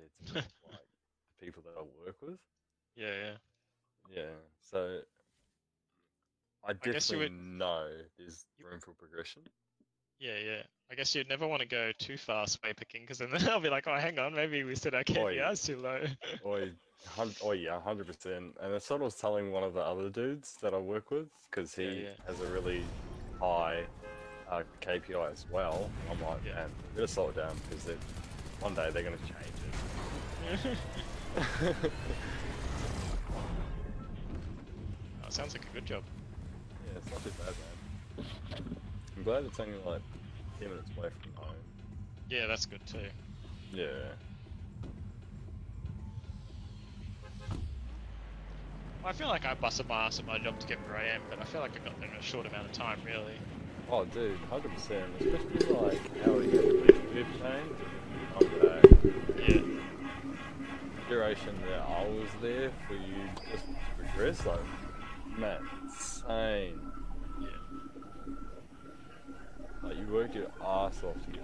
More of, like the people that I work with. Yeah, yeah. Yeah. So I definitely would- know there's room for progression. Yeah, yeah. I guess you'd never want to go too fast way picking because then they'll be like, oh, hang on, maybe we set our yeah. KPIs too low. Oi, oh yeah, hundred percent. And that's what I was telling one of the other dudes that I work with because he Yeah, yeah. has a really high uh, KPI as well. I'm like, Yeah. man, we gotta slow it down because one day they're gonna change it. oh, sounds like a good job. Yeah, it's not too bad, man. I'm glad it's only like ten minutes away from home. Yeah, that's good too. Yeah. I feel like I busted my ass at my job to get where I am, but I feel like I got there in a short amount of time, really. Oh, dude, hundred percent. Especially like how we get the change. Back. Yeah. duration that I was there for you just to progress, like, man, insane. Yeah. Like, you worked your ass off to get.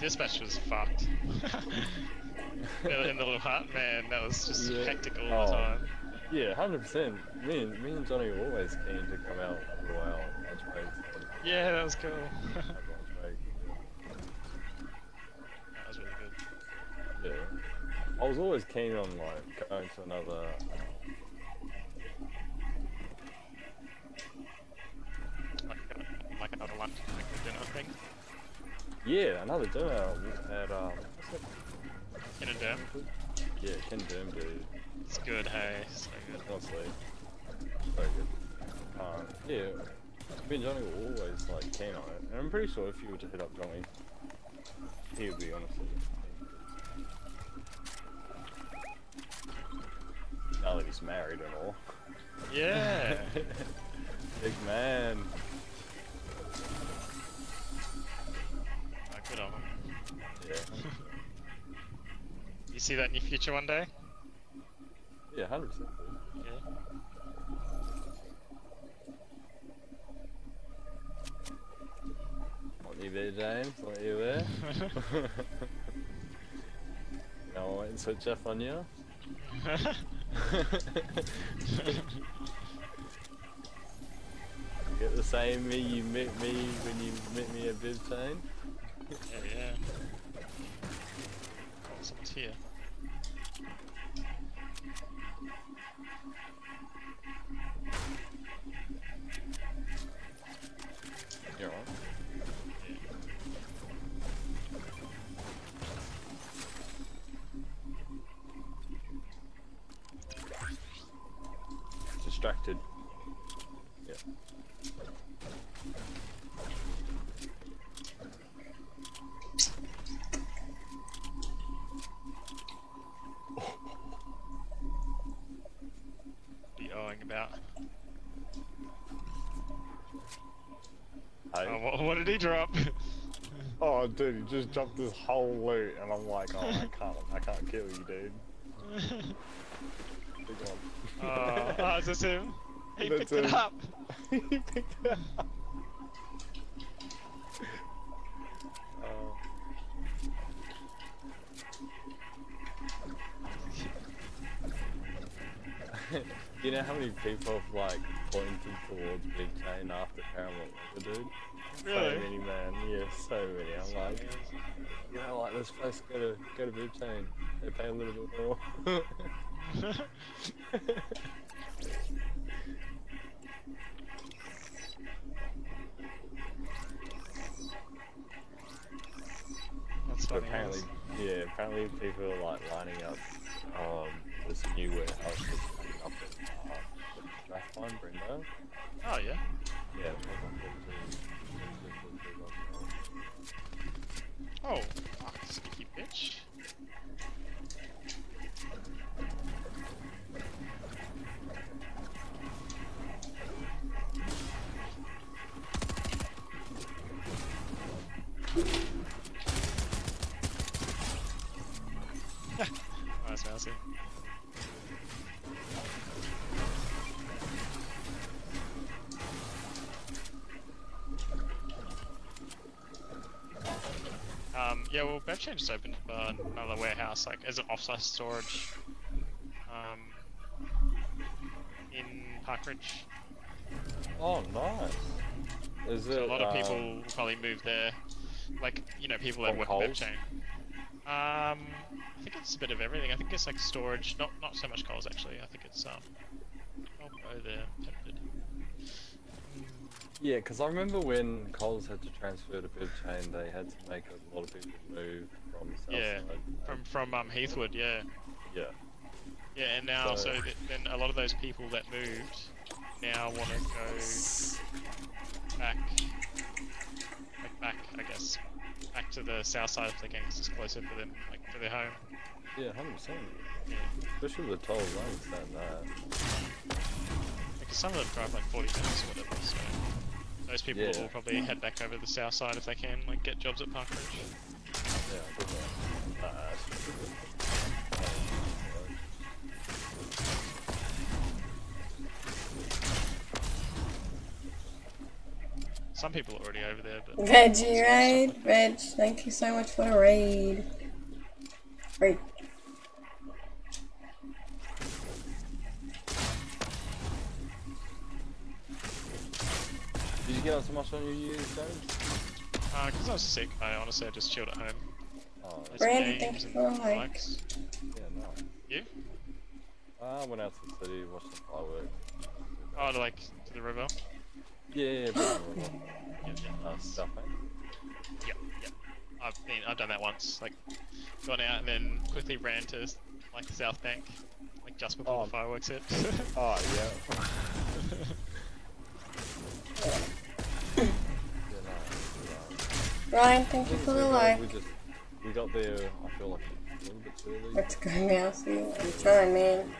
Dispatch was fucked. in the little hut, man, that was just Yeah. hectic all the Oh. time. Yeah, hundred percent. Me and me and Johnny were always keen to come out for a while, lunch breaks, and Yeah, that was cool. have lunch break. that was really good. Yeah, I was always keen on like going to another. Like, uh, another lunch, like a dinner thing. Yeah, another dinner at um. What's In a derm. Yeah, Ken Derm, dude. It's good, hey. So good. Honestly, very good. Um, yeah, me and Johnny were always like keen on it, and I'm pretty sure if you were to hit up Johnny, he would be honestly. Now that he's married and all. Yeah. Big man. Oh, good on him. Yeah. You see that in your future one day? Yeah, hundred percent. Yeah. Want you there, James? Want you there? no, I went and switch off on you. Get the same me you met me when you met me at BevChain? yeah, yeah. Oh, someone's here. What, what did he drop? Oh, dude, he just dropped this whole loot, and I'm like, oh, I can't, I can't kill you, dude. Big one. oh, oh, is this him? He That's picked it up. he picked it up. Oh. you know how many people have like pointed towards Big Chain after Paramount Liquor, dude? So Really? many, man. Yeah, so many. I'm like, you know, like this place go to go to BevChain. They pay a little bit more. That's funny. apparently, yeah, apparently people are like lining up um, this new warehouse that's coming up in uh, Strathpine, Brendo. Oh yeah. Yeah. Oh, yeah, well, BevChain just opened uh, another warehouse, like as an offsite storage, um, in Parkridge. Oh, nice. Is it a lot of um, people will probably move there, like you know, people that work Coles? at. Um, I think it's a bit of everything. I think it's like storage, not not so much Coles actually. I think it's um, I'll go there. Yeah, because I remember when Coles had to transfer to Bib Chain, they had to make a lot of people move from Southside. Yeah, From from um Heathwood, yeah. yeah. Yeah, and now so, So- th- then a lot of those people that moved now want to go back, like back, I guess, back to the south side of the gang 'cause it's closer for them, like for their home. Yeah, hundred percent. Yeah, Especially the toll lanes and that. because some of them drive like 40 minutes or whatever. So those people Yeah. will probably head back over to the south side if they can, like get jobs at Parkridge. Yeah, I don't know. Nah, it's- Some people are already over there, but Veggie raid, Veg. Thank you so much for the raid. Raid. Did you get on so much on your New Year's Day? because I was sick, I honestly I just chilled at home. Oh, Brandon, thank you for the like. yeah, no. You? I went out to the city, watched the fireworks. Oh, to like to the river. Yeah, yeah, yeah. Yeah, yeah. uh, stuff, eh? Yep, yep. I've been, I've done that once. Like, gone out and then quickly ran to like the South Bank, like just before Oh. the fireworks hit. Oh, yeah. yeah. Yeah. Ryan, thank you for the We like. just we got there. I feel like a little bit too early. Let's go now, see. I'm trying, man.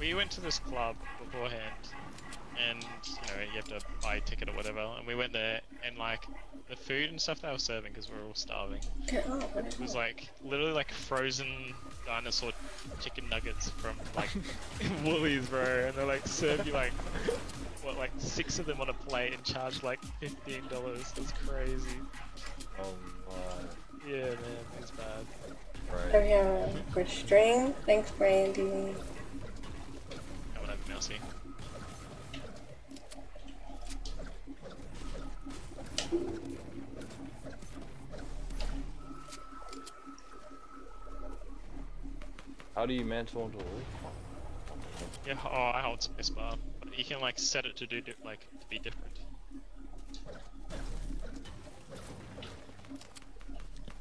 we went to this club beforehand, and you know you have to buy a ticket or whatever. And we went there, and like the food and stuff they were serving because we were all starving Get up. it was like literally like frozen dinosaur chicken nuggets from like Woolies, bro. And they like serve you like what like six of them on a plate and charge like fifteen dollars. That's crazy. Oh my. Yeah, man, it's bad. Hope Right. you have a good stream. Thanks, Brandy. Have an open mousey. How do you mantle onto a wall? Yeah, oh, I hold spacebar, but you can like set it to do di- like to be different.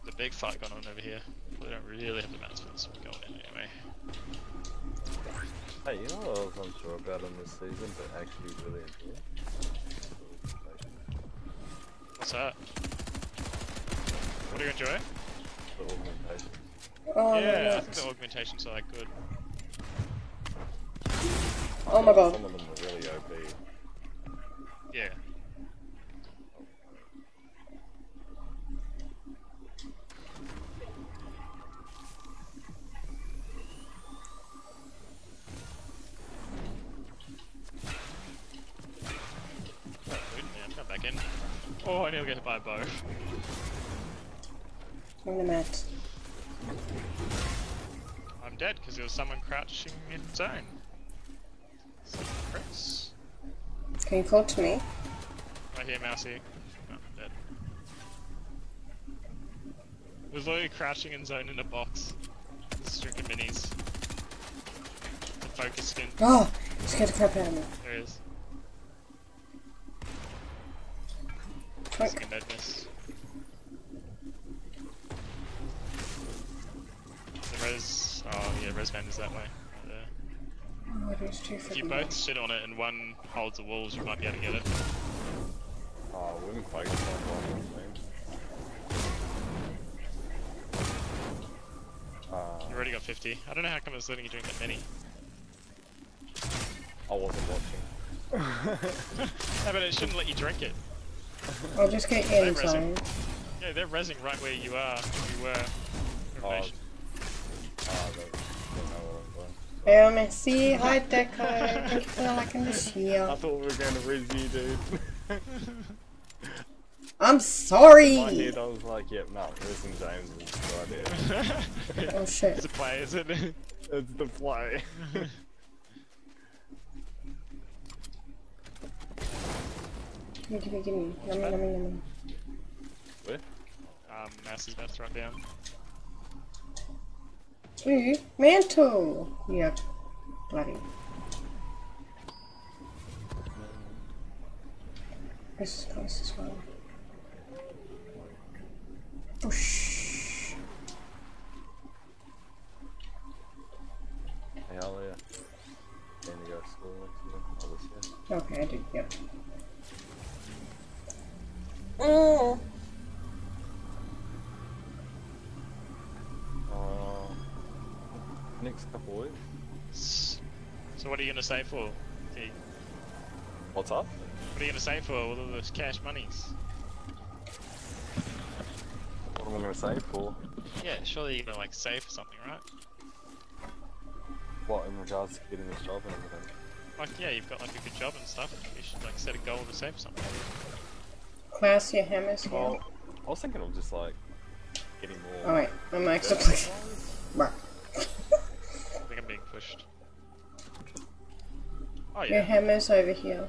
The big fight going on over here. We don't really have the mats for this. We're going in anyway. Hey, you know what I was unsure about in this season, but actually really enjoy? What's that? What do you enjoy? The augmentation. Oh my yeah, I think the augmentations are like good. Oh my god. Some of them are really OP. Yeah. Come back in. Oh, I need to get hit by a bow. On the mat. I'm dead because there was someone crouching in zone. Chris. Can you call to me? Right here, Mousy. Oh, I'm dead. Was literally crouching in zone in a box. Just drinking minis. The focus skin. Oh, scared the crap out of me. There is. Quick. Second dead. The res. Oh yeah, res band is that way. Right there. Oh, If you freaking both sit on it and one holds the walls, you might be able to get it. Oh, wouldn't focus on one thing. Uh, You already got 50. I don't know how come it's letting you drink that many. I wasn't watching. no, but it shouldn't let you drink it. I'll just get They're in resin. zone. Yeah, they're resing right where you are. You were. Oh, Information. That, don't know I'm doing. Yeah, Hi, Deco. Thank you for liking the I thought we were going to res you, dude. I'm My sorry. head, I was like, yep, no, listen, James is right here. Oh shit. It's a play, is it? It's the play. Gimme, gimme, gimme. Yummy, yummy, yummy. Where? um, Mouse is about to throw down. Ooh, mantle. Yuck. Bloody. This is close as well. Whoosh. Hey, Alia. Can you go to school next year? Or this year? Okay, I did, yep. Mm. Uh, next couple weeks. So what are you gonna say for? T? What's up? What are you gonna say for all of those cash monies? What am I gonna say for? Yeah, surely you're gonna like save for something, right? What, in regards to getting this job and everything? Like, yeah, you've got like a good job and stuff. You should like set a goal to save for something. Class your hammers here. Well, I was thinking of just like getting more. Alright, wait, I'm actually. Bruh. I think I'm pushed. Oh Your yeah, hammer's over here.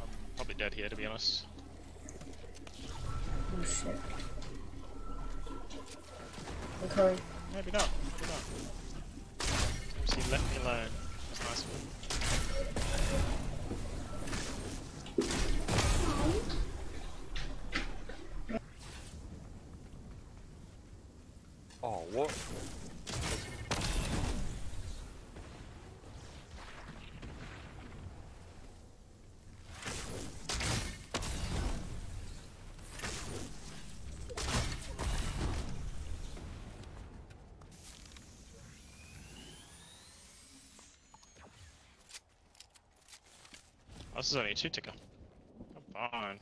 I'm probably dead here to be honest. Oh shit. I'm coming. Maybe not. Maybe not. Obviously, let me alone. That's nice of him. Oh, what? Oh, this is only a two ticker. Come on.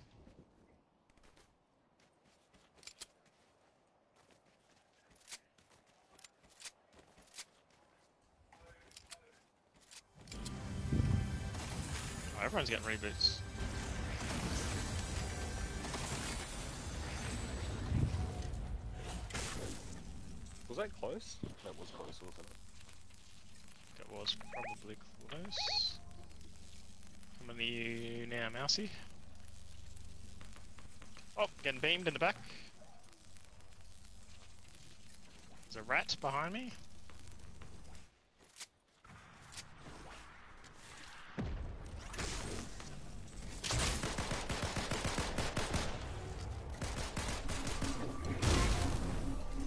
Oh, everyone's getting reboots. Was that close? That was close, wasn't it? That was probably close. Coming to you now, Mousy. Oh, getting beamed in the back. There's a rat behind me.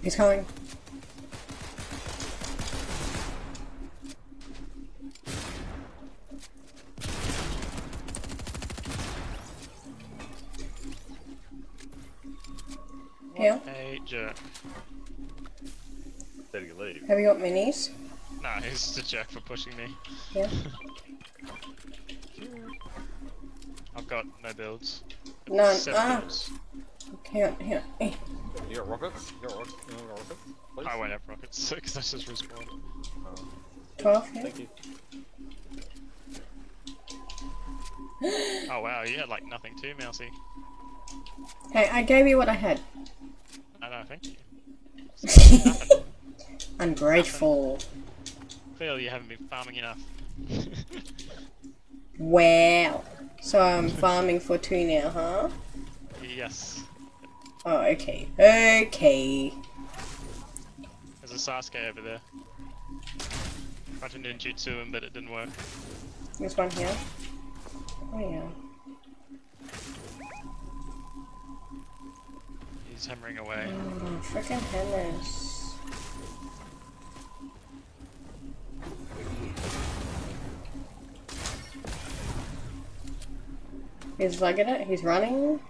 He's coming. No, he's just a jerk for pushing me. Yeah. I've got no builds. None. Seven Ah. builds. Here, here. Eh. You got rockets? You got rockets? You got rockets? Please? I won't have rockets because that's just respawn. Oh, 12 here. thank you. Oh wow, you had like nothing too, Mousy. Hey, I gave you what I had. No, no, thank you. Nothing. Ungrateful. Clearly you haven't been farming enough. Wow. So I'm farming for two now, huh? yes. Oh, okay. Okay. There's a Sasuke over there. I Tried to ninjutsu him, but it didn't work. There's one here. Oh yeah. He's hammering away. Mm, oh, freaking hammers. He's lugging it. He's running.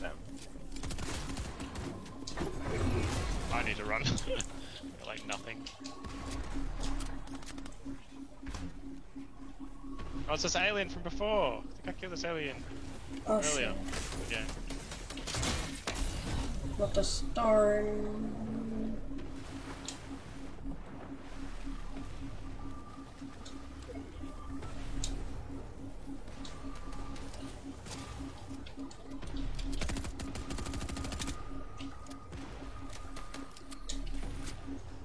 Damn. I need to run. like nothing. Oh, it's this alien from before. I think I killed this alien Oh earlier. shit. Okay. Not the star.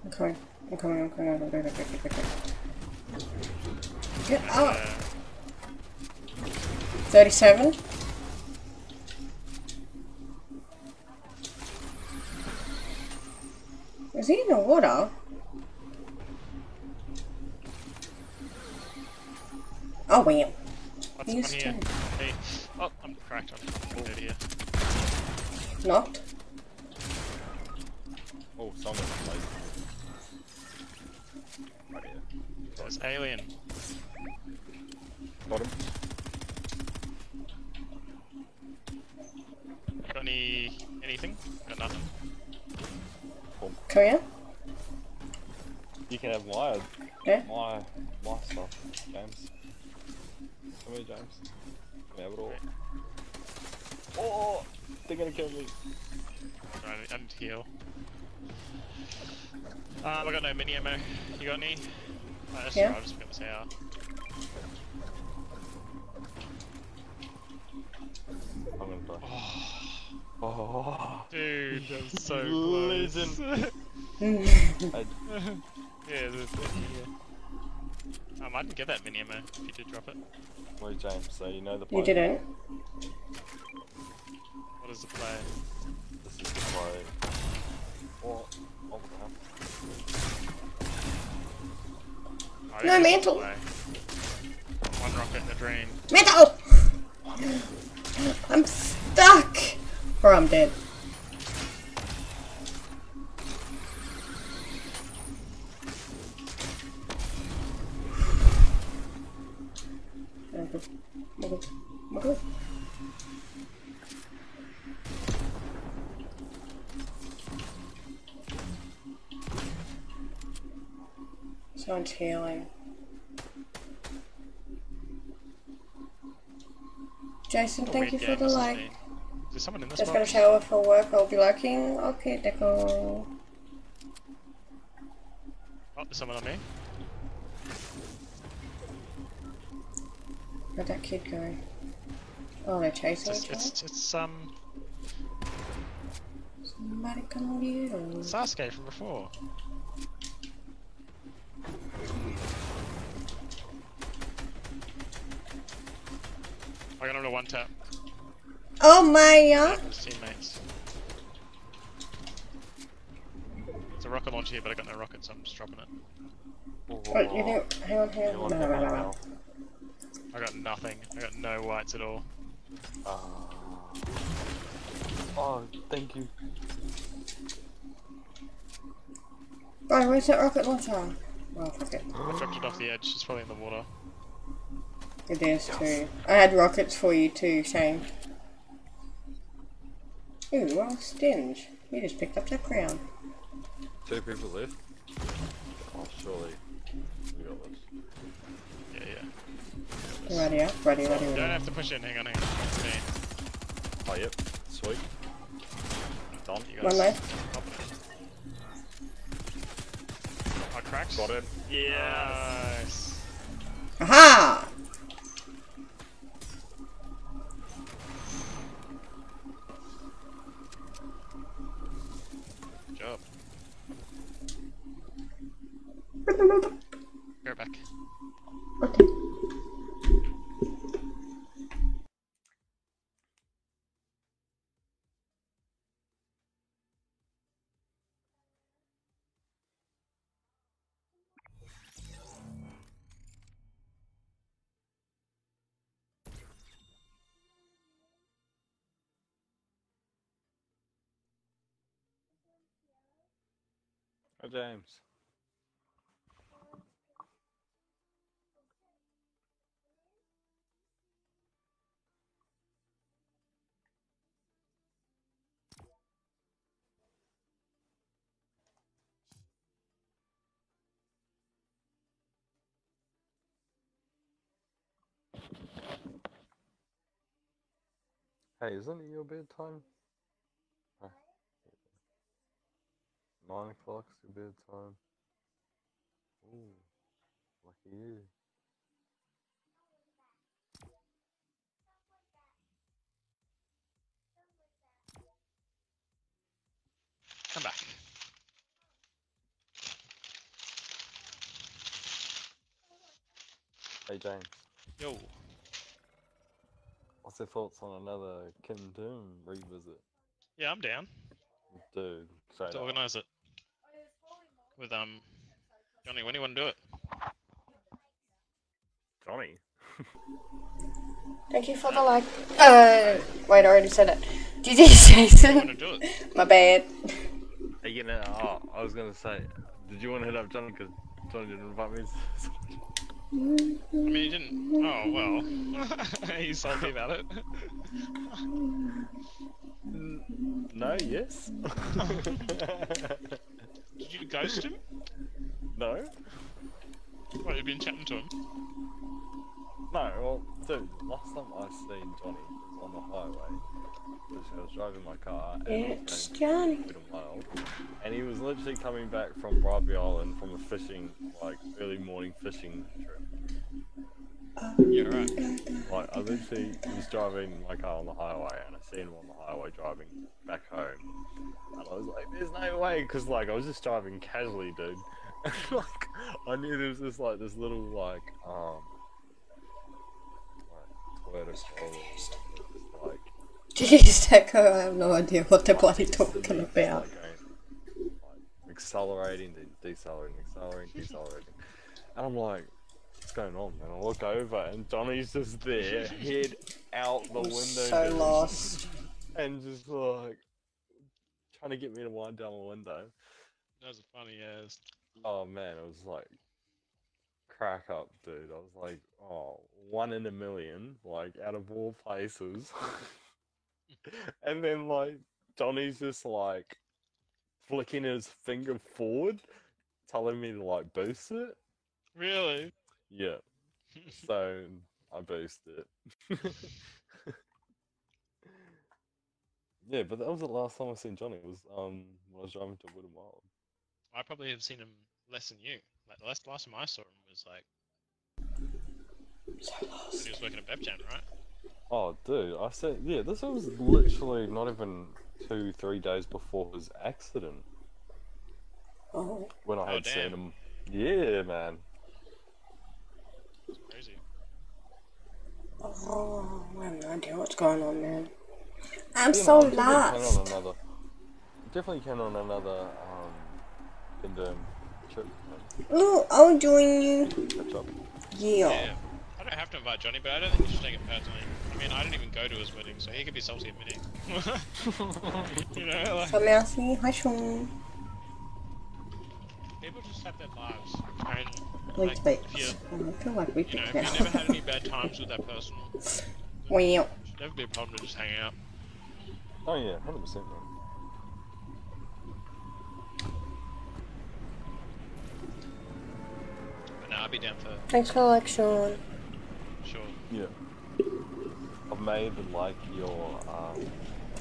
Okay. I'm coming, I'm coming, I'm coming, I'm coming, I'm coming. Get up! 37? He in the water? Oh, wow. what's He's on here? Hey. Oh, I'm cracked. I'm dead here. Knocked. Oh, someone like. Right here. There's alien. Come here. You can have my Yeah. my my stuff, James. Come here, James. Can I have it all? Oh, they're gonna kill me. Right, I need to heal. Um, I got no mini ammo. You got any? Uh, that's Yeah. right, I've just got this out. I'm gonna die. Oh, Dude, that was so close. I, yeah, there's a yeah. Um, I didn't get that mini ammo if you did drop it. wait, James. So you know the You play. didn't. What is the play? This is the play. Oh, oh, crap. I No, think this is the mantle. play. One rocket in the drain. Mental! I'm stuck! Or I'm dead. Someone's healing. Jason, thank you for the like. Is there someone in this Just gonna shower for work. I'll be lurking. Okay, Deco. Oh, there's someone on me. Where'd that kid go? Oh, they're chasing It's, each other. it's, it's um Somebody come with you. Sasuke from before. I got him to one tap. Oh my! Uh, His teammates. It's a rocket launcher here, but I got no rocket, so I'm just dropping it. Oh, wait, you think? Hang on, hang on. want No, that no, no, no. Now? I got nothing. I got no whites at all. Ah. Oh, thank you. Bro, where's that rocket launcher? Oh, fuck it. I dropped it off the edge. It's probably in the water. It is too. I had rockets for you too, Shane. Ooh, well, Stinge. You just picked up that crown. Two people left. Oh, surely we got this. Yeah, yeah. Ready up, ready, ready, You don't ready. have to push in. Hang on, hang on. It's me. Oh, yep. Sweet. Done. You One guys left. Oh, help it. I cracked. Got it. Yes. Aha! Good job. Go back. Okay. James. Hey, isn't it your bedtime? Nine o'clock's a bit of time. Ooh, lucky you. Come back. Hey James. Yo. What's your thoughts on another Kim Doom revisit? Yeah, I'm down. Dude, to organize it. With um, Johnny, when do you want to do it? Johnny. Thank you for the like. Uh, wait, I already said it. GG When do you Jason. want to do it? My bad. Are you gonna? Oh, I was gonna say, did you want to hit up Johnny? Because Johnny didn't invite me. I mean, you didn't. Oh well. you salty about it. no. Yes. Did you ghost him? no. What, you've been chatting to him? No. Well, dude, last time I seen Johnny was on the highway. Which I was driving my car. And I was It's going Johnny. quite mile, and he was literally coming back from Bribie Island from a fishing, like early morning fishing trip. Yeah, right. Like I literally was driving my car on the highway, and I seen him on the highway driving back home, and I was like, "There's no way," because like I was just driving casually, dude. And, like I knew there was this like this little like um like Toyota just, like Jeez, Deco, I have no idea what they're bloody talking like about. going, like, accelerating, then decelerating, accelerating, decelerating. And I'm like, what's going on, And I look over and Johnny's just there, head out the window. So dude, lost. And just like, trying to get me to wind down the window. That was a funny ass. Oh man, it was like, crack up, dude. I was like, oh, one in a million, like, out of all places. and then, like, Johnny's just like flicking his finger forward, telling me to like boost it. Really? Yeah. So I boosted it. yeah, but that was the last time I seen Johnny. Was um when I was driving to Woodham Wild. I probably have seen him less than you. Like the last last time I saw him was like So when lost. he was working at BevChain, right? Oh, dude, I said yeah. This was literally not even two, three days before his accident Oh, when I Oh, had seen him. Yeah, man. It's crazy. Oh, I have no idea what's going on, man. I'm You so know, I can lost. on another. Definitely can on another um, Kindom trip. man. Oh, I'll join you. Catch up. Yeah. Yeah. I don't have to invite Johnny, but I don't think you should take it personally. I mean, I didn't even go to his wedding, so he could be salty at me. you know, like So Mousy, hi Sean. people just have their lives, and like, wait. if you, I feel like we you know, picked if now. you never had any bad times with that person, Well, should never be a problem to just hang out. Oh yeah, hundred percent, man. But no, I'd be down for thanks for like, Sean. sure. Yeah. I've made like your um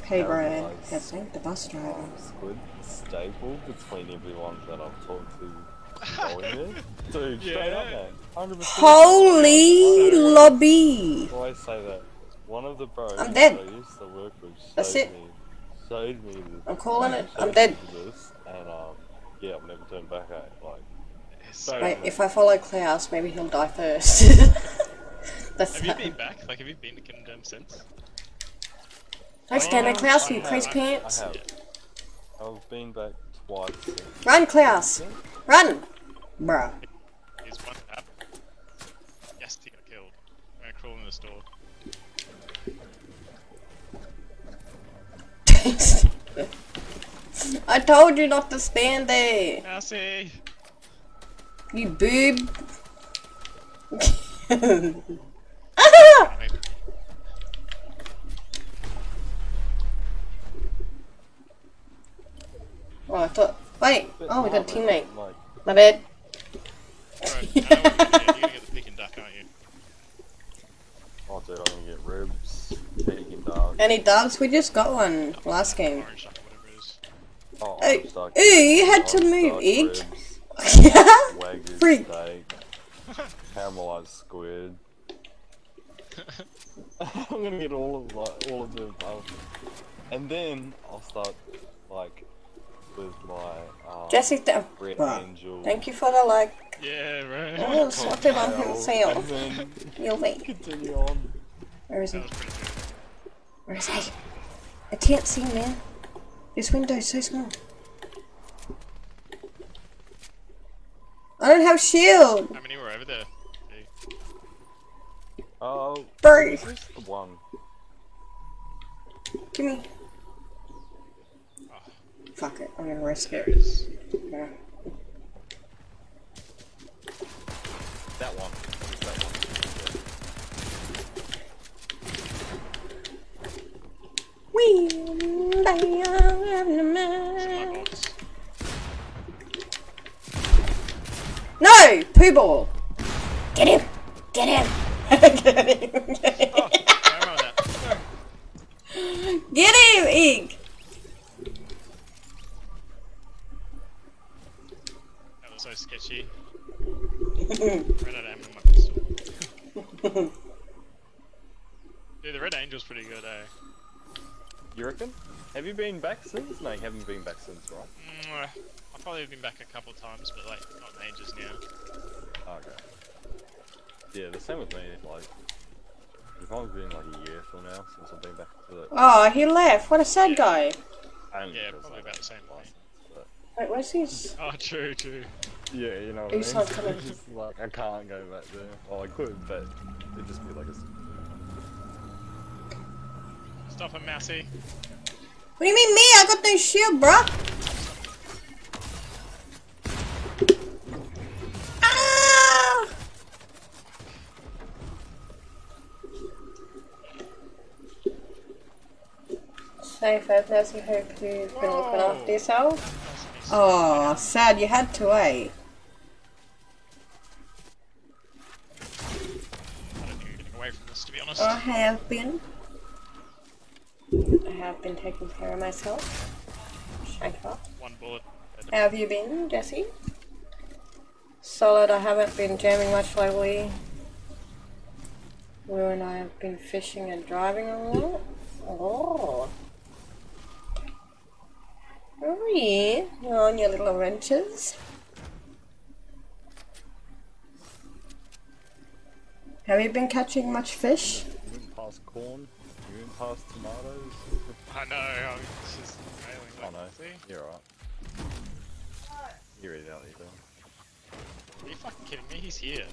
Hey, Brian. Paradise. Yes, thank the bus driver. squid staple between everyone that I've talked to going there. Dude, straight up, man. Hundred percent. Holy lobby! I always say that. One of the bros I'm dead. that I used to work with showed That's it. me showed me the I'm calling it. I'm dead. This, and um yeah, I've never turned back at it. Like so Wait, if I follow Klaus, maybe he'll die first. That's Have you that. been back? Like, have you been to Kingdom since? Don't stand Klaus, I you have- crazy I pants. have. I've been back Run, Klaus! Run! Bruh. He's one tap. Yes, he got killed. I'm gonna crawl in the store. I told you not to stand there! Cassie! You boob! ah! Oh, I thought. Wait! Oh, we got a teammate. My bad. Alright, I know what you're gonna get. You're gonna get the duck, aren't you? oh dude, I'm gonna get ribs, Peking dog. Any dubs? We just got one last game. Orange duck, or whatever it is. Oh, Hey, orange duck, ooh, you had to move, duck, Egg. ribs, yeah? Wagyu Freak. steak, caramelized squid. I'm gonna get all of like all of the above, and then I'll start like with my uh, Jesse, th- Red Bruh. Angel. thank you for the like. Yeah, bro. Oh, swap him on cocktail, himself. You'll wait. continue on. Where is he? That was pretty good. Where is he? I can't see, man. This window's so small. I don't have shield. How many were over there? Gee. Oh, Bro, is this the one? give me. Oh, Fuck it, I'm gonna risk it. Yeah. That one. That one. Wee, bam, It's in my box. No! Poo ball! Get him! Get him! Oh, Get him! Get Oh, him! I. Get him, Ig! That was so sketchy. Ran out of ammo my pistol. Dude, the Red Angel's pretty good, eh? You reckon? Have you been back since? No, you haven't been back since, right? Mwah. I've probably been back a couple times, but like, not in ages now. Okay. Yeah, the same with me. Like, it's probably been like a year till now since I've been back to the. Oh, he left. What a sad guy. And Yeah, probably about the same way. License, but- Wait, where's his? Oh, true, true. Yeah, you know what Who's I mean. coming? It's just like I can't go back there. Well, I could, but it'd just be like a. s- Stop him, Mousy. What do you mean me? I got no shield, bruh. Ah! Safe, I've nursing hope you've been looking after yourself. Oh, sad, you had to wait. I don't think we're getting away from this, to. I have been. I have been taking care of myself. Shaker. One bullet. How have you been, Jesse? Solid, I haven't been jamming much lately. Will and I have been fishing and driving a lot. Oh. Oh yeah, you're on your little adventures. Have you been catching much fish? You went past corn. You went past tomatoes. I know, I was just railing Oh like, no, see? you're alright. You're it out either. Are you fucking kidding me? He's here.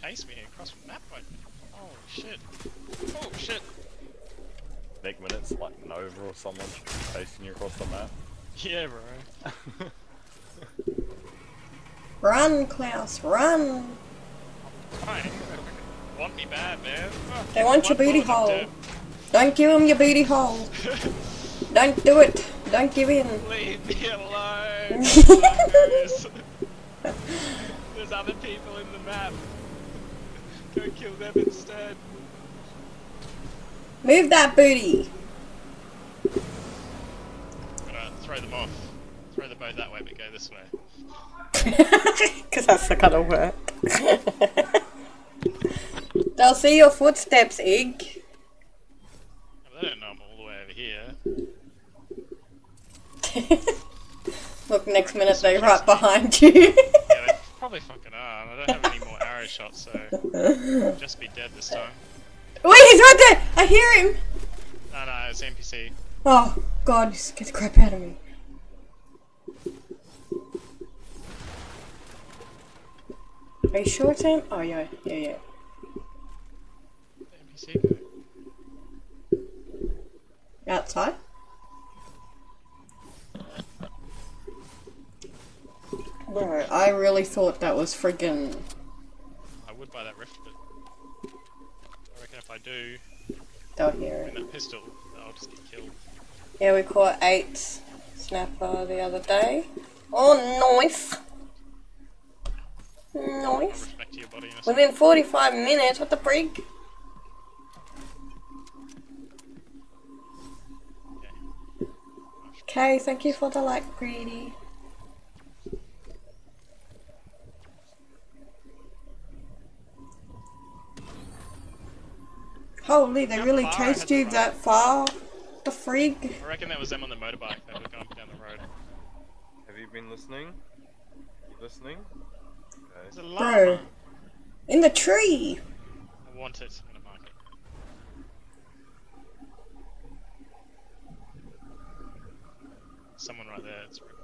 Chase me across the map, like, oh shit. Oh shit. Next minute's like Nova or someone chasing you across the map. Yeah, bro. Run, Klaus, run! Fine. Want me bad, man. They want your booty hole. Don't give him your booty hole. Don't do it. Don't give in. Leave me alone. There's other people in the map. Go kill them instead. Move that booty. Gotta throw them off. Throw the boat that way, but go this way. Because that's the kind of work. They'll see your footsteps, Ig. Well, they don't know I'm all the way over here. Look, next minute they're right behind you. Yeah, they probably fucking are. I don't have any more arrow shots, so I'll just be dead this time. Wait, he's right there! I hear him! No, no, it's NPC. Oh, God, just get the crap out of me. Are you sure it's him? Oh, yeah, yeah, yeah. NPC go. Outside? Bro, I really thought that was friggin' Buy that rift, but I reckon if I do, they'll hear in it. that pistol, I'll just get killed. Yeah, we caught eight snapper the other day. Oh, nice! Nice. Back to your body in a second. Within 45 minutes, what the? Okay. Okay, thank you for the like, greedy. Holy, they How really chased you that far? The frig? I reckon that was them on the motorbike. They were going down the road. Have you been listening? You listening? There's Okay. a Bro. In the tree! I want it. I'm gonna mark it. Someone right there. It's right there.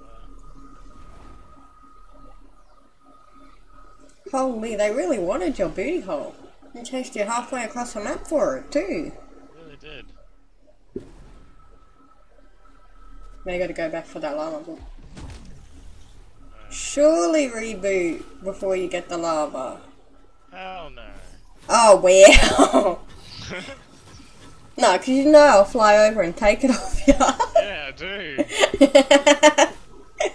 Holy, they really wanted your booty hole. And chased you halfway across the map for it, too. Really did. Now you gotta go back for that lava. Uh, Surely reboot before you get the lava. hell no. Oh, well. no, because you know I'll fly over and take it off you. yeah, I do.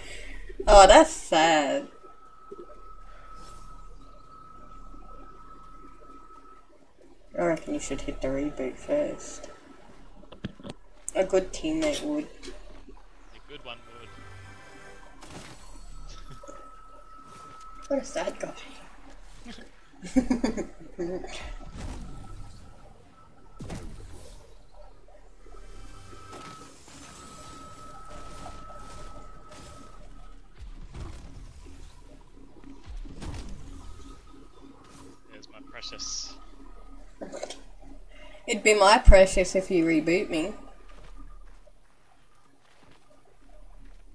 oh, that's sad. I reckon you should hit the reboot first. A good teammate would. A good one would. What a sad guy. There's my precious. It'd be my precious if you reboot me.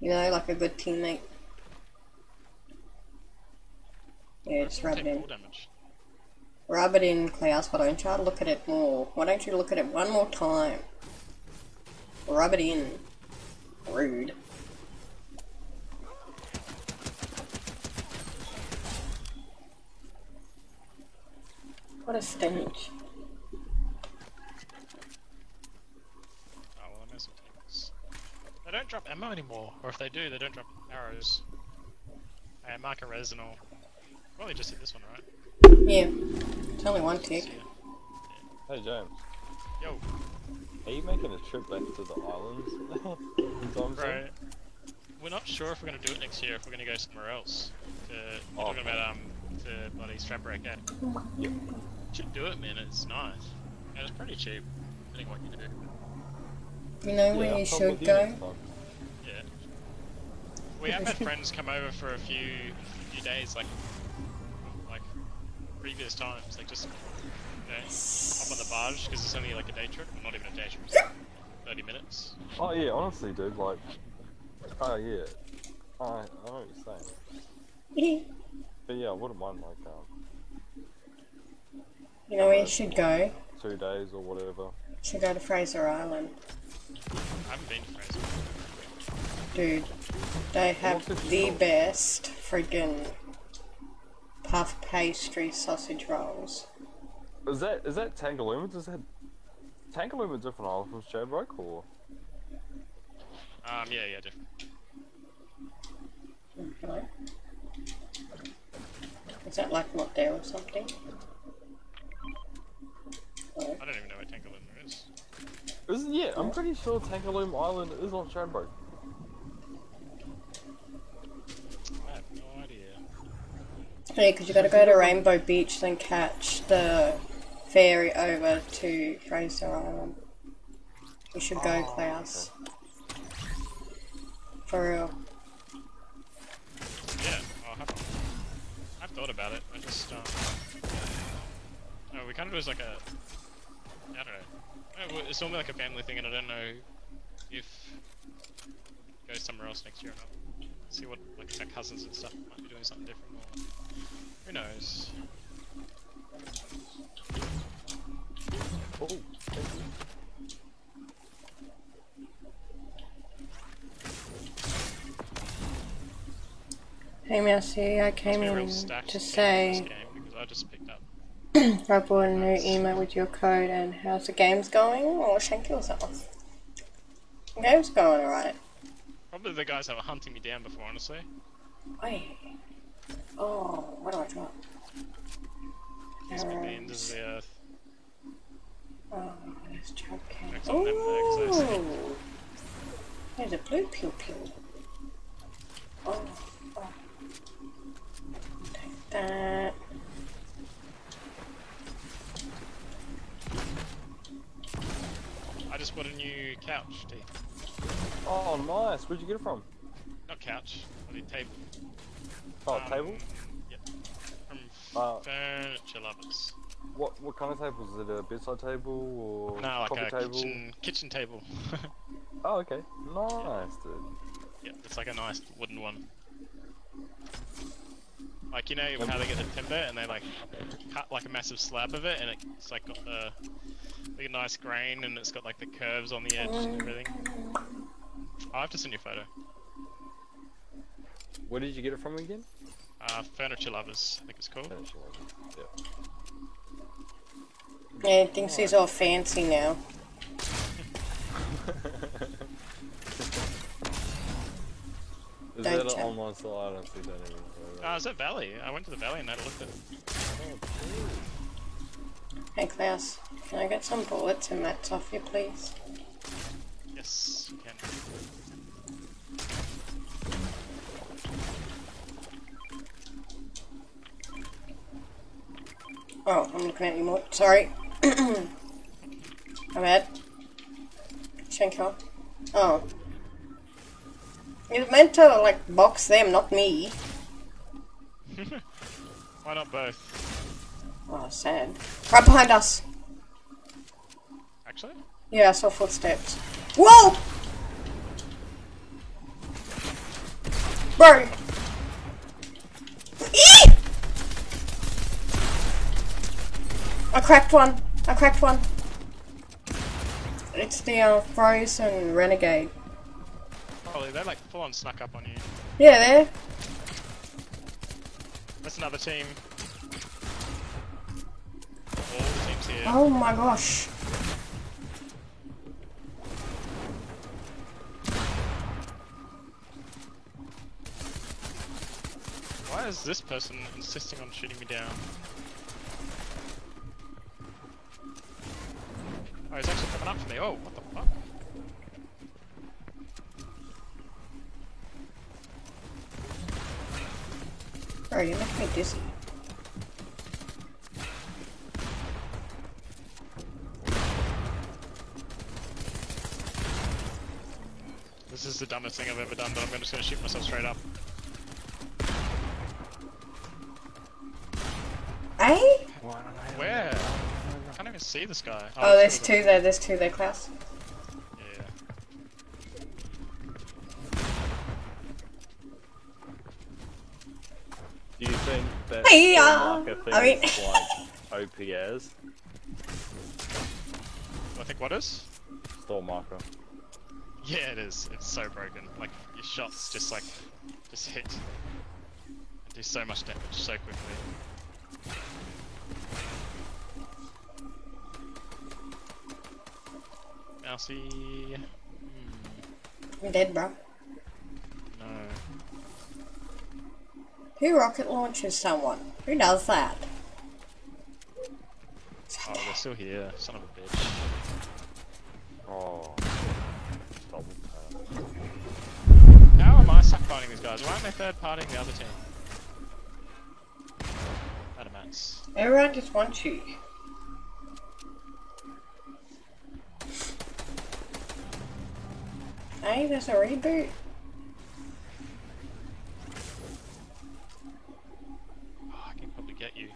You know, like a good teammate. Yeah, just rub it in. Rub it in, Klaus, but don't try to look at it more. Why don't you look at it one more time? Rub it in. Rude. What a stench. Oh well, I know some tanks. They don't drop ammo anymore, or if they do, they don't drop arrows. Hey, mark a resinal. Probably just hit this one, right? Yeah. It's only one tick. See. Hey James, Yo, are you making a trip back to the islands? Anytime bro. We're not sure if we're gonna do it next year. If we're gonna go somewhere else. To, we're talking Okay. about um to bloody Stradbroke. Eh? Yep. Should do it, man. It's nice. And it's pretty cheap. Depending what you do. You know Yeah, where I'll you should go? Yeah. We have had friends come over for a few few days, like like previous times, like just you know, up on the barge because it's only like a day trip, not even a day trip, it's like thirty minutes. Oh yeah, honestly, dude, like, oh yeah, I I know what you're saying, but yeah, I wouldn't mind like um You know where you should go? two days or whatever. You should go to Fraser Island. I haven't been to Fraser. Dude, they have the called? best friggin' puff pastry sausage rolls. Is that is that Tangalooma? Does that Tangalooma different island from Stradbroke or? Um, yeah, yeah, different. Hello? Is that like not there or something? Hello? I don't even know where Tangalooma is. Isn't yeah? I'm pretty sure Tangalooma Island is on Stradbroke. I have no idea. Yeah, because you gotta go to Rainbow Beach, then catch the ferry over to Fraser Island. You should go, Oh, Klaus. For real. Yeah, I'll have. I've thought about it. I just um. No, we kind of do as like a. I don't know. It's normally like a family thing, and I don't know if go somewhere else next year or not. See what like our cousins and stuff might be doing something different, or who knows. Oh, thank you. Hey Mousy, I came It's been a in to game in this say I just picked up. I bought a new email with your code and how's the games going? Or shank yourself. The game's going alright. Probably the guys that were hunting me down before, honestly. Wait. Oh, what do I got? These Um, beans is the earth. Oh, there's joking. Next on them there, 'cause I see- Ooh. There's a blue pew pew. Oh, oh. Take that. Bought a new couch, D. Oh, nice. Where'd you get it from? Not couch, I bloody table. Oh, Um, table. Yep. From Uh, Furniture Lovers. what what kind of table is it? A bedside table or No, like coffee a table? kitchen kitchen table. Oh, okay. Nice, dude. yeah, it's like a nice wooden one. Like you know how they get the timber and they like cut like a massive slab of it and it's like got the like a nice grain and it's got like the curves on the edge and everything. I'll have to send you a photo. Where did you get it from again? Uh, Furniture Lovers, I think it's called. Furniture Lovers, Yeah, he thinks he's all fancy now. Is Don't that an check. online site? I don't see that anymore. Uh, is that Valley? I went to the Valley and had a look at it. Hey Klaus, can I get some bullets and mats off you, please? Yes, you can. Oh, I'm looking at you more. Sorry. I'm bad. Shanko. Oh. You're meant to, like, box them, not me. Why not both? Oh, sad. Right behind us. Actually? Yeah, I saw footsteps. Whoa! Bro! Eee! I cracked one. I cracked one. It's the uh, frozen renegade. Holy, they're like full on snuck up on you. Yeah, there. That's another team. All the teams here. Oh my gosh. Why is this person insisting on shooting me down? Oh, he's actually coming up for me. Oh, what the fuck? Bro, you make me dizzy. This is the dumbest thing I've ever done, but I'm just gonna shoot myself straight up. Eh? Where? I can't even see this guy. Oh, there's two there. There's two there, Klaus. Do you think that Hey, the uh, marker thing I mean- is like OPS? I think what is? Store marker. Yeah, it is. It's so broken. Like your shots just like just hit. and Do so much damage so quickly. Mousy. Hmm, I'm dead, bro. no. Who rocket launches someone? Who does that? Oh, they're still here. Son of a bitch. Oh. Double tap. How am I suck fighting these guys? Why aren't they third partying the other team? Adamants. Everyone just wants you. Hey, there's a reboot. Get you.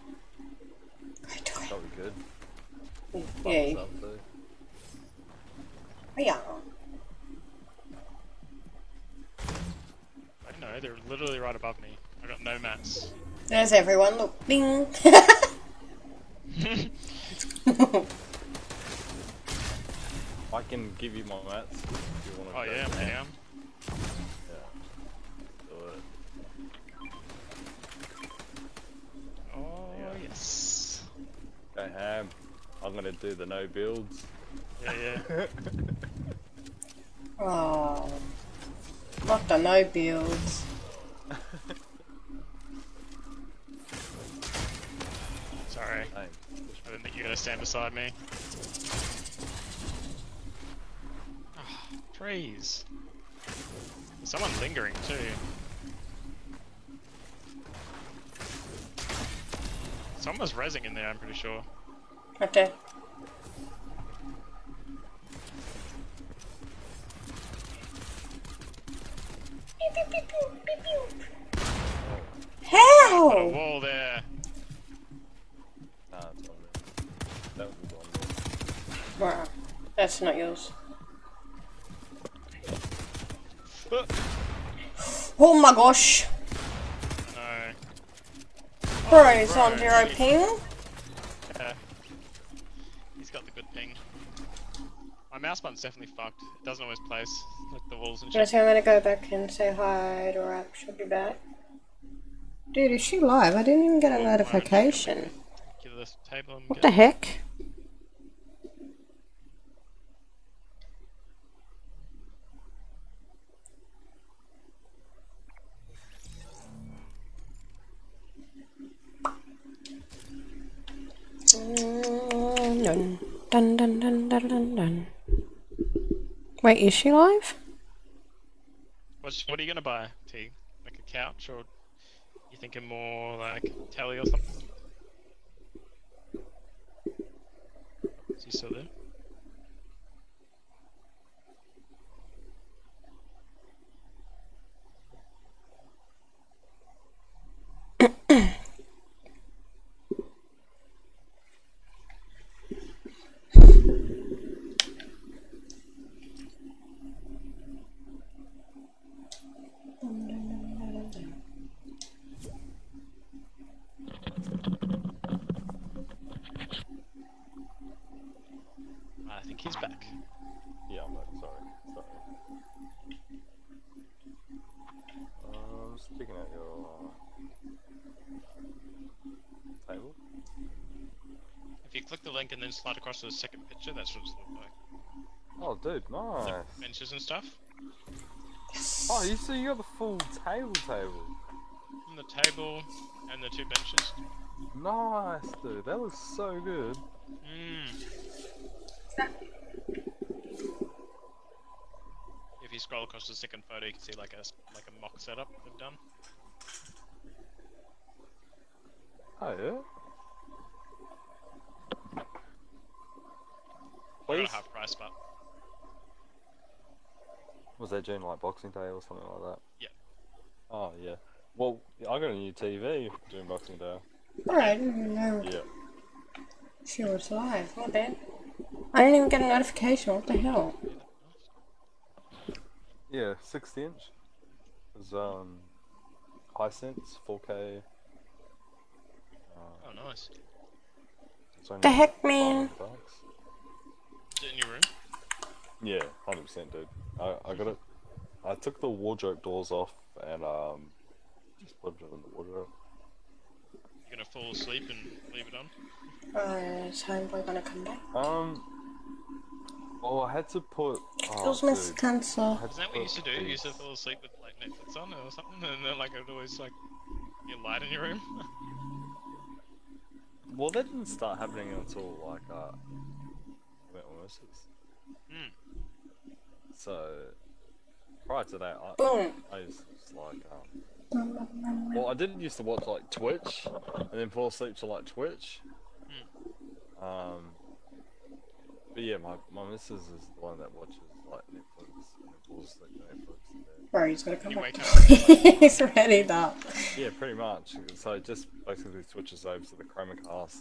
Go do it. That'd be good. Yeah. Thumbs up, too. Yeah. I know, they're literally right above me. I got no mats. There's everyone. Look, bing. I can give you my mats if you want to. Oh yeah, I'm down. Go ham. I'm gonna do the no builds. Yeah, yeah. oh. Not the no builds. Sorry. Thanks. I didn't think you were gonna stand beside me. Ah, trees. There's someone lingering too. Someone's rising in there, I'm pretty sure. Okay. How? A wall there. Nah, it's on there. That was on there. Wow. That's not yours. oh my gosh. No. Bro, it's on bro, zero ping. Yeah. He's got the good ping. My mouse button's definitely fucked. It doesn't always place like the walls and Gonna shit. say I'm gonna go back and say hi to her. She'll be back. Dude, is she live? I didn't even get a notification. Give her this table and What go. the heck? Dun, dun, dun, dun, dun, dun, dun. Wait, is she live? What's, what are you gonna buy, T? Like a couch, or you thinking more like telly or something? Is he still there? I think he's back. Yeah, I'm back. Sorry. Sorry. Uh, I'm just checking out your uh, table. If you click the link and then slide across to the second picture, that's what it's look like. Oh, dude, nice. Benches and stuff. Oh, you see, you got the full table table. And the table and the two benches. Nice, dude. That looks so good. Mm. If you scroll across to the second photo, you can see like a s- like a mock setup they've done. Oh yeah. Not Please. at half price, but Was that during like Boxing Day or something like that? Yeah. Oh yeah. Well, I got a new TV during Boxing Day. Alright, I didn't even know Yeah. she was live. My bad. I didn't even get a notification. What the hell? Yeah, 60 inch. It was um, Hisense 4K. Uh, oh nice. The heck, man? bucks. Is it in your room? Yeah, hundred percent, dude. I, I got it. I took the wardrobe doors off and um, just put it in the wardrobe. You're gonna fall asleep and leave it on? Uh, is Homeboy gonna come back? Um, oh, I had to put. Oh, Feels my dude. cancer. I had Isn't that what you used to do? put You used to fall asleep with like Netflix on or something, and then like it would always like get light in your room. Well, that didn't start happening until like uh, went on Mrs. Hmm. So prior to that, I, Boom. I used to just like um. Well, I didn't used to watch like Twitch, and then fall asleep to like Twitch. Um. But yeah, my my missus is the one that watches like Netflix and then falls asleep to Netflix. And then, Bro, he's gotta come You back. wake up. he's ready up. yeah, pretty much. So it just basically switches over to the Chromecast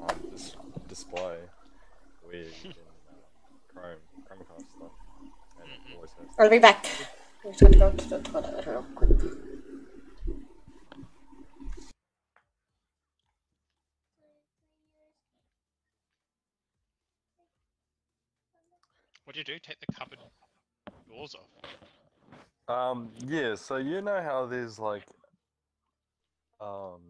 um, dis- display where you can uh, Chrome Chromecast stuff. And it always has I'll be back. I'm just gonna go to the toilet real quick. You do? Take the cupboard doors off. Um, yeah, so you know how there's like um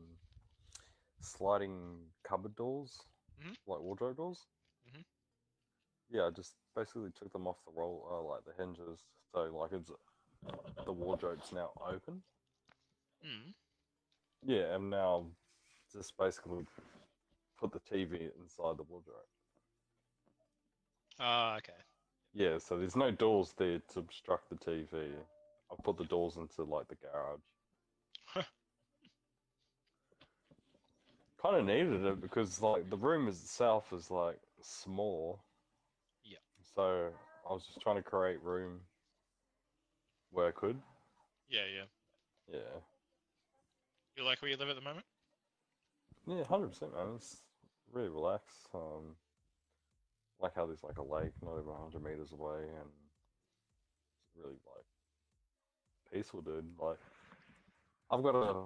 sliding cupboard doors, Mhm. like wardrobe doors. Mhm. Yeah, I just basically took them off the roll, uh, like the hinges, so like it's the wardrobe's now open. Hmm. Yeah, and now just basically put the TV inside the wardrobe. Ah, okay. Yeah, so there's no doors there to obstruct the TV. I put the doors into like the garage. kind of needed it because like the room itself is like small. Yeah. So I was just trying to create room where I could. Yeah, yeah. Yeah. You like where you live at the moment? Yeah, hundred percent, man. It's really relaxed. Um, like how there's like a lake not even hundred meters away, and it's really like peaceful, dude. Like, I've got a,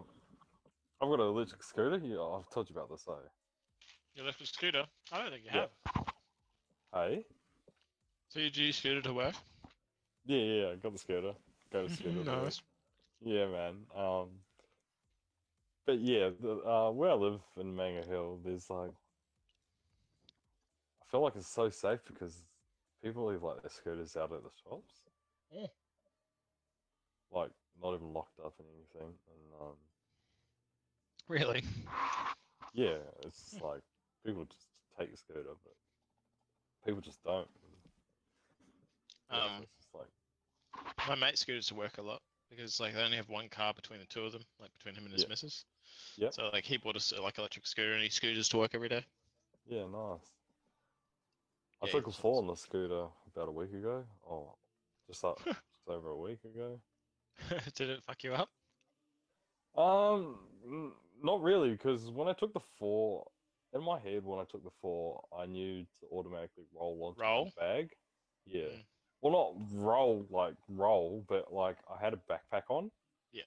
I've got an electric scooter. Yeah, I've told you about this, eh? Your electric scooter? I don't think you Yeah. have. Hey? So you do scooter to work? Yeah, yeah, I got the scooter. Go to scooter. to nice. Yeah, man. Um, but yeah, the, uh, where I live in Mango Hill, there's like, feel like it's so safe because people leave like their scooters out at the shops. Yeah. Like not even locked up and anything, and um, Really? yeah, it's like people just take the scooter, but people just don't. Yeah, Um, it's just like, My mate scooters to work a lot because like they only have one car between the two of them, like between him and his Yeah. missus. Yeah. So like he bought a like electric scooter and he scooters to work every day. yeah, nice. I Yeah, took a fall on the scooter about a week ago. Oh, just like, just over a week ago. Did it fuck you up? Um, not really, because when I took the four, in my head, when I took the four, I knew to automatically roll onto my Roll? bag. Yeah. Mm. Well, not roll like roll, but like I had a backpack on. Yeah.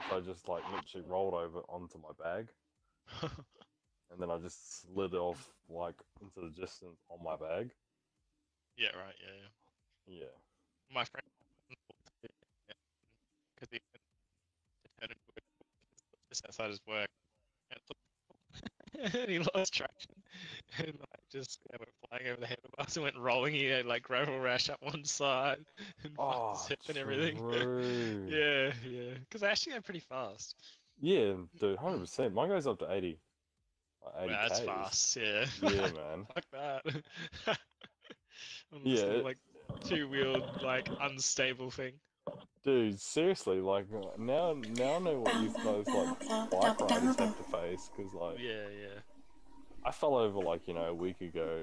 So I just like literally rolled over onto my bag, and then I just slid it off like into the distance on my bag. yeah, right. Yeah, yeah. Yeah. My friend, because he to just outside his work, and he lost traction and like just yeah, went flying over the handlebars and went rolling. He had like gravel rash up one side and ah, Oh, his hip and everything. yeah, yeah. Because I actually go pretty fast. Yeah, dude, hundred percent. Mine goes up to eighty. Like Well, that's Ks. fast. Yeah. Yeah, man. Fuck that. On Yeah, this it- like two wheeled, like unstable thing. Dude, seriously, like now, now I know what you guys like bike riders have to face. Because like, Yeah, yeah. I fell over like you know a week ago,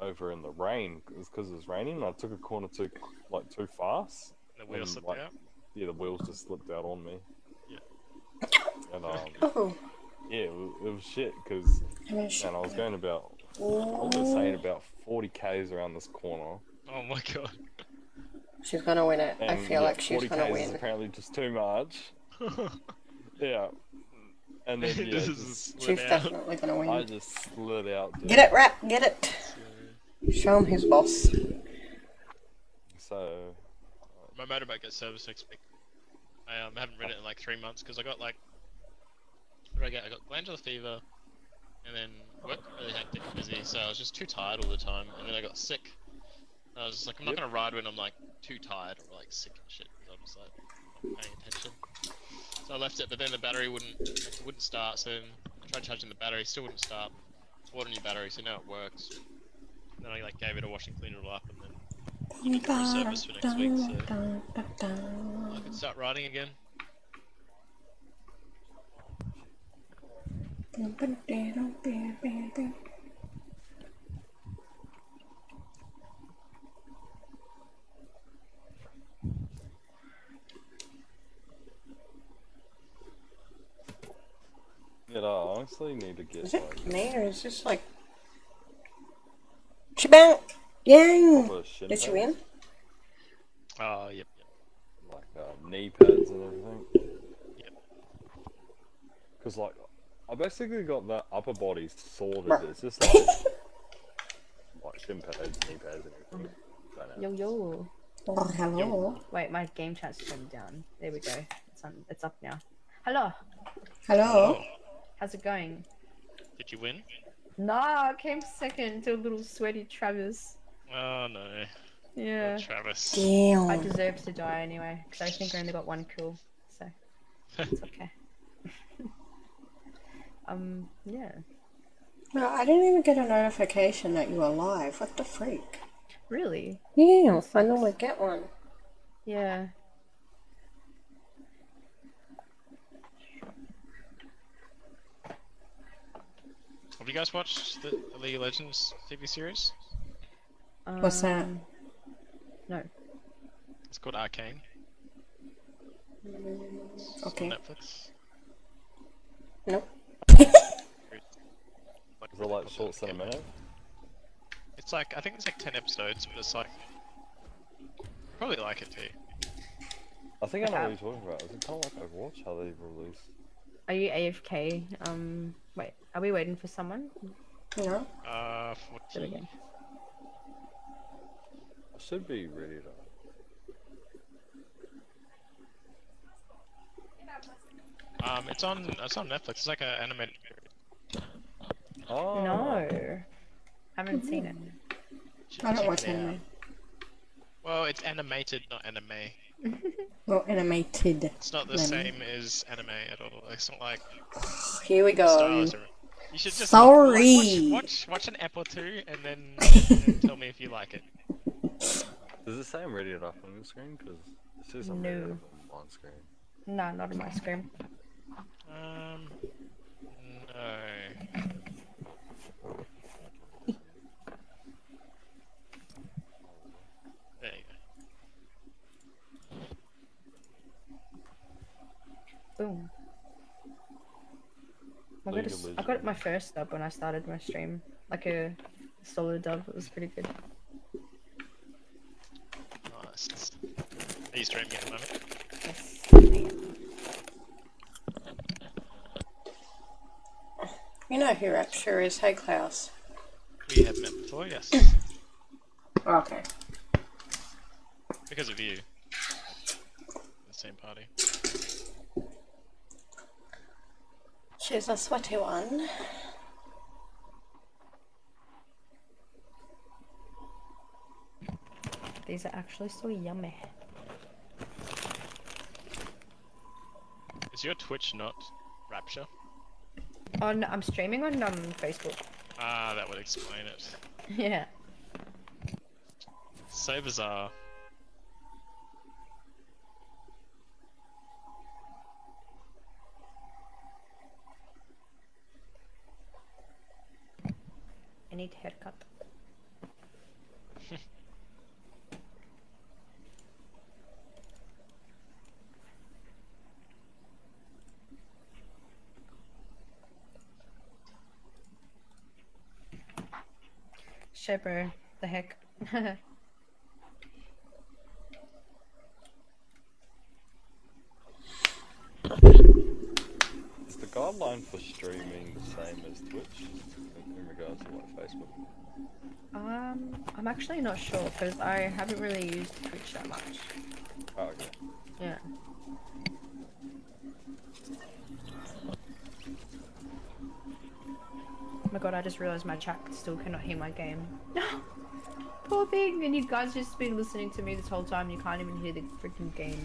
over in the rain. It was because it was raining. And I took a corner too like too fast. The wheel And, slipped like, out. Yeah, the wheels just slipped out on me. Yeah. And um, Oh, yeah, it was, it was shit. Because I'm gonna sh- man, I was going about, I was saying about forty k's around this corner. Oh my god. She's gonna win it. I feel yeah, like she's 40 gonna k's is apparently just too much. Yeah. And then yeah, this just- She's out. definitely gonna win. I just slid out. Dude. Get it, rap, get it. Show him his boss. So My motorbike got serviced next week. I um, haven't ridden it in like three months because I got like, what I get? I got glandular fever, and then work got really hectic and busy, so I was just too tired all the time, and then I got sick. And I was just like, I'm not Yep. gonna ride when I'm like too tired or like sick and shit, because I'm just like not paying attention. So I left it, but then the battery wouldn't like, it wouldn't start. So then I tried charging the battery, still wouldn't start. Bought a new battery, so now it works. And then I like gave it a wash and clean it all up, and then looking for a service for next week, so I can start riding again. Yeah, I honestly need to get Is it like me or is this like. Shabang! Yang! proper Did you win? Oh, yep, yep. like uh, knee pads and everything. Yep. Because like I basically got the upper body sorted. Bruh. It's just like like shin pads, knee pads, and everything. Don't. Yo yo. Oh, hello. Wait, my game chat's turned down. There we go. It's on. It's up now. Hello. Hello. How's it going? Did you win? Nah, I came second to a little sweaty Travis. Oh no. Yeah. Travis. Damn. I Damn. deserve to die anyway, because I think I only got one kill, so it's okay. Um, yeah. No, I didn't even get a notification that you were live. What the freak? Really? Yeah, I normally get one. Yeah. Have you guys watched the League of Legends TV series? What's that? Um, No. It's called Arcane. on Okay. Netflix. Nope. Like, Is it like short cinematic? It's like I think it's like ten episodes, but it's like probably like it too. I think I know what you're talking about. Is it kind of like Overwatch how they release? Are you AFK? Um, wait, are we waiting for someone? No. Uh, There we 14. go. I should be ready to. Um, it's on it's on Netflix. It's like an animated. Oh. No, I haven't seen it. I don't watch anime. Well, it's animated, not anime. Well, animated. It's not the Anime. same as anime at all. It's not like Here we go. Or... You should just Sorry. watch, watch watch an ep or two and then, and then tell me if you like it. Does it say I'm ready it up on your screen? Because it says I'm No. ready it on screen. No, not on my screen. Um, no. There you go. Boom. I got, League a of s- I got my first dub when I started my stream. Like a solo dub. It was pretty good. Nice. Are you streaming at the moment? Yes. You know who Rapture is, hey Klaus. We have met before, yes. Oh, okay. Because of you. The same party. She's a sweaty one. These are actually so yummy. Is your Twitch not Rapture? On I'm streaming on um Facebook. Ah, that would explain it. Yeah. So bizarre. I need haircut. Shaper, the heck. Guideline for streaming the same as Twitch in, in regards to like Facebook? um, I'm actually not sure because I haven't really used Twitch that much. Oh, okay. Yeah. Oh my god, I just realized my chat still cannot hear my game. No! Poor thing! And you guys just been listening to me this whole time, you can't even hear the freaking game.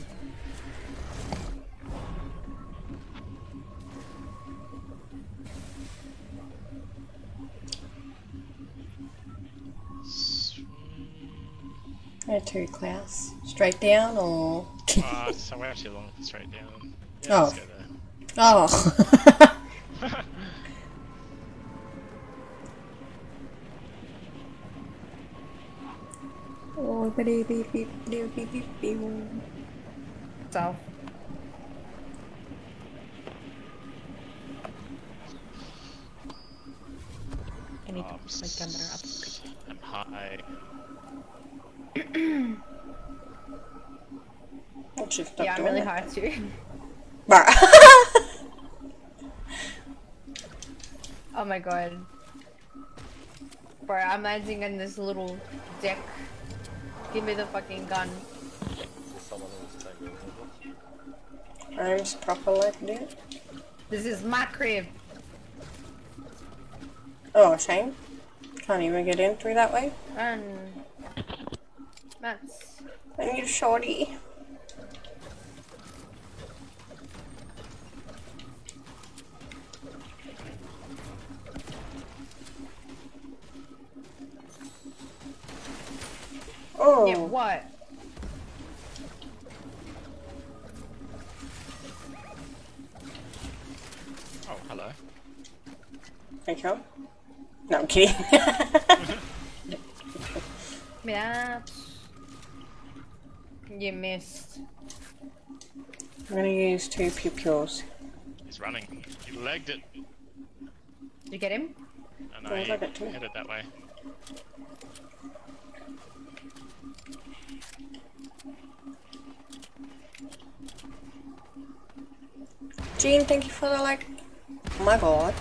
Where to, Klaus? Straight down or? Ah, so we're actually along straight down. Yeah, Oh. let's go there. Oh. oh, beep, beep, beep, beep, beep, beep, beep. So. I need to put my camera up. s- I'm high. I should stop Yeah, I'm really high too. Bruh. Oh my god. Bro, I'm landing in this little deck. Give me the fucking gun. Is someone else? Arms proper like that. This is my crib. Oh, shame. Can't even get in through that way. And that's I need a shorty. Oh, yeah. What? Oh, hello. thank you. No, I'm kidding. That's you missed. I'm gonna use two pupils. He's running. He legged it, Did you get him? and I legged it too. headed that way. Jean, thank you for the like. Oh my god.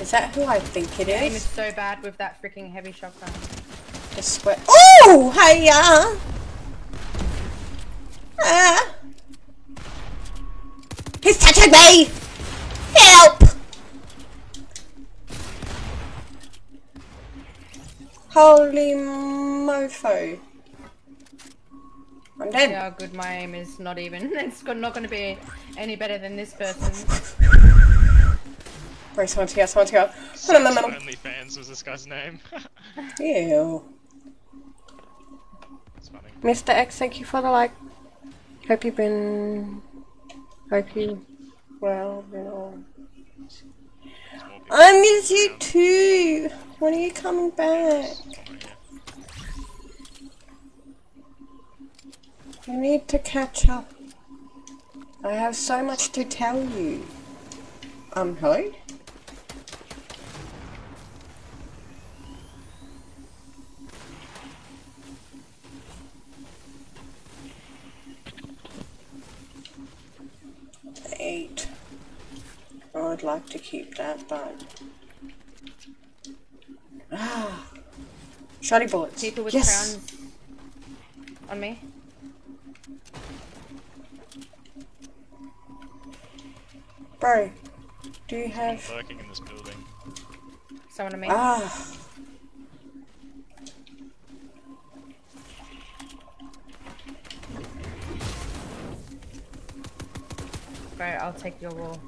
Is that who I think it Aim is is? so bad with that freaking heavy shotgun. The sweat. Oh, hiya! He's me! Help! Holy mofo. I'm dead. See how good my aim is. Not even. It's not going to be any better than this person. Wait, someone's here, someone's here. Sex no, no, no. Only fans was this guy's name. Ew. Mr. X, thank you for the like. Hope you've been. Hope you. Well, you know. There's more people I miss you too! When are you coming back? You need to catch up. I have so much to tell you. Um, hello? Eight. I would like to keep that, but. Ah. Shoddy bullets. People with yes! crowns on me. Bro, do you have. Lurking in this building. Someone on me. Ah. Bro, I'll take your wall.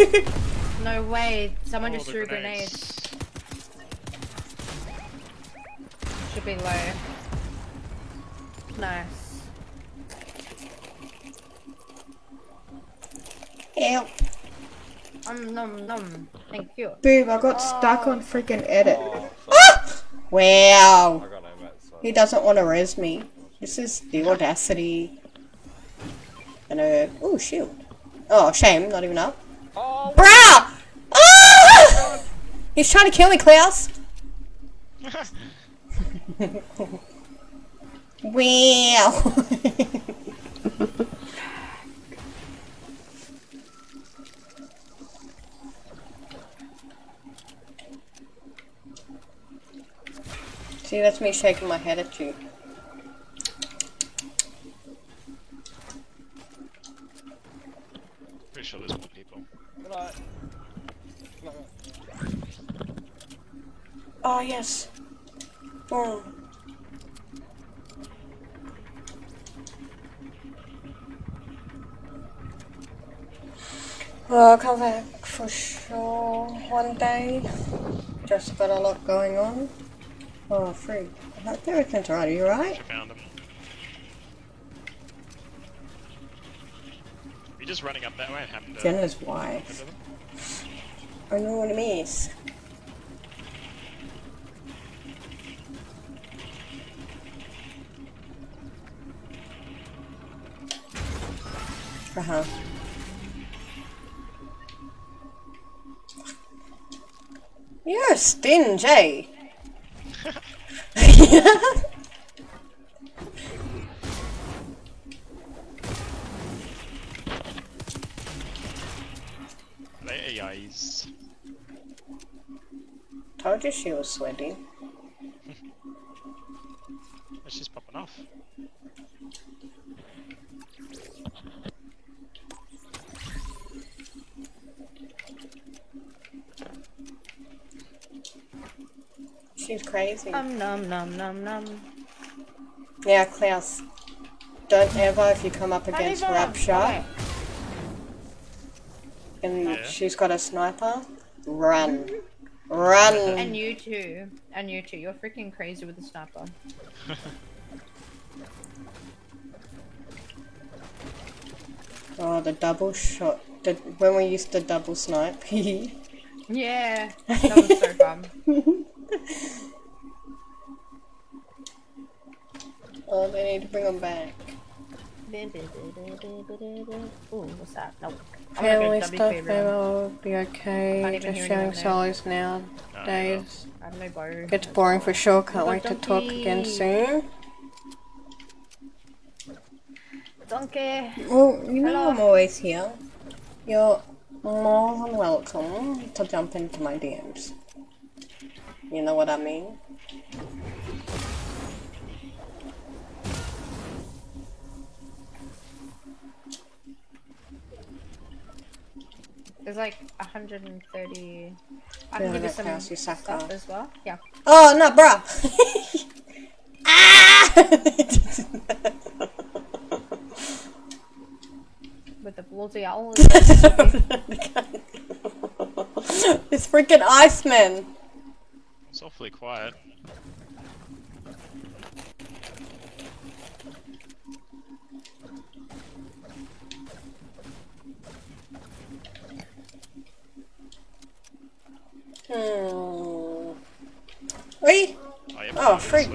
No! No way. Someone Oh, just threw grenades. grenades. Should be low. Nice. Help. Um, num, num. Thank you. Boob, I got stuck on freaking edit. Oh. Ah! Wow. I got no He doesn't want to res me. This is the audacity. And a. Ooh, shield. Oh, shame, not even up. Oh, Brow! Ah! He's trying to kill me, Klaus. Wow. See, that's me shaking my head at you. Pretty sure there's more good. Oh, yes. Mm. Well, I'll come back for sure one day. Just got a lot going on. Oh, free. I hope everything's alright. Are you alright? I found him. Just running up that way and having to. Jenna's wife. I know what it means. Uh huh. You're stingy. They AIs. Told you she was sweaty. It's just popping off. She's crazy. Um, num, num, num, num. yeah, Klaus. Don't ever, if you come up against Oliver, Rapture okay. And Yeah. she's got a sniper, run. Run. And you too. And you too. You're freaking crazy with the sniper. Oh, the double shot the, when we used to double snipe. Yeah, that was so fun. oh, they need to bring them back. Ooh, what's that? Nope. Family stuff, WP maybe room. I'll be okay. Just hear showing anyone there. solos now. No, Days. I don't know, bro. Gets boring for sure. Can't wait to talk again soon. Donkey. Well, you know Hello. I'm always here. You're more than welcome to jump into my DMs. You know what I mean? There's like 130. I Yeah, can give you some counts, you as well. Yeah. Oh no, bruh! ah! With the bloody owl. this freaking Iceman! It's awfully quiet. Hmm. Wait, Oh, yep, Oh, freak.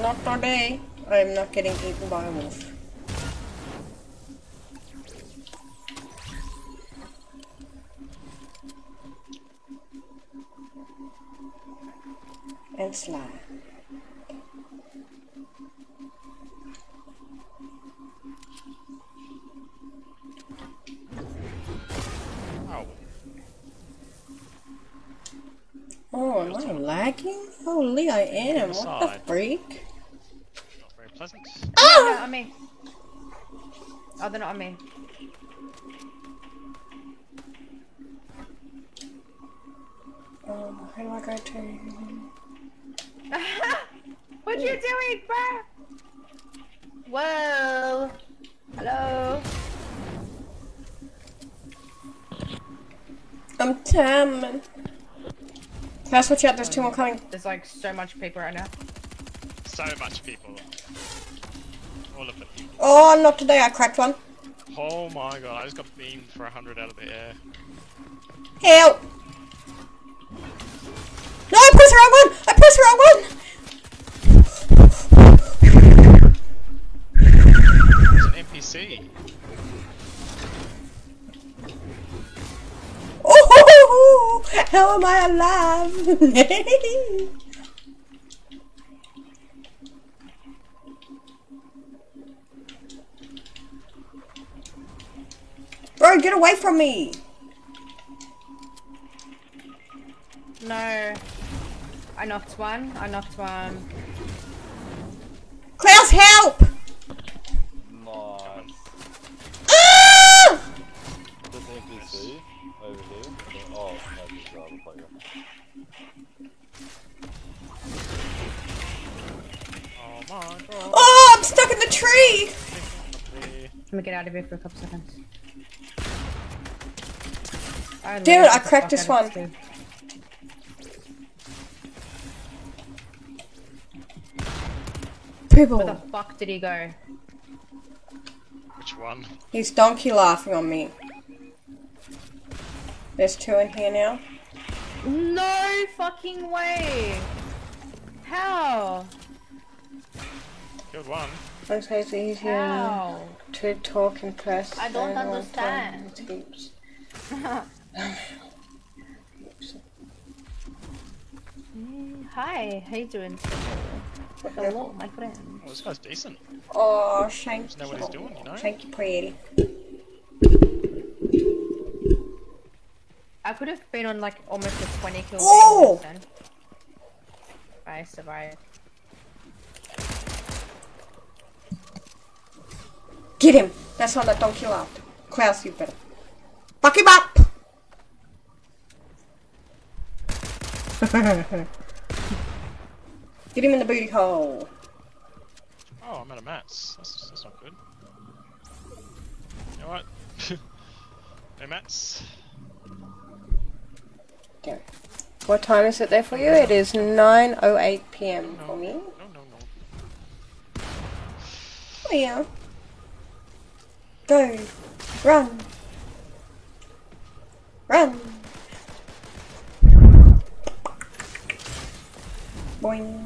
not today. I'm not getting eaten by a wolf. And slide. Oh, am I lagging? Holy, I am. What the Side. freak? not very pleasant. Oh, no, on me. Oh, they're not on me. Um, how do I go to? what you doing, bro? Whoa. Hello. I'm Tam. That's what you out. There's two more coming. There's like so much people right now. So much people. All of it. Oh, not today. I cracked one. Oh my god, I just got beamed for a hundred out of the air. Help! No, I pressed the wrong one! I pressed the wrong one! It's an NPC. Oh, how am I alive? Bro, get away from me! No. I knocked one. I knocked one. Klaus, help! Nice. Ah! This NPC over here. Oh, Oh my god. Oh, I'm stuck in the tree! Let me get out of here for a couple seconds. I Damn it, I cracked this one. too. People. Where the fuck did he go? Which one? He's donkey laughing on me. There's two in here now. No fucking way! How? Killed one. Looks like it's easier How? to talk in person. I don't than on understand. Teams. Hi, how you doing? Hello, my friend. Oh, this guy's decent. Oh, thank Doesn't know what he's doing, you know? Thank you, pretty. I could have been on like almost a 20 kill Oh! I survived. Get him! That's one that donkey laughed. Klaus, you better. Fuck him up! Get him in the booty hole. Oh, I'm out of mats. That's, that's not good. You know what? no mats. There. What time is it there for you? It is 9.08 p.m. for me. No, no, no. Oh yeah. Go. Run. Run. Boing.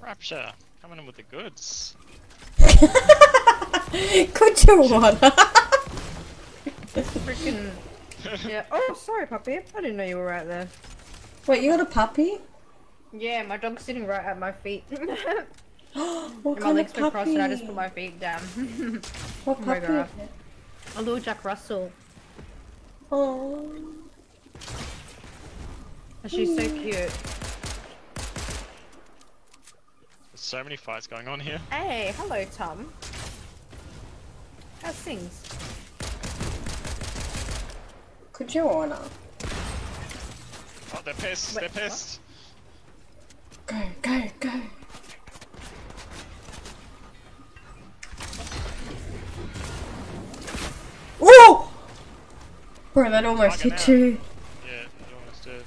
Rapture, coming in with the goods. Could you water? Freaking. Yeah. Oh, sorry, puppy. I didn't know you were right there. Wait, you got a puppy? Yeah, my dog's sitting right at my feet. and what my legs of were crossed, and I just put my feet down. What Oh my puppy? God. A little Jack Russell. Oh. And she's so cute. There's so many fights going on here. Hey, hello, Tom. How's things? Could you order? Oh, they're pissed. Wait, they're pissed. Go, Bro, that almost hit you. Yeah, you almost did.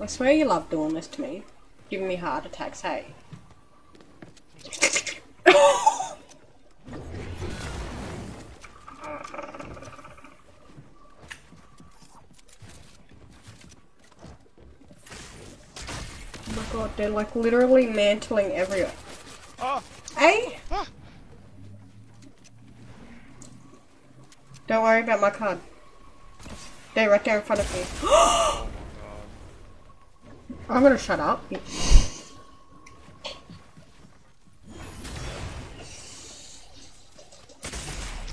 I swear you love doing this to me. Giving me heart attacks, hey. Oh my god, they're like literally mantling everywhere. Oh, Hey! ah. Don't worry about my card. They're right there in front of me. oh god. I'm gonna shut up.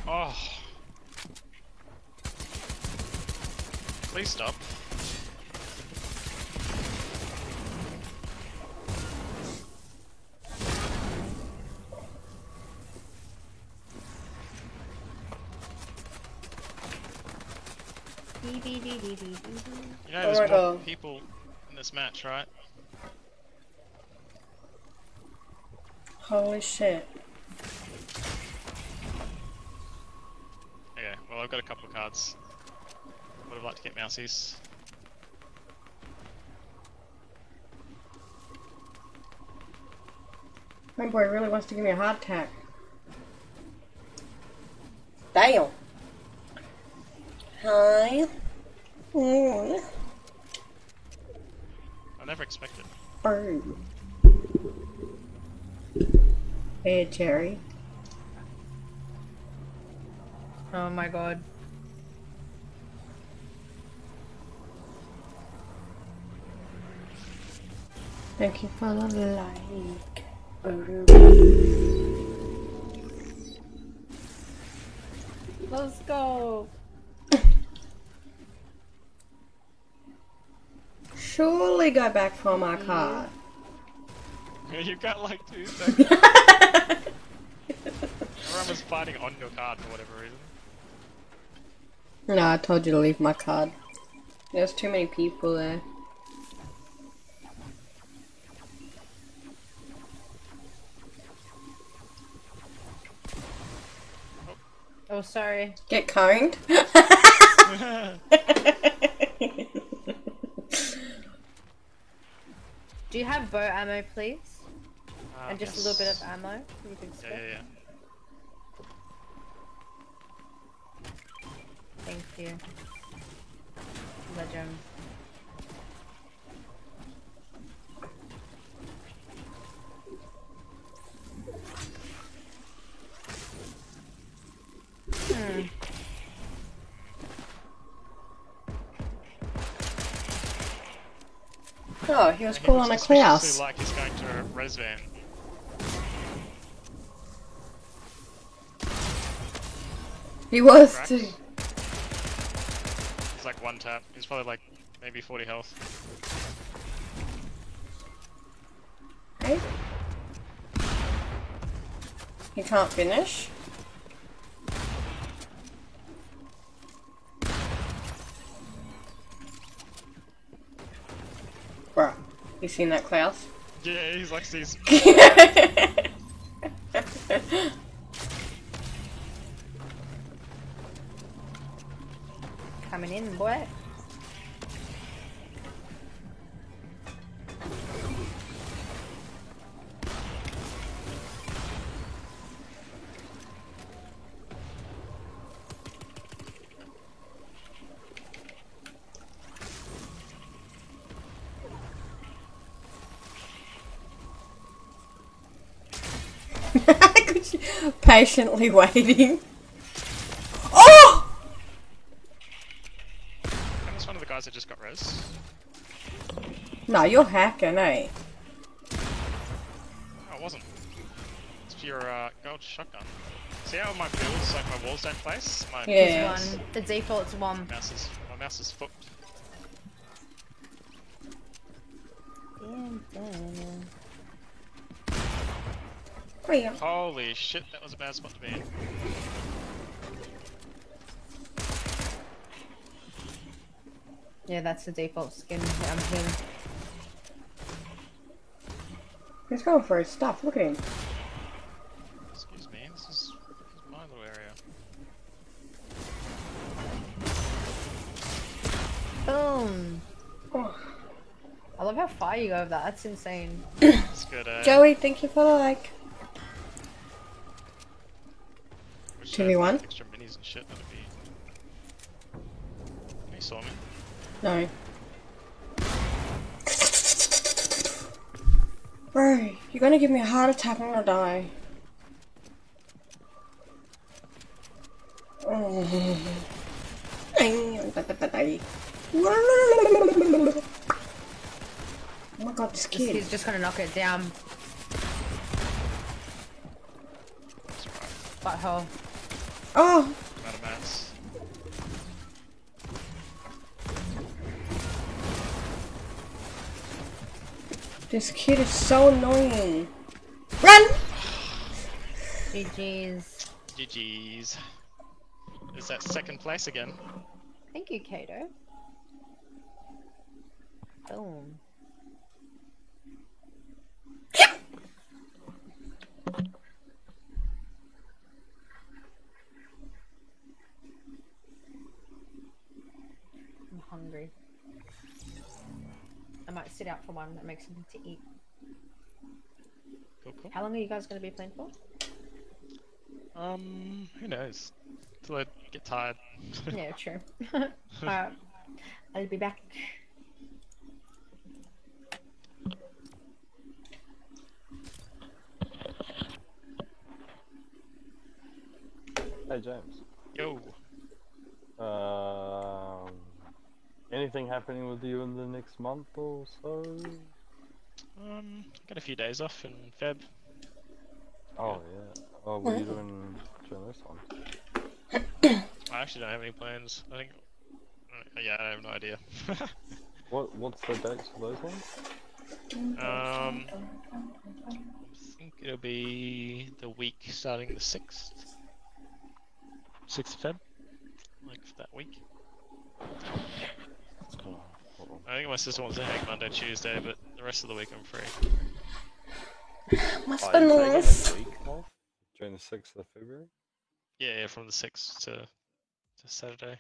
Oh. Please stop. You know, Oh there's my more God. people in this match, right? Holy shit. Okay, well, I've got a couple of cards. Would have liked to get Mousies. My boy really wants to give me a heart attack. Damn. Hi. Mm. I never expected. Bird. Hey, Cherry. Oh my god. Thank you for the like. Let's go. Surely go back for my mm. card. you got like two seconds. Everyone was fighting on your card for whatever reason. no, I told you to leave my card. There's too many people there. Oh, sorry. Get coned. Do you have bow ammo, please? Uh, and just a little bit of ammo? You can Yeah, spare? yeah, yeah. Thank you. Legend. Hmm. Oh, he was He pulling a Klaus. like he's going to Resvan. He was Correct. too. He's like one tap. He's probably like maybe 40 health. Hey? He can't finish. You seen that Klaus? Yeah, he's like these. Coming in, boy. Patiently waiting. Oh! And it's one of the guys that just got res. No, you're hacking, eh? Oh, it wasn't. It's for your uh, gold shotgun. See how my builds, like my walls don't place? My Yeah. One. The default's one. mouse is, my mouse is fucked. Oh, yeah. Holy shit, that was a bad spot to be in. Yeah, that's the default skin. I'm him. He's going for his stuff. Look at him. Excuse me, this is, this is my little area. Boom. Oh. I love how far you go with that. That's insane. It's good, uh, Joey, thank you for the like. 2v1? Extra minis and shit, that'd be... You saw me? No. Bro, you're gonna give me a heart attack, and I'm gonna die. Oh. Oh my god, this This kid. kid's just gonna knock it down. Butthole. Oh, I'm out of mats. this kid is so annoying. Run! GG's. GG's. Is that second place again? Thank you, Kato. Boom. I'm hungry. I might sit out for one and make something to eat. Cool, cool. How long are you guys going to be playing for? Um, who knows? Till I get tired. yeah, true. Alright. I'll be back. Hey James. Yo! Um, anything happening with you in the next month or so? Um, got a few days off in Feb. Oh yeah. Oh, what are you doing during this one? I actually don't have any plans. I think. uh, Yeah, I have no idea. What What's the dates for those ones? um, I think it'll be the week starting the 6th. 6th of Feb? Like for that week. Hold on. I think my sister wants to hang Monday, Tuesday, but the rest of the week I'm free. Must be you're nice. week during the sixth of February. Yeah, yeah, from the 6th to, to Saturday.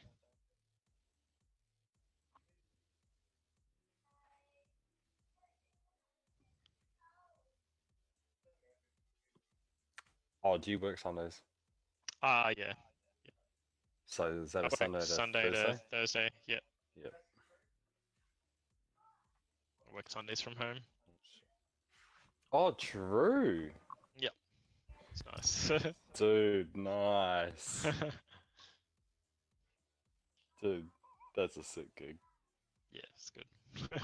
Oh, do you work Sundays? Ah, yeah. So is that I a Sunday to Sunday Thursday? to Thursday. Yep. Yep. I work Sundays from home. Oh, true. Yep. It's nice. Dude, nice. Dude, that's a sick gig. yeah, it's good.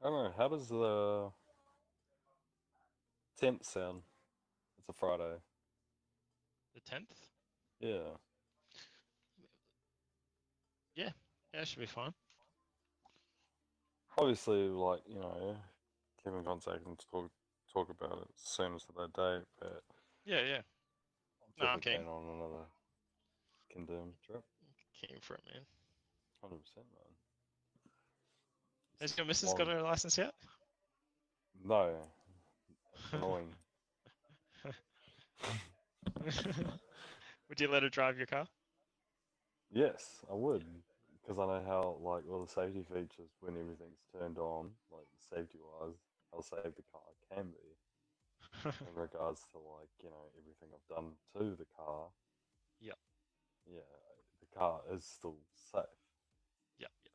I don't know, how does the 10th sound? It's a Friday. the 10th? Yeah. Yeah, it should be fine. Obviously, like, you know, keep in contact and talk, talk about it as soon as that date, but Yeah, yeah. I'm No, I'm keen. on another condemned trip. Keen for it, man. 100%, man. Has your missus got her license yet? No. Annoying. Would you let her drive your car? Yes, I would, because I know how like all the safety features when everything's turned on, like safety wise, how safe the car can be in regards to like you know everything I've done to the car. Yeah. Yeah, the car is still safe. yeah, yeah.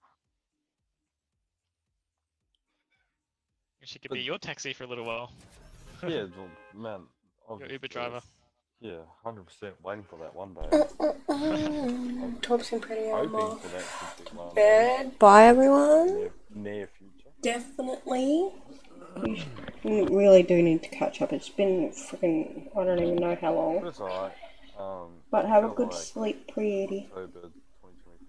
She could be your taxi for a little while. Yeah, well, man. Your Uber driver. Yeah, hundred percent. Waiting for that one day. In pretty Hoping armor. for that to be one day. Goodbye, everyone. Near, near future. Definitely. You really do need to catch up. It's been freaking I don't even know how long. But it's alright. Um, But have a good like sleep, pretty. October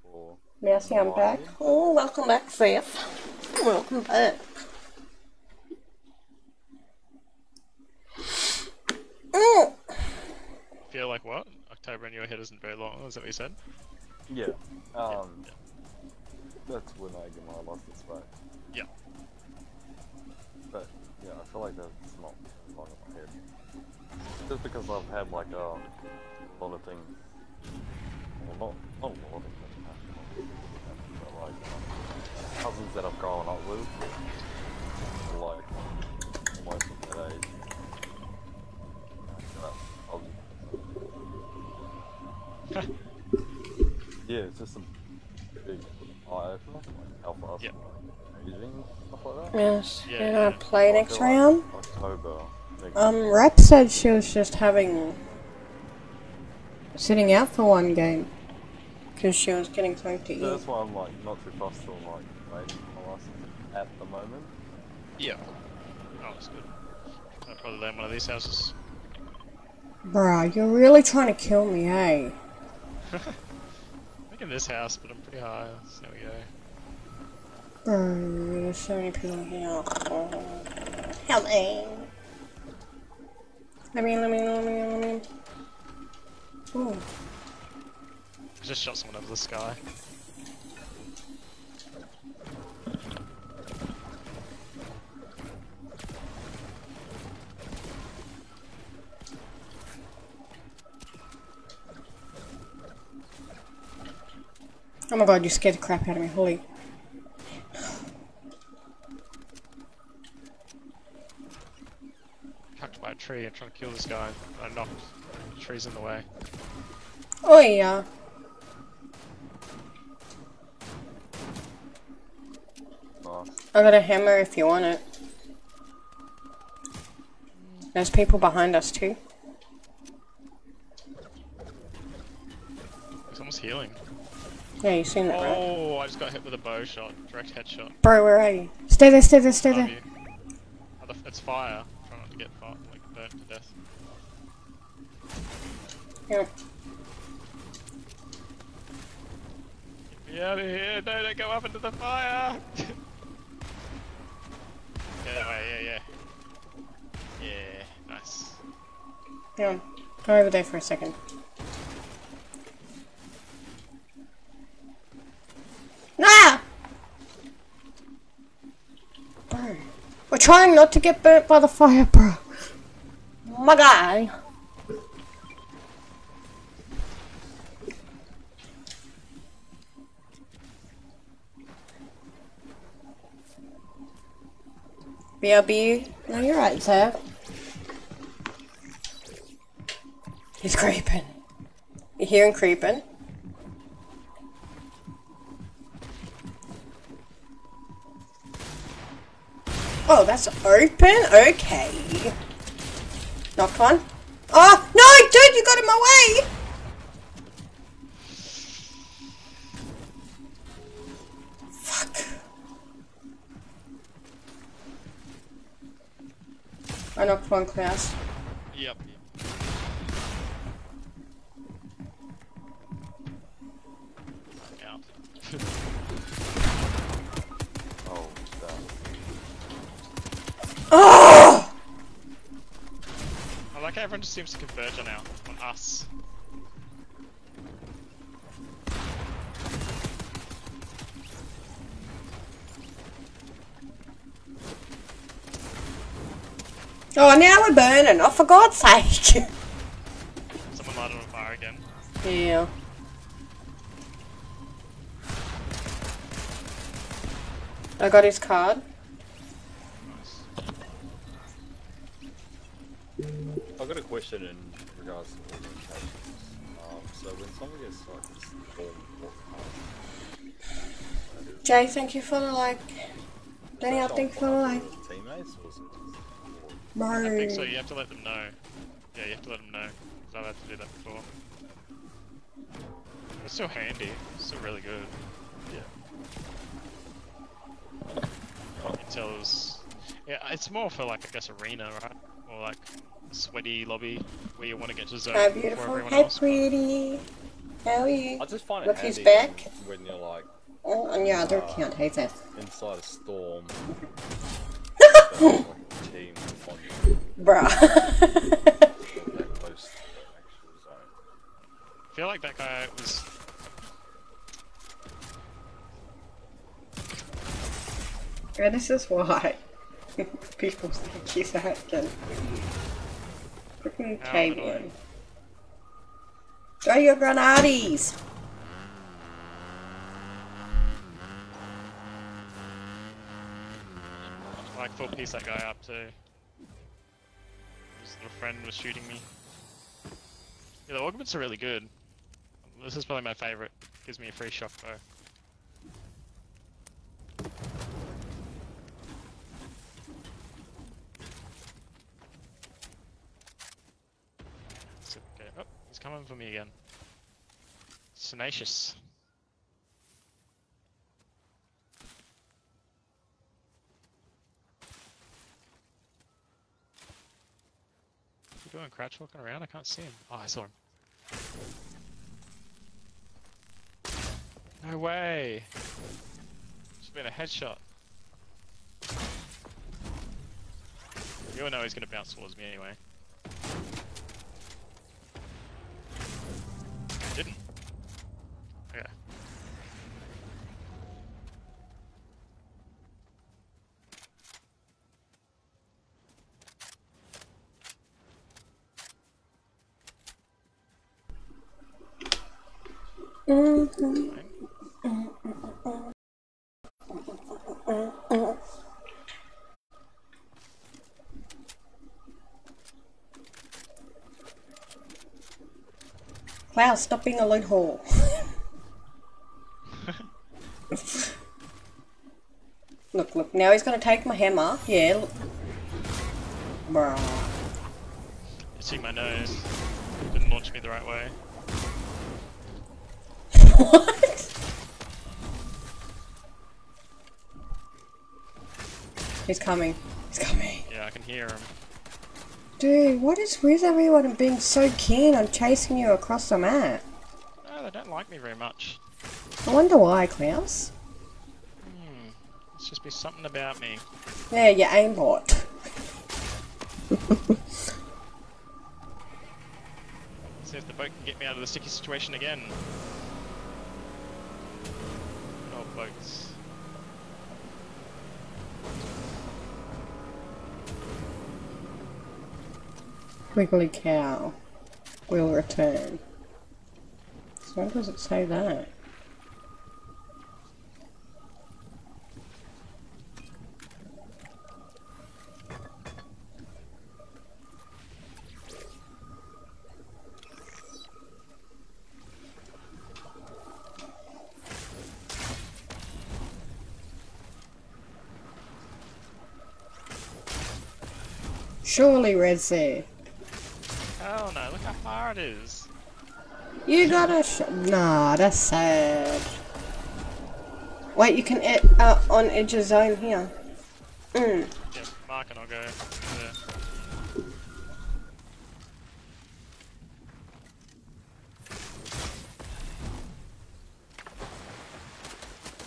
2024. Now see I'm back. Oh, welcome back, Seth. Welcome back. Mm. Feel like what? October in your head isn't very long. Is that what you said? Yeah. Um, that's when I get my lost its. Yeah. But yeah, I feel like that's not long in my head. Just because I've had like um, a lot of things. Well, not, not a lot of things that but like um, cousins that I've grown up with, are, like almost of that age. And, uh, I'll- yeah, it's just a big eye opener, like how fast Yeah. like, aging stuff like that. Yes. Yeah, and yeah. Play I next feel like round. October. next Um, Rap said she was just having sitting out for one game because she was getting something to So eat. that's why I'm like not too fussed on like waiting for my license at the moment. Yeah. Oh, that's good. I'll probably land one of these houses. Bruh, you're really trying to kill me, eh? In this house, but I'm pretty high. So there we go. There's so many people here. Help me. Eh. Let me, let me, let me, let me. Ooh. I just shot someone of the sky. Oh my god, you scared the crap out of me, holy. Tucked by a tree and trying to kill this guy. I knocked the trees in the way. Oh yeah. Nice. I got a hammer if you want it. There's people behind us too. It's almost healing. Yeah, you seen that, right? Oh, I just got hit with a bow shot. Direct headshot. Bro, where are you? Stay there, stay there, stay Above there. Oh, the- it's fire. Try not to get fire, like burnt to death. Yeah. Get me out of here! No, don't go up into the fire! yeah, way, yeah, yeah. Yeah, nice. Yeah. Go over there for a second. Ah! Bro. We're trying not to get burnt by the fire, bro. My guy. BRB. No, you're right, sir. He's creeping. You hear him creeping? Oh, that's open? Okay. Knocked one. Oh, no, dude, you got in my way! Fuck. I knocked one class. Yep. Oh! I like how everyone just seems to converge on our, on us. Oh, now we're burning. Oh, for God's sake. Someone lighted on fire again. Yeah. I got his card. Nice. I've got a question in regards to orientation. Um, so when someone gets like this form, what kind Jay, thank you for the like. Danielle, thank you for the like. Team teammates, or was it Bro. I think so. You have to let them know. Yeah, you have to let them know. 'cause I've had to do that before. It's still handy. It's still really good. yeah? Intel's. Yeah, it's more for like I guess arena, right? Or like a sweaty lobby where you want to get to zone Hi, before beautiful. everyone Hi, else. pretty. How are you? I just find it Look who's handy back. when you're like Oh, on your other Uh, account, hey Zeth. inside a storm. there's, team Bruh. not that close to the actual zone. I feel like that guy was. and this is why people think he's hacking. Freaking annoying. Throw your grenades! Like full piece that guy up too. His little friend was shooting me. Yeah, the augments are really good. This is probably my favorite. Gives me a free shock though. So, okay. Oh, he's coming for me again. Tenacious. What's he doing? Crouch walking around? I can't see him. Oh, I saw him. No way! It's been a headshot. You all know he's gonna bounce towards me anyway. Okay. Wow, stop a loot hole. Look, now he's gonna take my hammer. Yeah, look. Bruh. Itching my nose. Didn't launch me the right way. what? He's coming. He's coming. Yeah, I can hear him. Dude, what is with everyone being so keen on chasing you across the map? No, they don't like me very much. I wonder why, Klaus. Just be something about me. Yeah, your aimbot. See if the boat can get me out of the sticky situation again. Old boats. Wiggly cow will return. So why does it say that? Surely, Red Sea. Oh no, look how far it is. You gotta sh- Nah, that's sad. Wait, you can ed uh, on edge of zone here. Mm. Yeah, Mark and I'll go there.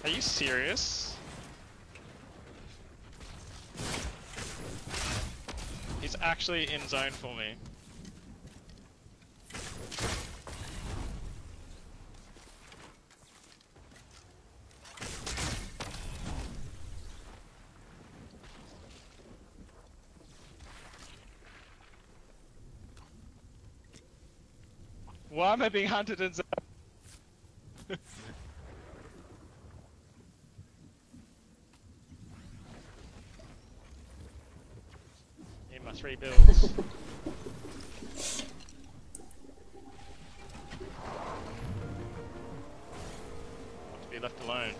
Are you serious? He's actually in zone for me. Why am I being hunted in zone? My three builds. To be left alone.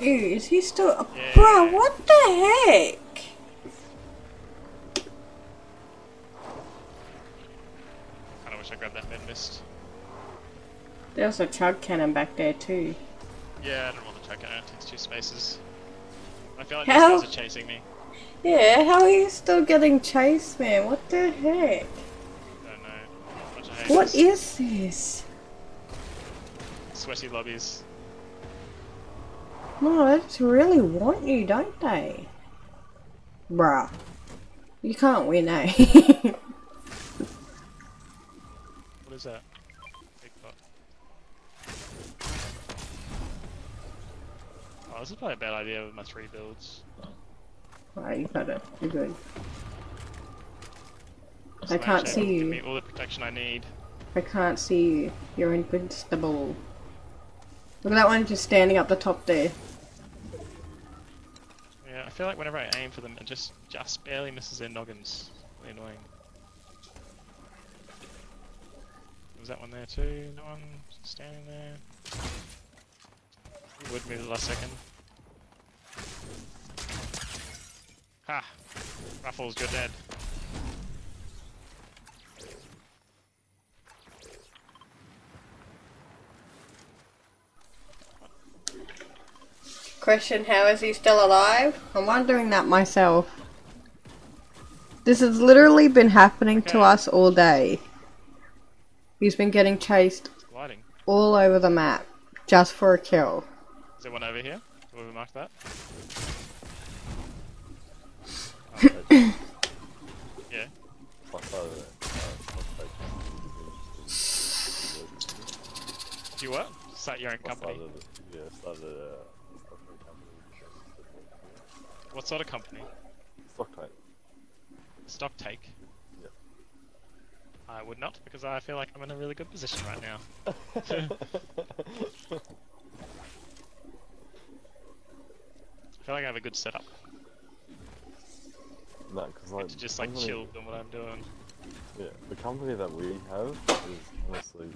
Ew, is he still? Yeah. Bro, what the heck? Kinda wish I grabbed that med mist. There's a chug cannon back there too. Yeah, I don't want the token, it takes two spaces. I feel like How? these guys are chasing me. Yeah, how are you still getting chased, man? What the heck? don't know. Bunch of What is this? Sweaty lobbies. No, they just really want you, don't they? Bruh. You can't win, eh? What is that? Big pot. Oh, this is probably a bad idea with my three builds. Alright, you got it. You're good. I can't see you. Give me all the protection I need. I can't see you. You're invincible. Look at that one just standing up the top there. Yeah, I feel like whenever I aim for them, it just just barely misses their noggins. Really annoying. Was that one there too? No one standing there. You would move the last second. Ha! Ruffles, you're dead. Question, how is he still alive? I'm wondering that myself. This has literally been happening to us all day. He's been getting chased Gliding. all over the map just for a kill. Is there one over here? Will we mark that? Yeah. plus over there. Uh, plus Do you what? Start your own company. yeah, started a stock take company. What sort of company? Stock take. Stock take? Yep. I would not, because I feel like I'm in a really good position right now. I feel like I have a good setup. No, because like to just like company- chill doing what I'm doing. Yeah, the company that we have is honestly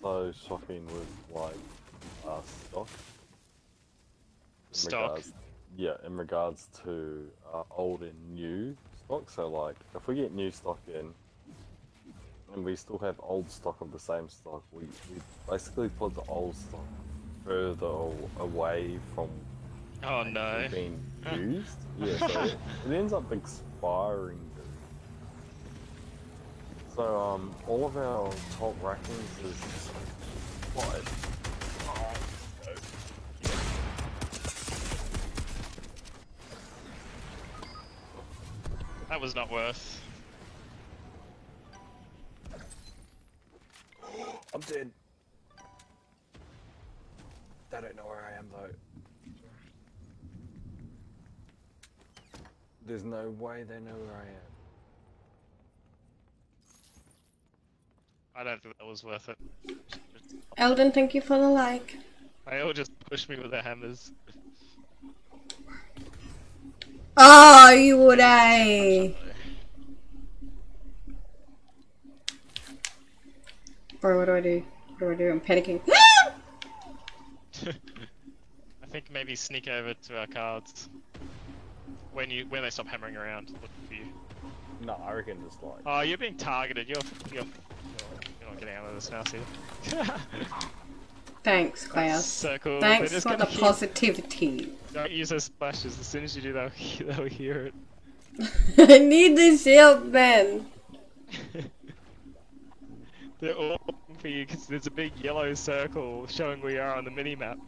so shocking with like uh, stock. in Stock. Regards, yeah, in regards to uh, old and new stock. So like, if we get new stock in, and we still have old stock of the same stock, we, we basically put the old stock further away from Oh no. being used. Yeah, so it, it ends up expiring. dude. So um, all of our top rankings is like. That was not worth. I'm dead. They don't know where I am though. There's no way they know where I am. I don't think that was worth it. Eldon, thank you for the like. They all just push me with their hammers. Oh, you would, eh? Bro, what do I do? What do I do? I'm panicking. I think maybe sneak over to our cards when you when they stop hammering around, looking for you. No, I reckon just like. Oh, you're being targeted. You're you're you're not getting out of this now, see? Thanks, Klaus. so cool. Thanks for the gonna hear- positivity. Don't use those splashes. As soon as you do, they'll they'll hear it. I need this help, man. They're all looking for you because there's a big yellow circle showing where you are on the mini map.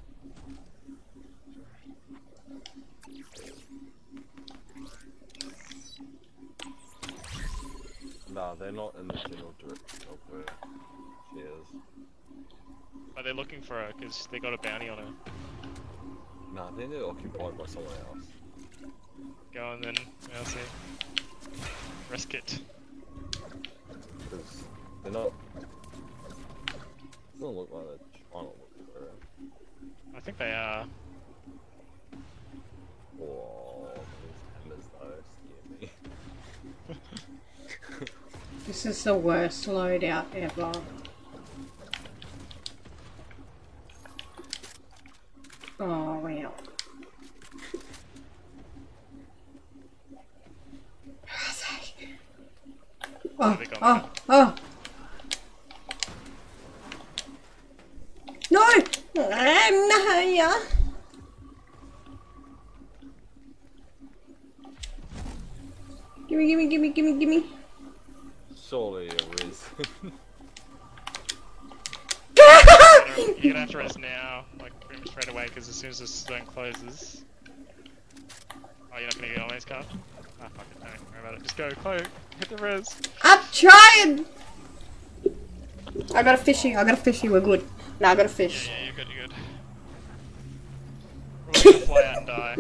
Nah, they're not in the general direction of where she is. But they're looking for her because they got a bounty on her. Nah, then they're occupied by someone else. Go and then I'll see. Risk it. Because they're not. Doesn't look like they're trying to look for her. I think they are. Whoa, This is the worst loadout ever. Oh, well. Oh, oh, oh. No! I'm not here. Gimme, gimme, gimme, gimme, gimme. Surely it is. You're gonna have to rest now, like pretty much straight away, because as soon as this zone closes. Oh, you're not gonna get on these cards? Ah, fuck it, don't worry about it. Just go, Chloe, hit the res. I'm trying! I got a fishy, I got a fishy, we're good. Now I got a Yeah, fish. yeah, you're good, you're good. We're gonna fly out and die,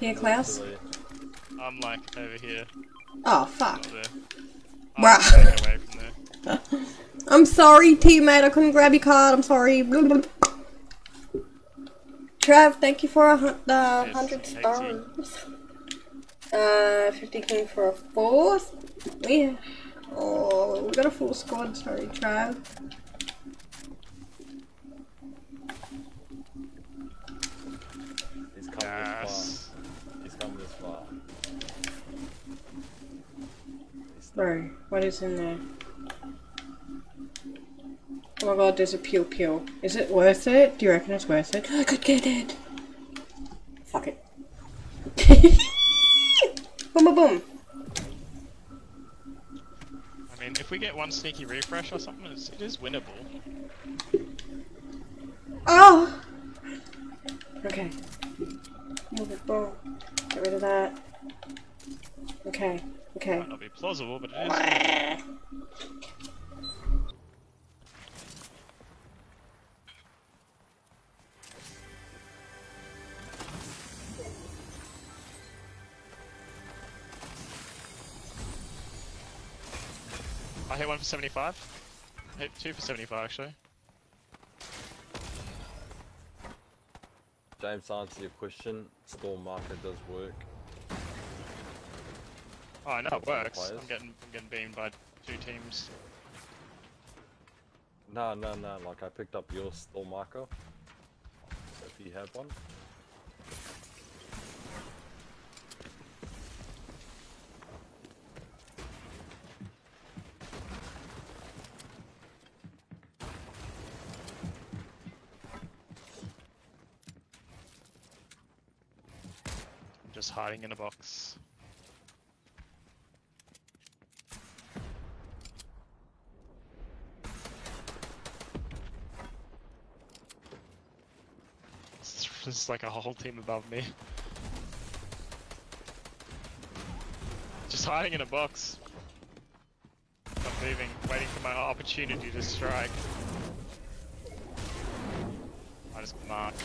Here, Klaus? I'm like over here, Oh, fuck. Wow. I'm just away from there. I'm sorry, teammate, I couldn't grab your card, I'm sorry. Trav, thank you for a hun- uh, Yes, 100 stars. Uh, 50 king for a fourth. We, oh, we got a full squad, sorry, Trav. He's come this Bro, what is in there? Oh my god, there's a peel peel. Is it worth it? Do you reckon it's worth it? I could get it. Fuck it. boom boom boom. I mean, if we get one sneaky refresh or something, it's, it is winnable. Oh! Okay. Move it, boom. Get rid of that. Okay, okay. Might not be plausible, but it is. I hit one for 75. I hit two for 75 actually. James, to answer your question, Storm Marker does work. Oh, I know it works. players. I'm getting, I'm getting beamed by two teams. No, no, no, like I picked up your Storm Marker. If you have one. I'm just hiding in a box. There's like a whole team above me. Just hiding in a box. Not moving, waiting for my opportunity to strike. I just marked.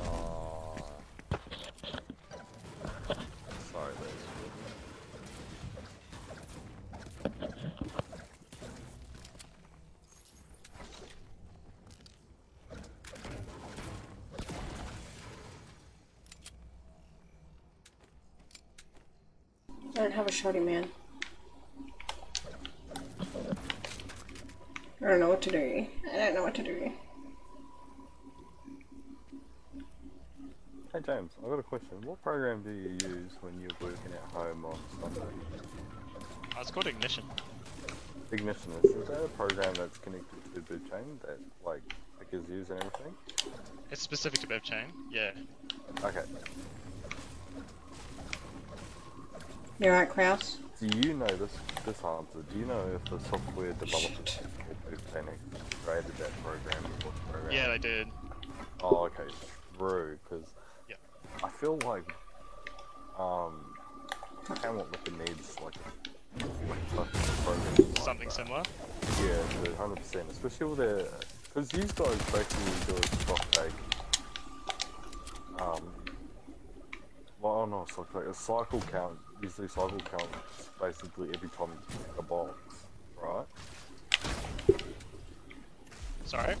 Oh. Sorry, ladies. I don't have a shotty man. I don't know what to do. I don't know what to do. Hey James, I've got a question. What program do you use when you're working at home on Sunday? Oh, it's called Ignition. Ignition is, is that a program that's connected to BevChain that like pickers use and everything? It's specific to BevChain. Yeah. Okay. You alright, Kraus? Do you know this this answer? Do you know if the software developers at BevChain created that program or what program? Yeah, they did. Oh, okay. True, because Yeah. I feel like um, Hamlet Liquor needs like a like fucking program like Something that. similar. Yeah, hundred percent. Especially with their, because these guys basically do a stock take. Um, Well, no, it's like, like a cycle count. Usually, cycle count basically every time you pick a box, right? Sorry.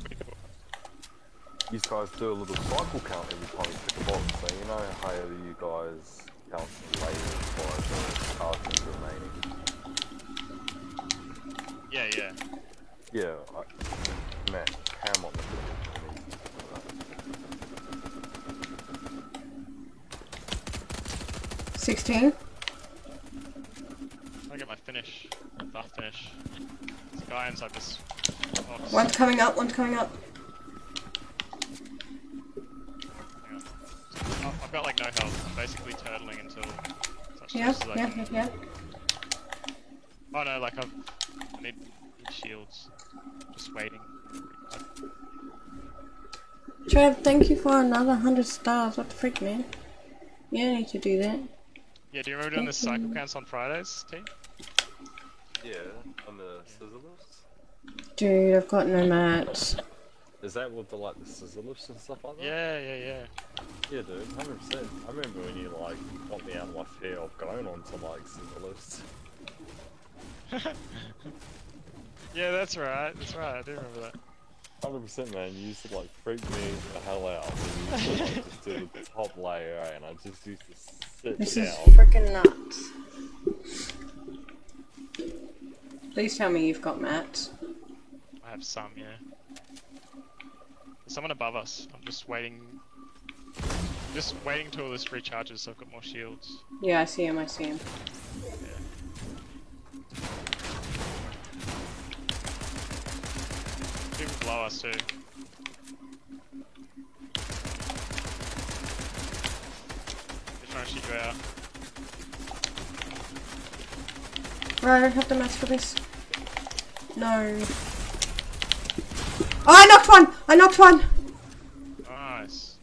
You guys do a little cycle count every time you pick a box. So you know how you guys count the layers by the cartons remaining. Yeah, yeah. Yeah, I, man, ham on Sixteen. I get my finish. Buff finish. There's a guy inside this box. One's coming up. One's coming up. Hang on. Oh, I've got like no health. I'm basically turtling until such Yeah, times as I yeah, can- yeah, yeah. Oh no, like I've I need, need shields. Just waiting. Trev, thank you for another hundred stars. What the frick, man? You don't need to do that. Yeah, do you remember doing the cycle counts on Fridays, team? Yeah, on the scissor lifts. Dude, I've got no mats. Is that with the like the scissor lifts and stuff like that? Yeah, yeah, yeah. Yeah, dude, hundred percent. I remember when you like got me out of my fear of going on to like scissor lifts. Yeah, that's right. That's right. I do remember that. Hundred percent, man. You used to like freak me the hell out. You used to like, just do the top layer, and I just used to sit This down. is freaking nuts. Please tell me you've got mats. I have some, yeah. There's someone above us. I'm just waiting. Just waiting till this recharges so I've got more shields. Yeah, I see him. I see him. People below us too. They're trying to shoot you out. Right, I don't have the mats for this. No. Oh, I knocked one! I knocked one! Nice.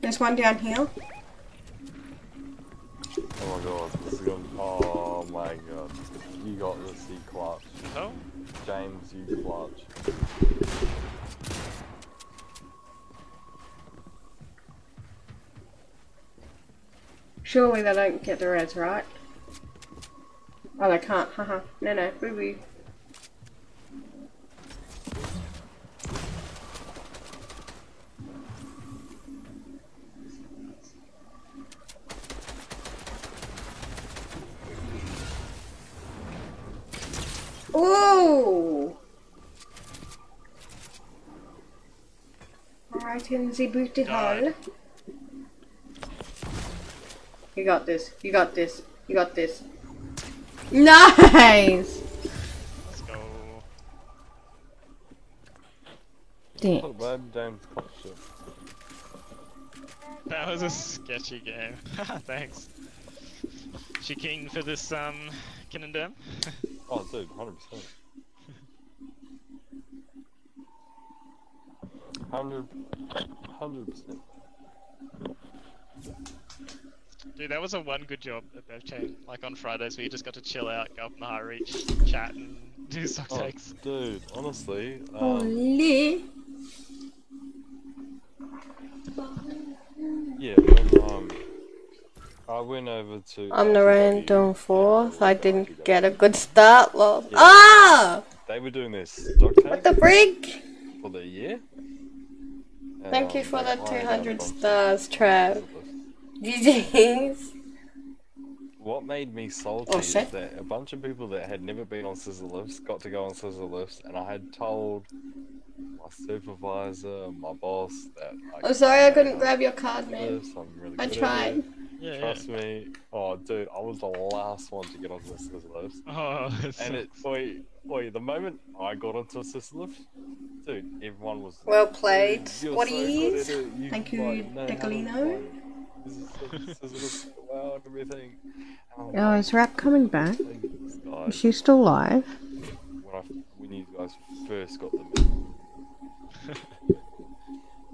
There's one down here. Oh my god, this is gonna. Oh my god, you got this, you clutch. Oh? James, you clutch. Surely they don't get the reds right. Oh, they can't. Haha. no, no. Boo boo. Ooh! Alright, in the beauty hall. You got this. You got this. You got this. Nice! Let's go. Damn. That was a sketchy game. Thanks. She keen for this, um, Kinondam? oh, dude, 100%. Hundred, hundred percent. Dude, that was a one good job at Bev Chain. Like on Fridays where you just got to chill out, go up in the high reach, chat and do stock Oh, takes. dude, honestly, um, Holy. yeah, when, um, I went over to. I'm the RTW, random fourth. I didn't get a good start. Well, Yeah. ah! They were doing this stock What the brig? for the year. Thank you for the 200 a bunch of stars, Trav. GG's. What made me salty Oh, is that a bunch of people that had never been on scissor lifts got to go on scissor lifts, and I had told my supervisor, my boss, that. I I'm sorry I couldn't grab your card, man. lifts, really I tried. It. Yeah, Trust me. Oh, dude, I was the last one to get onto the scissor lifts. Oh, it's And it, oi, oi, the moment I got onto a scissor lift, dude, everyone was. Well played, "Dude, what so he good is. you, Thank you, like, know how to, Decolino. like, This is the scissor lift wow and everything. And Oh, like, is Rap coming back? "Please, Is she still live? when I when you guys first got them.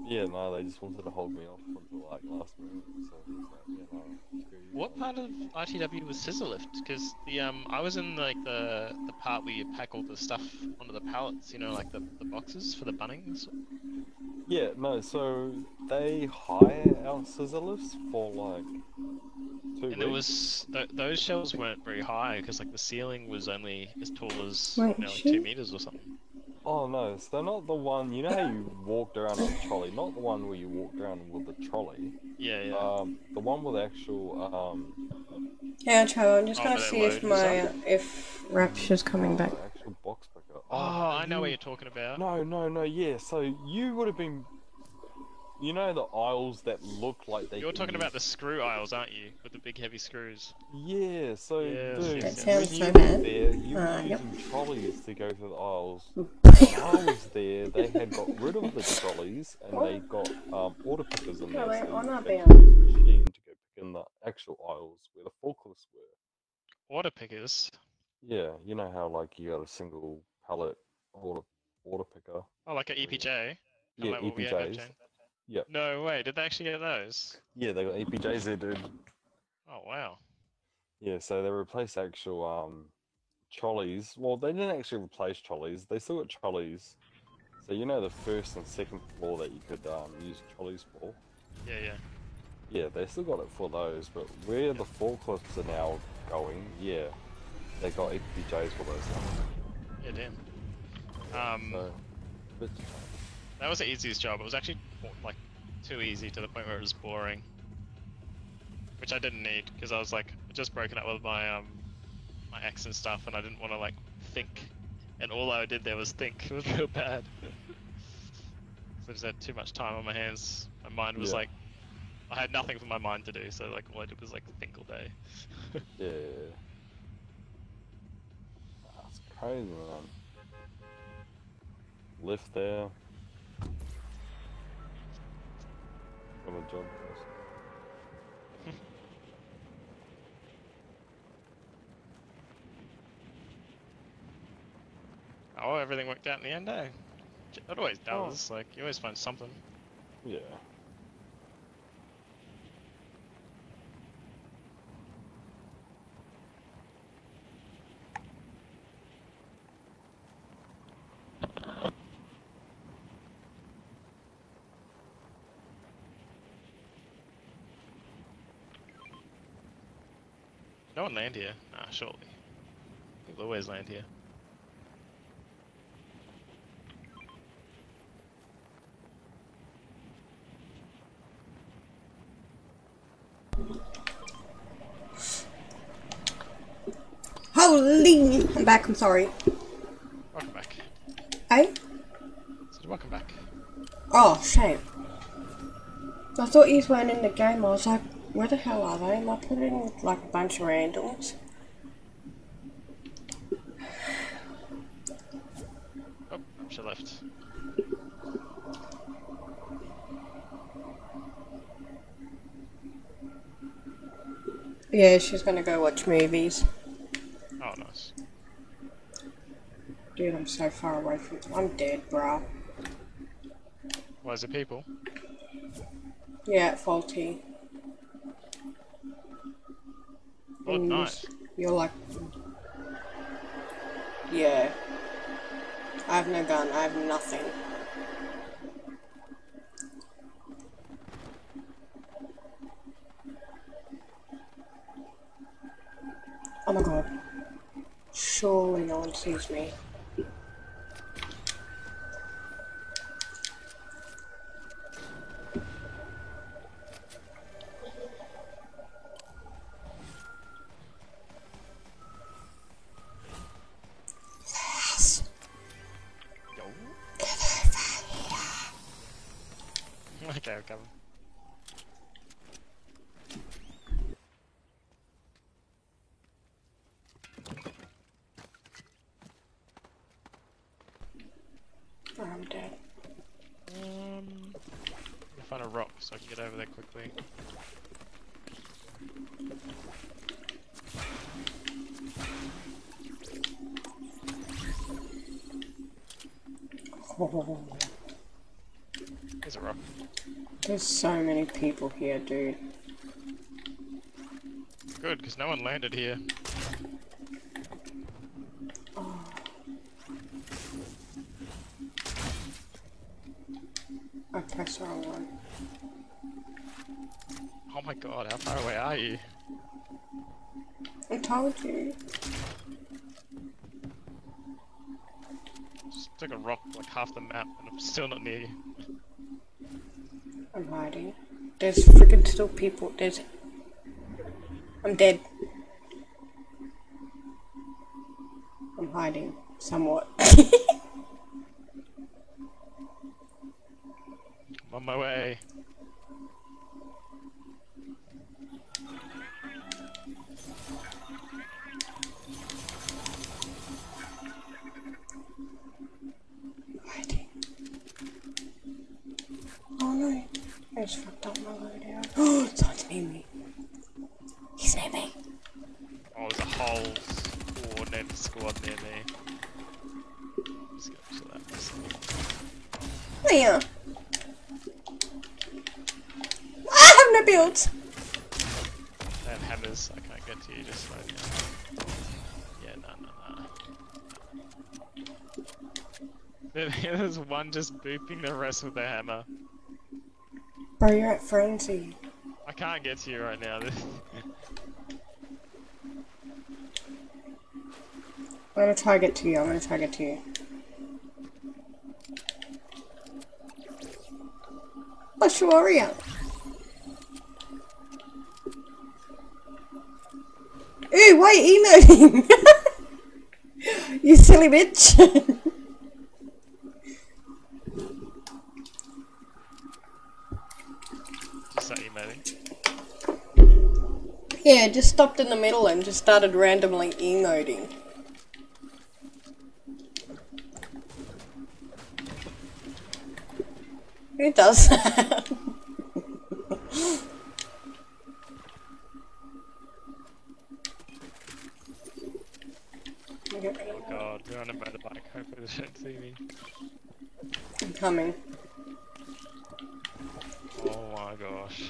yeah, no, they just wanted to hold me off until like last minute. So like, yeah, no, screw you. What part of RTW was scissor lift? Because the um, I was in like the the part where you pack all the stuff onto the pallets. You know, like the, the boxes for the Bunnings. Yeah, no, so they hire our scissor lifts for like two And it weeks. was th- those shelves weren't very high because like the ceiling was only as tall as Wait, you know, like two meters or something. Oh no, so they're not the one. You know how you walked around on a trolley? Not the one where you walked around with the trolley. Yeah, yeah. Um, the one with the actual um. Yeah, Charlie, I'm just Oh, gonna but see if loads, is my if Rapture's coming back. uh, actual box picker. oh, I know what you're talking about. No, no, no. Yeah, so you would have been. You know the aisles that look like they. You're talking use- about the screw aisles, aren't you? With the big heavy screws. Yeah, so Yes, dude, That sounds when so you bad. were there, you were Uh, yep. using trolleys to go through the aisles. when I was there, they had got rid of the trolleys and they got um, order pickers in there. Charlie, so on you our could bound. use the machine to go pick in the actual aisles where the forklifts were. Order pickers. Yeah, you know how like you got a single pallet order order picker. Oh, like an EPJ. Yeah, like what we have at EPJs. Yep. No way. Did they actually get those? Yeah, they got EPJs there, dude. Oh wow. Yeah, so they replaced actual um trolleys. Well, they didn't actually replace trolleys. They still got trolleys. So you know the first and second floor that you could um, use trolleys for. Yeah, yeah. Yeah, they still got it for those. But where the forklifts are now going, yeah, they got EPJs for those now. Yeah, damn. Um, So, but that was the easiest job. It was actually like too easy to the point where it was boring. Which I didn't need because I was like just broken up with my um my ex and stuff, and I didn't want to like think. And all I did there was think. It was real bad. so I just had too much time on my hands. My mind was Yeah. like, I had nothing for my mind to do. So like all I did was like think all day. yeah, that's crazy, man. Lift there. Got a job. oh, everything worked out in the end, eh? It always Oh. does. Like you always find something. Yeah. No one land here. Nah, surely. I think always land here. Holy! I'm back. I'm sorry. Welcome back. Hey? So welcome back. Oh, shame. I thought you weren't in the game. I was like, where the hell are they? Am I putting like a bunch of randoms? Oh, she left. Yeah, she's gonna go watch movies. Oh, nice. Dude, I'm so far away from. I'm dead, bruh. Why is it people? Yeah, faulty. Oh, and night. You're like. Yeah. I have no gun, I have nothing. Oh my god. Surely no one sees me. Okay, I'll come. Or I'm dead. Um, I'll find a rock so I can get over there quickly. Oh, There's a rock. there's so many people here, dude. Good, because no one landed here. Oh. press the wrong one. Oh my god, how far away are you? I told you. Just took a rock like half the map and I'm still not near you. I'm hiding. There's freaking still people. There's. I'm dead. I'm hiding somewhat. I'm on my way. I just fucked up my loadout. Oh, someone's near me. He's near me. Oh, there's a whole coordinated squad near me. Just go to that for. Oh yeah. I have no builds. They have hammers, I can't get to you just right now. Yeah, no, no, no. There's one just booping the rest with the hammer. Bro, you're at frenzy. I can't get to you right now. This. I'm gonna try to get to you. I'm gonna try to get to you. What's your warrior? Ooh, why are you emoting? you silly bitch. just start emailing. Yeah, just stopped in the middle and just started randomly emoting. Who does that? Oh god, we're on a motorbike. Hopefully they don't see me. I'm coming. Oh my gosh.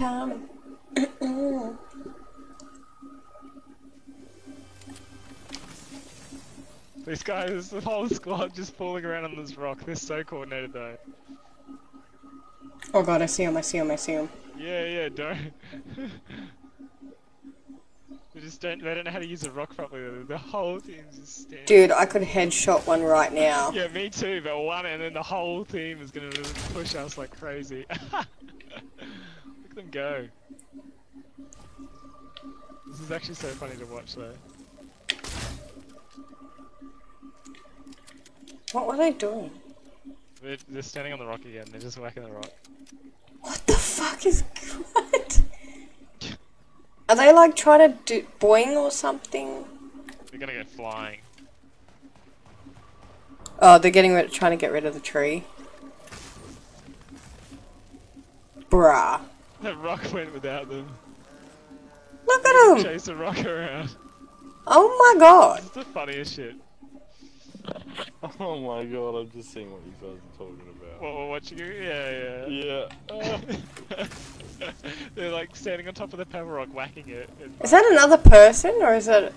I'm coming. These guys, the whole squad just falling around on this rock. They're so coordinated though. oh god, I see him, I see him, I see him. Yeah, yeah, don't. they just don't. They don't know how to use a rock properly. The whole team's just standing. Dude, I could headshot one right now. Yeah, me too. But one, and then the whole team is gonna push us like crazy. At them go. This is actually so funny to watch though. What were they doing? They're, they're standing on the rock again. They're just whacking the rock. What the fuck is what? Are they like trying to do boing or something? They're gonna go flying. Oh, they're getting rid, trying to get rid of the tree. Bruh. The rock went without them. Look at them! Chase the rock around. Oh my god. It's the funniest shit. Oh my god, I'm just seeing what you guys are talking about. What we're watching you? Yeah, yeah. Yeah. They're like standing on top of the pebble rock, whacking it, and Is that another person or is that...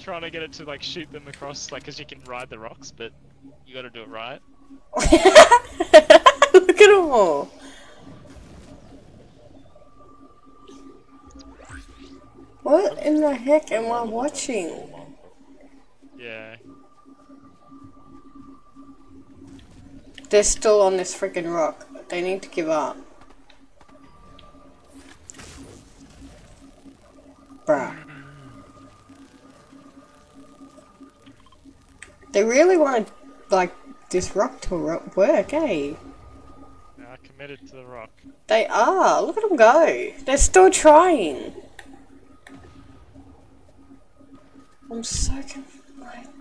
trying to get it to like shoot them across, like, cause you can ride the rocks, but you gotta do it right. Look at them all. What in the heck am I watching? Yeah. They're still on this freaking rock. They need to give up. Bruh. They really want to, like, this rock to ro- work, eh? They are committed to the rock. They are. Look at them go. They're still trying. I'm so confused.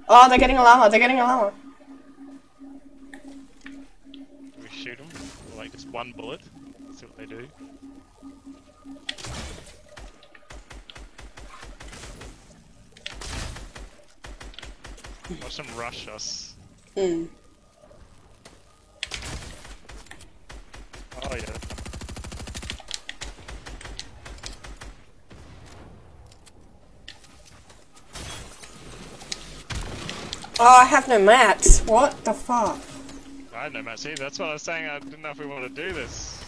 Oh, they're getting a llama. They're getting a llama. We shoot them? Like just one bullet? See what they do. Watch them rush us. Hmm. Oh yeah. Oh, I have no mats. What the fuck? I have no mats either. That's what I was saying. I didn't know if we want to do this.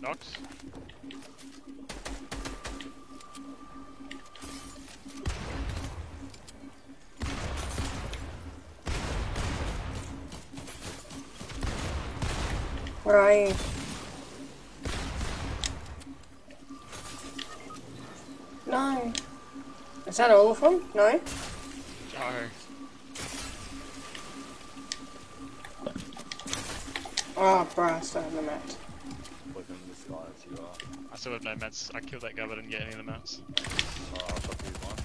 Knocked. Where are you? No. Is that all of them? No? Oh. Oh, bruh, I still have no mats. Looking this guy you are. I still have no mats. I killed that guy, but I didn't get any of the mats. Oh, I've got these one.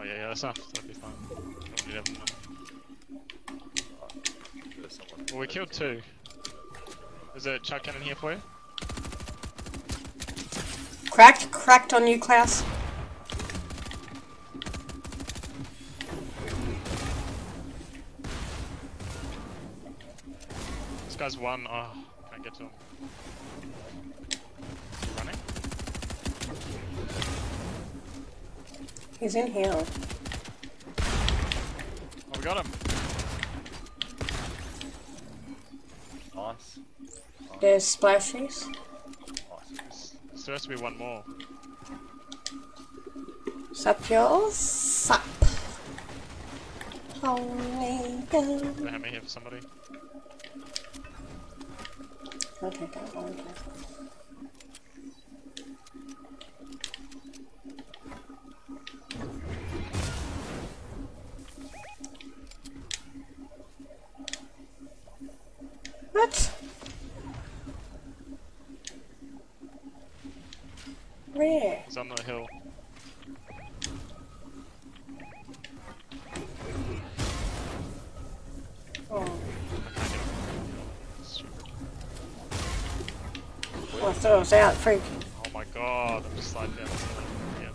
Oh yeah, yeah, that's enough. That'd be fine. Don't need everyone. There's. Well, we killed two. Is there a chuck cannon here for you? Cracked? Cracked on you, Klaus? This guy's one. Oh, can't get to him. Running? He's in here. Oh, we got him. Nice. There's splashies. Nice. There's, there's supposed to be one more. Sup, y'all? Sup. Holy go. hammer here for somebody? Okay, go on. Okay. What? Where? He's on the hill. Oh, I can't get him. Stupid. I thought I. Freak. Oh my god, I'm just sliding down this hill again.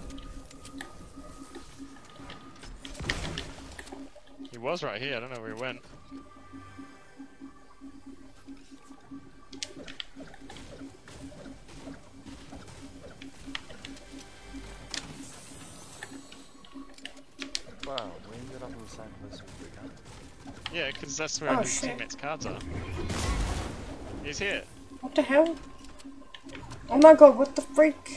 He was right here, I don't know where he went. Wow, we ended up in the same place we began. Yeah, because that's where Oh, his shit. teammates' cards are. He's here. What the hell? Oh my god, what the freak?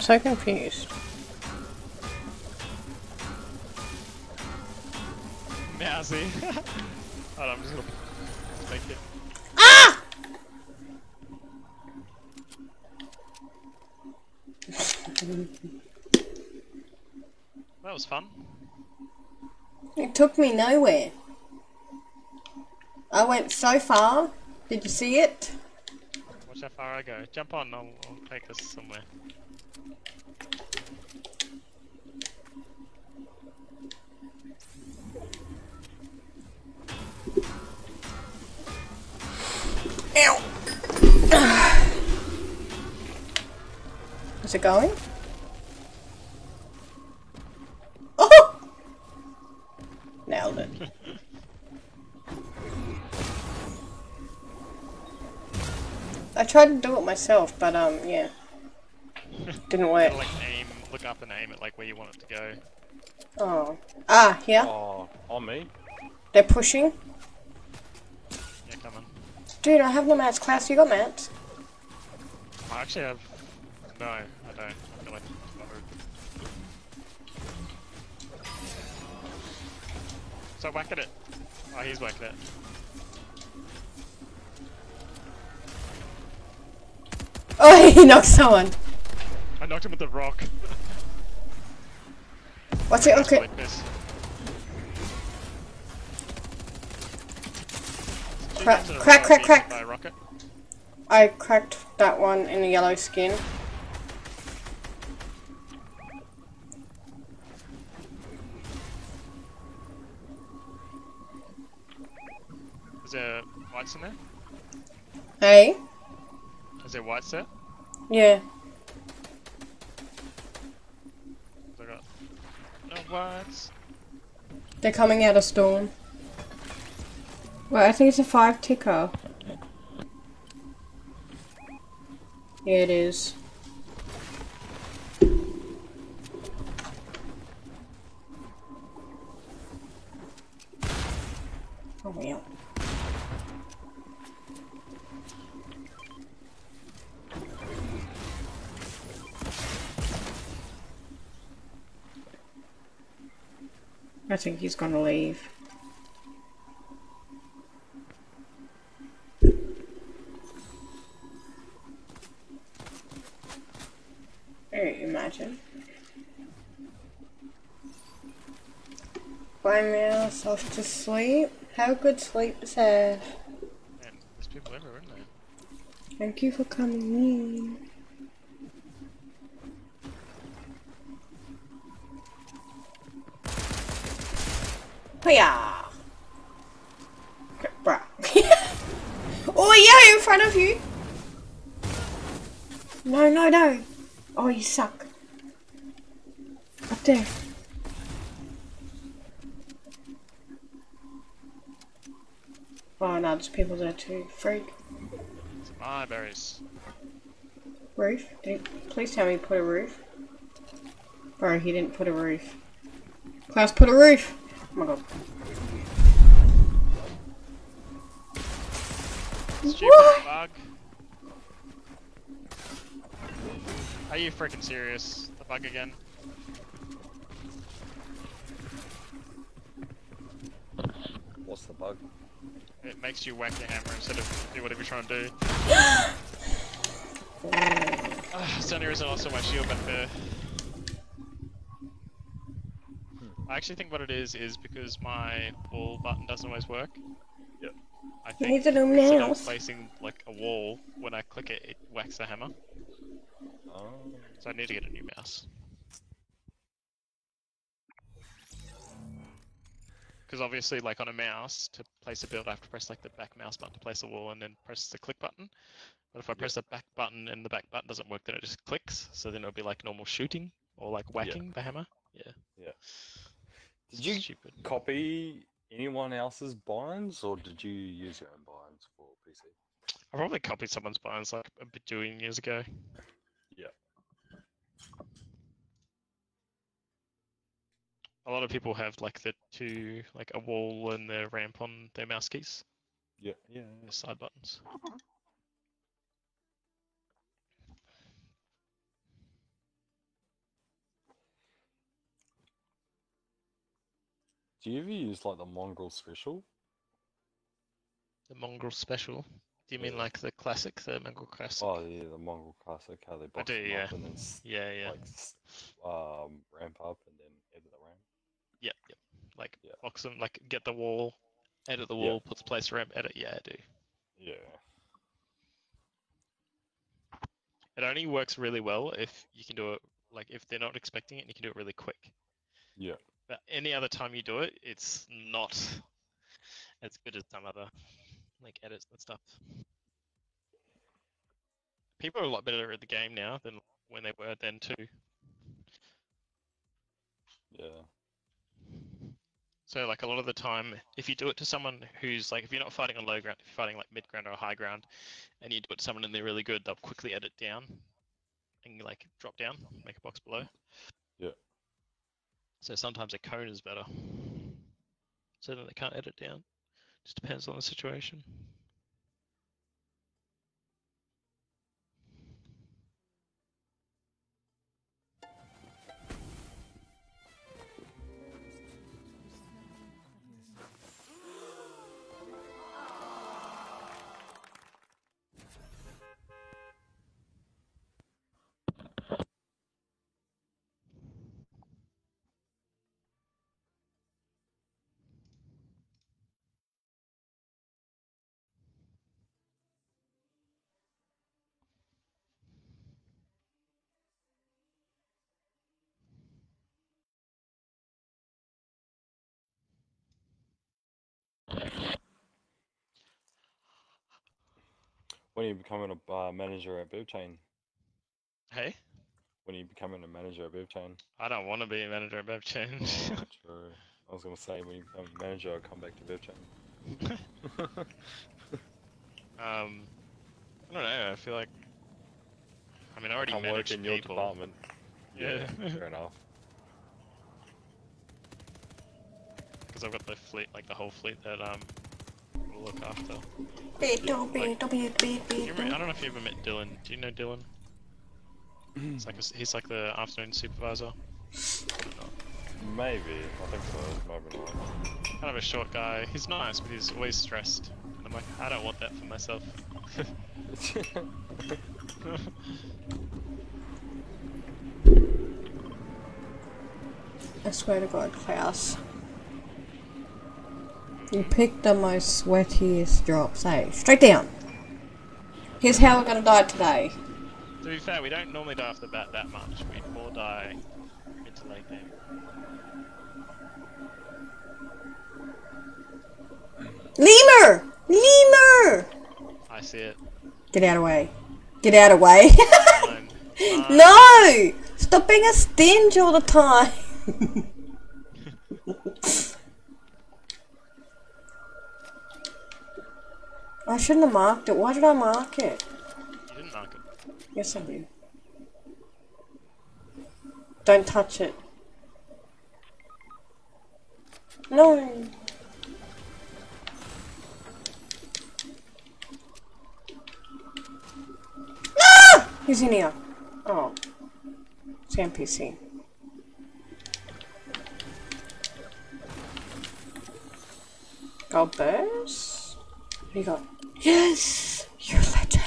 I'm so confused. Mousy. Hold on, I'm just gonna make it. Ah! That was fun. It took me nowhere. I went so far. Did you see it? Watch how far I go. Jump on, I'll, I'll take us somewhere. Ow! Is it going? Oh! Nailed it. I tried to do it myself, but um, yeah, didn't work. Like aim, look up and aim at like where you want it to go. Oh, ah, here Oh, on me? they're pushing. Dude, I have no mats. Class, you got mats? I actually have... No, I don't. I feel like... So whacking at it. Oh, he's whacking it. Oh, he knocked someone. I knocked him with the rock. What's it? Okay. Crack- games in a crack, crack, crack. hit By a rocket. I cracked that one in the yellow skin. Is there whites in there? Hey? Is there whites there? Yeah. I got no whites. They're coming out of storm. Well, I think it's a five ticker. Yeah, it is. Oh, yeah. I think he's gonna leave. Hey, imagine. Buy myself to sleep. How good sleep is? Man, there's people everywhere, isn't there? Thank you for coming in. Hiya! Okay, Bruh. oh yeah, in front of you! No, no, no! Oh, you suck. Up there. Oh no, there's people there too. Freak. It's my berries. Roof? Did he, please tell me he put a roof. Bro, he didn't put a roof. Klaus put a roof! Oh my god. Stupid What? bug. Are you freaking serious? The bug again? What's the bug? It makes you whack the hammer instead of do whatever you're trying to do. Ah, it's the only reason I lost all my shield back there. I actually think what it is is because my wall button doesn't always work. Yep. I You need think to do instead mouse. of placing like a wall, when I click it, it whacks the hammer. Oh. So I need to get a new mouse. Because obviously, like on a mouse, to place a build, I have to press like the back mouse button to place a wall, and then press the click button. But if I press the back button and the back button doesn't work, then it just clicks. So then it'll be like normal shooting or like whacking the hammer. Yeah. Yeah. It's Did you stupid. copy anyone else's binds, or did you use your own binds for PC? I probably copied someone's binds like a bajillion years ago. Yeah. A lot of people have like the two, like a wall and the ramp on their mouse keys, Yeah, yeah. the side buttons. Do you ever use like the mongrel special? The mongrel special. Do you mean Yeah. like the classic, the mongrel classic? Oh yeah, the mongrel classic. How they box do, them yeah. up and then yeah, yeah. like um ramp up and then edit the ramp. Yep, yep. Like Yeah. box them, like get the wall, edit the Yeah. wall, puts place ramp, edit. Yeah, I do. Yeah. It only works really well if you can do it like if they're not expecting it, and you can do it really quick. Yeah. But any other time you do it, it's not as good as some other like edits and stuff. People are a lot better at the game now than when they were then too. Yeah. So like a lot of the time, if you do it to someone who's like, if you're not fighting on low ground, if you're fighting like mid ground or high ground, and you do it to someone and they're really good, they'll quickly edit down and like drop down, make a box below. Yeah. So sometimes a cone is better. So that they can't edit down. Just depends on the situation. When are you becoming a uh, manager at Chain? Hey, When are you becoming a manager at Chain? I don't want to be a manager at Chain. Oh, true. I was gonna say when you become a manager, I'll come back to Chain. um, I don't know. I feel like. I mean, I already work manage in your department. Yeah. yeah fair enough. because I've got the fleet, like the whole fleet that um look after. I don't know if you ever met Dylan. Do you know Dylan? Mm. It's like a s he's like the afternoon supervisor. Maybe. I think so. Maybe not. Kind of a short guy. He's nice, but he's always stressed. And I'm like, I don't want that for myself. I swear to God, Klaus. You picked the most sweatiest drops, hey? Straight down! Here's how we're gonna die today. to be fair, we don't normally die off the bat that much. We more die mid to late game. Lemur! Lemur! I see it. Get out of the way. Get out of the way. Fine. Fine. no! Stop being a stinge all the time. I shouldn't have marked it. Why did I mark it? You didn't mark it. Yes, I did. Don't touch it. No. Ah! Who's in here? Oh. It's the NPC. Gold burst? What do you got? Yes! You're a legend.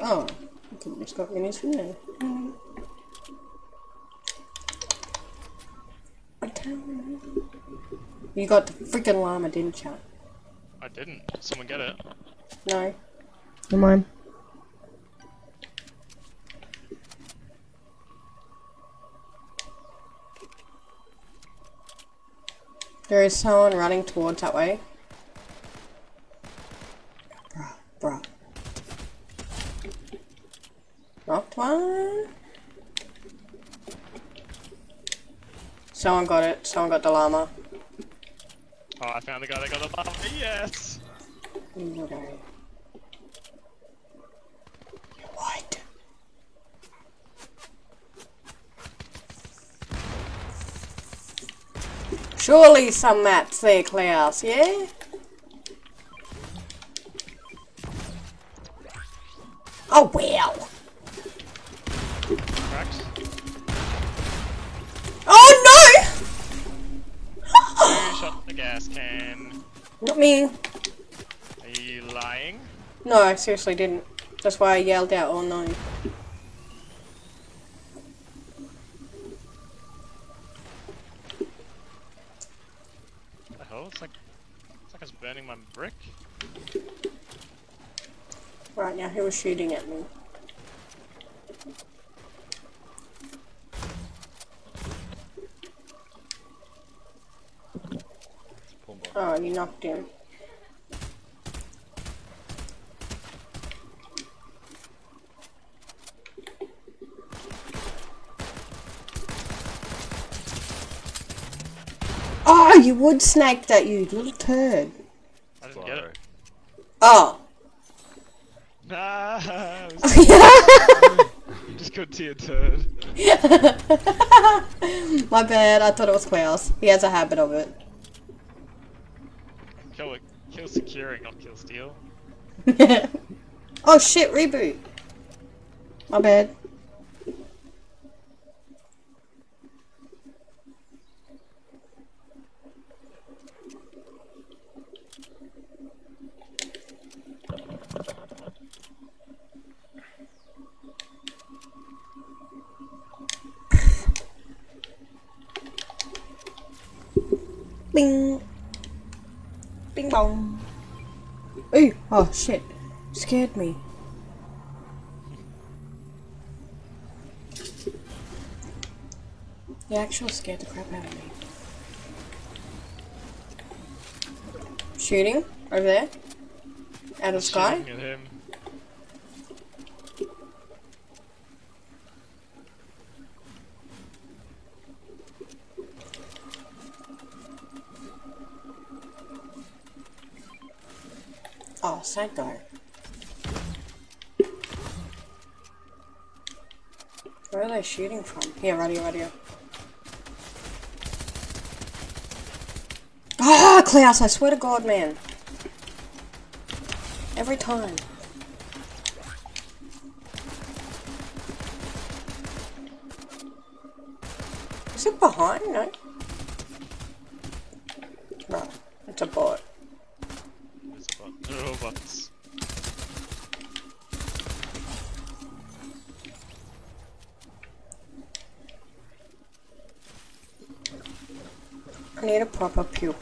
Oh, I could have just got minis from there. Mm. Okay. You got the freaking llama, didn't you? I didn't. Did someone get it? No. Never mind. There is someone running towards that way. Bruh, bruh. Knocked one. Someone got it. Someone got the llama. Oh, I found the guy that got the llama. Yes! Okay. Surely some maps there, Klaus, yeah? Oh, well. Oh, Who shot the gas can? Not me. Are you lying? No, I seriously didn't. That's why I yelled out, oh no. What the hell? It's like it's like I was burning my brick. Right now, who was shooting at me? Oh, you knocked him. Oh, you would snake that, you little turd. I didn't get Sorry. it. Oh. Nah, I just got to your turd. My bad, I thought it was Klaus. He has a habit of it. Kill, kill securing, not kill steal. oh shit, reboot. My bad. Bing. Bing bong. Ooh, oh shit. Scared me. The actual scared the crap out of me. Shooting over there. Out of sky. Shooting at him. Side guard. Where are they shooting from? Here, right here, right here. Ah, Klaus, I swear to God, man. Every time. Is it behind? No, proper pew.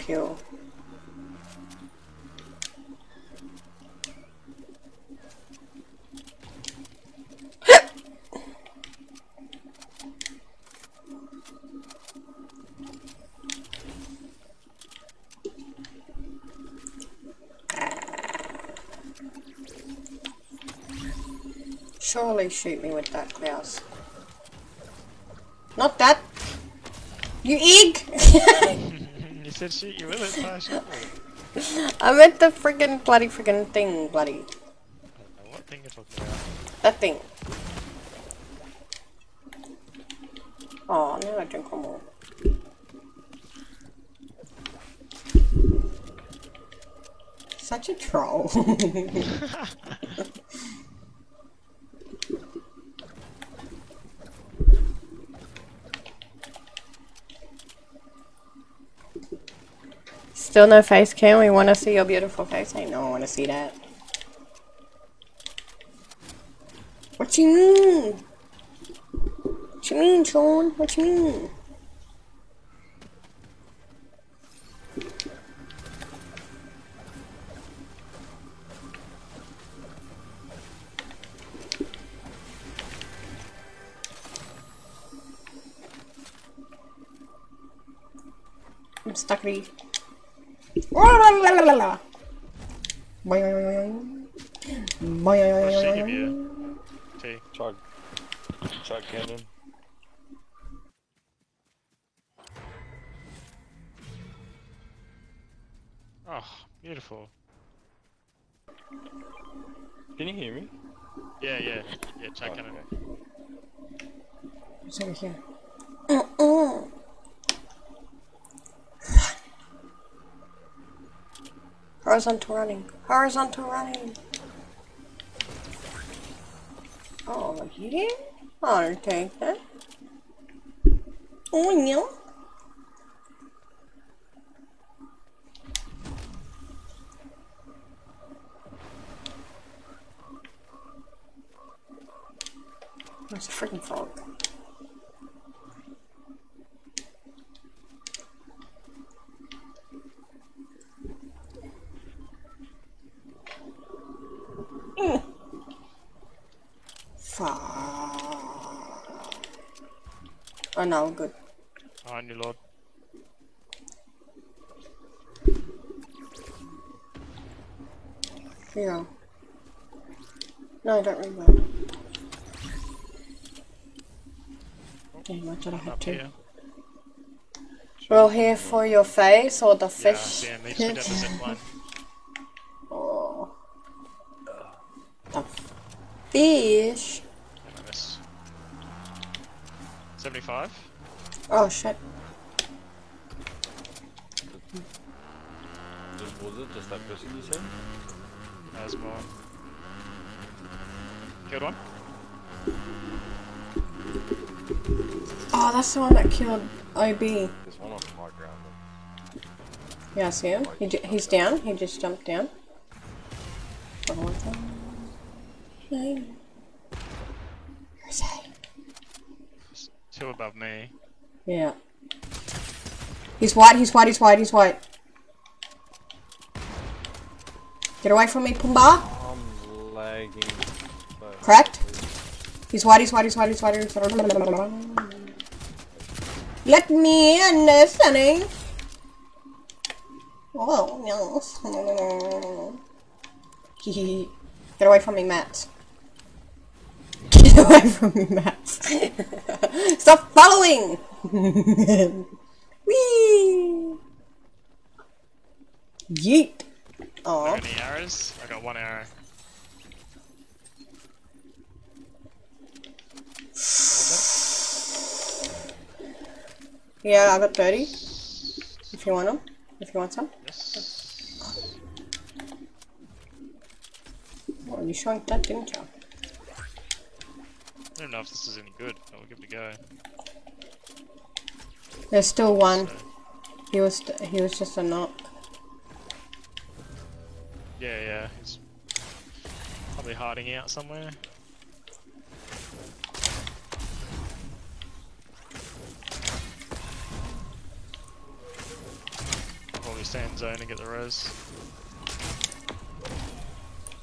Surely shoot me with that, Klaus. Not that! You egg! Said shoot you with it, so I shot it. I meant the friggin' bloody friggin' thing, bloody. I don't know what thing you're talking about. That thing. Oh, now I drink one more. Such a troll. Still no face cam? We want to see your beautiful face. I no one want to see that. What you mean? What you mean, Sean? What you mean? I'm stuck I'll shoot him you. T. Chug. Chug cannon. Oh, beautiful. Can you hear me? Yeah, yeah, yeah, check Oh, it. okay. It's over here. Horizontal running. Horizontal running. Oh, yeah? I'll take that. Oh, yeah. That's a freaking frog. Fuck. Oh no, good. Behind you, Lord. Here. No, don't reload. Damn, I thought I had Up to. here. Roll here for your face or the fish. yeah, they just went down the zip line. Oh. The fish. And I missed. 75? Oh shit. Just, was it just that person you said? There's more. Killed one? Oh, that's the one that killed OB. There's one on the high ground. Yeah, I see him. He j- he's down. He just jumped down. Oh, Where is he? There's two above me. Yeah. He's white, he's white, he's white, he's white. Get away from me, Pumbaa. I'm lagging. so Cracked. He's white, he's white, he's white, he's white, he's white. Let me uh, Sunny. Oh, no. Hee Get away from me, Matt. Get away from me, Matt. Stop following! Whee! Yeet. Got any arrows? I got one arrow. Yeah, I got 30. If you want them. If you want some. Yes. Well, you showing that, didn't you? I don't know if this is any good, but we'll give it a go. There's still one. So, He was he was just a knock. yeah, yeah, he's probably hiding out somewhere. Probably stay in zone and get the res.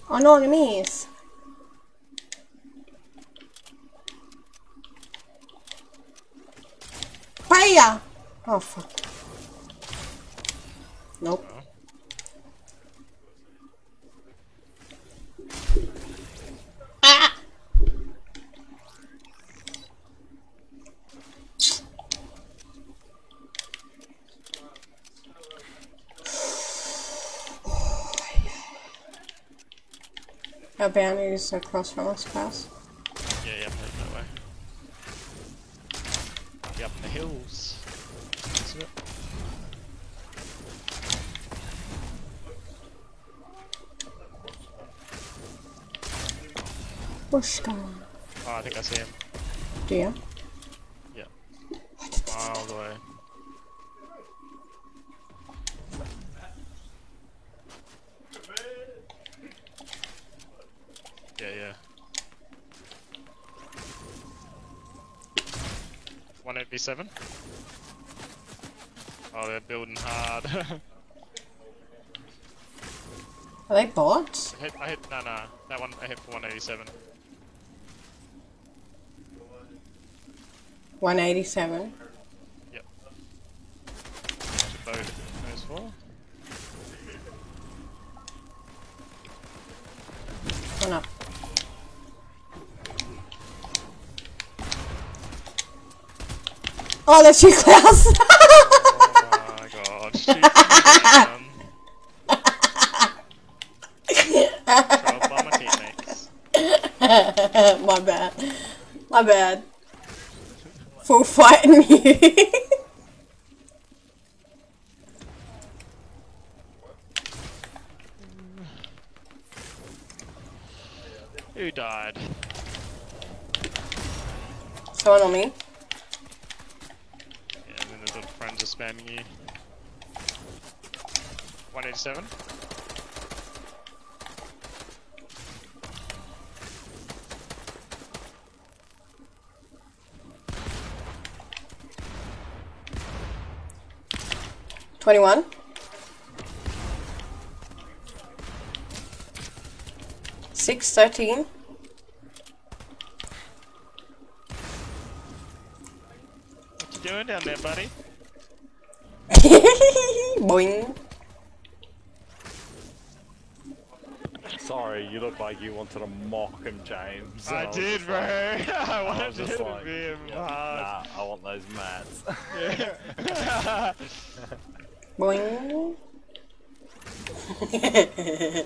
Oh no, I miss. Fire! Oh fuck. Nope. Oh. Ah! Boundaries across from us, pass. Yeah, yeah, that way. In the hills. That's it. Bushka. Oh, I think I see him. Do you? Oh, they're building hard. Are they bored? I hit, I hit, no, no. That one I hit for 187. 187? Yep. Both, those four. Oh, that's you, Klaus! Oh my god, shoot me down. Controlled by my. My bad. My bad. For fighting you. Who died? Someone on me. Yeah, and then the little friends are spamming you. 187? Twenty-one. Six thirteen. What you doing down there, buddy? Boing. Sorry, you look like you wanted to mock him, James. and I did, just bro. like- I I wanted was to just hit like, him hard. nah, I want those mats. Yeah. Boing.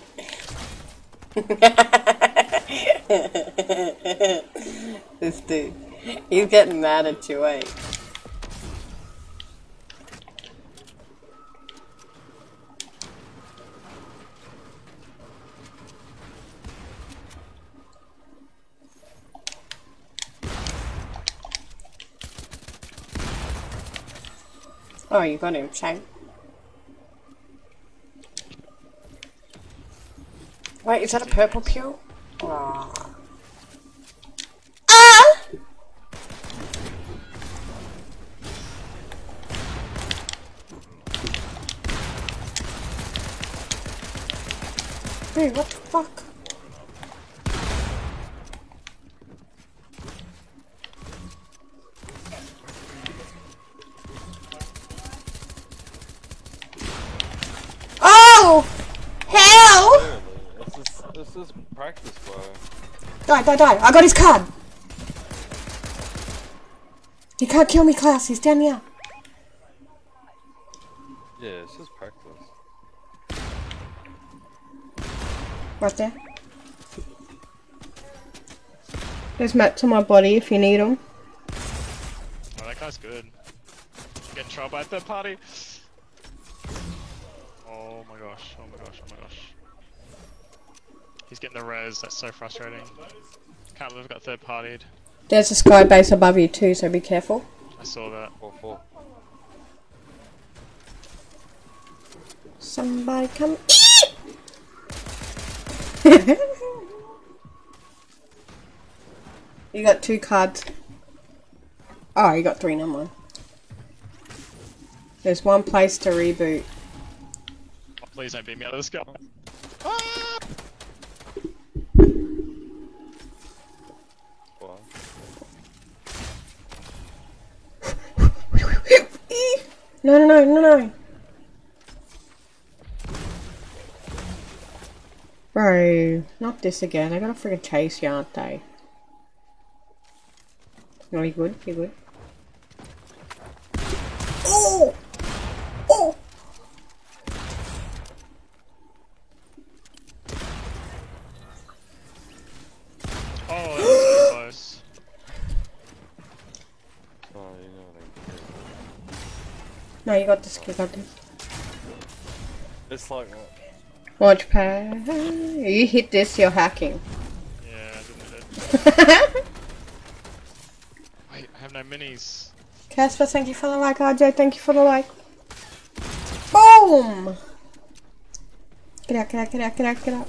this dude. He's getting mad at you, eh? Oh, you got him, Shane. Wait, is that a purple pew? Aw. Ah! Hey, what the fuck? Die, die, die. I got his card. He can't kill me, Klaus. He's down here. Yeah, it's just practice. Right there. There's mats on my body if you need them. Oh, that guy's good. Get in trouble by third party. Oh my gosh, oh my gosh, oh my gosh. He's getting the res, that's so frustrating. Can't believe I got third partied. There's a sky base above you too, so be careful. I saw that. 4 4. Somebody come. you got two cards. Oh, you got three, never mind. There's one place to reboot. Oh, please don't beat me out of this guy. Ah! Well, No, no, no, no, no. Bro, not this again. They're gonna freaking chase you, aren't they? No, you good? You good? Oh! Oh! Oh, that was so close. oh, you know what I mean. No, you got this. You got this. It's like what? Watch pad. You hit this, you're hacking. Yeah, I didn't hit. Wait, I have no minis. Casper, thank you for the like. RJ, thank you for the like. Boom! Get out, get out, get out, get out, get out.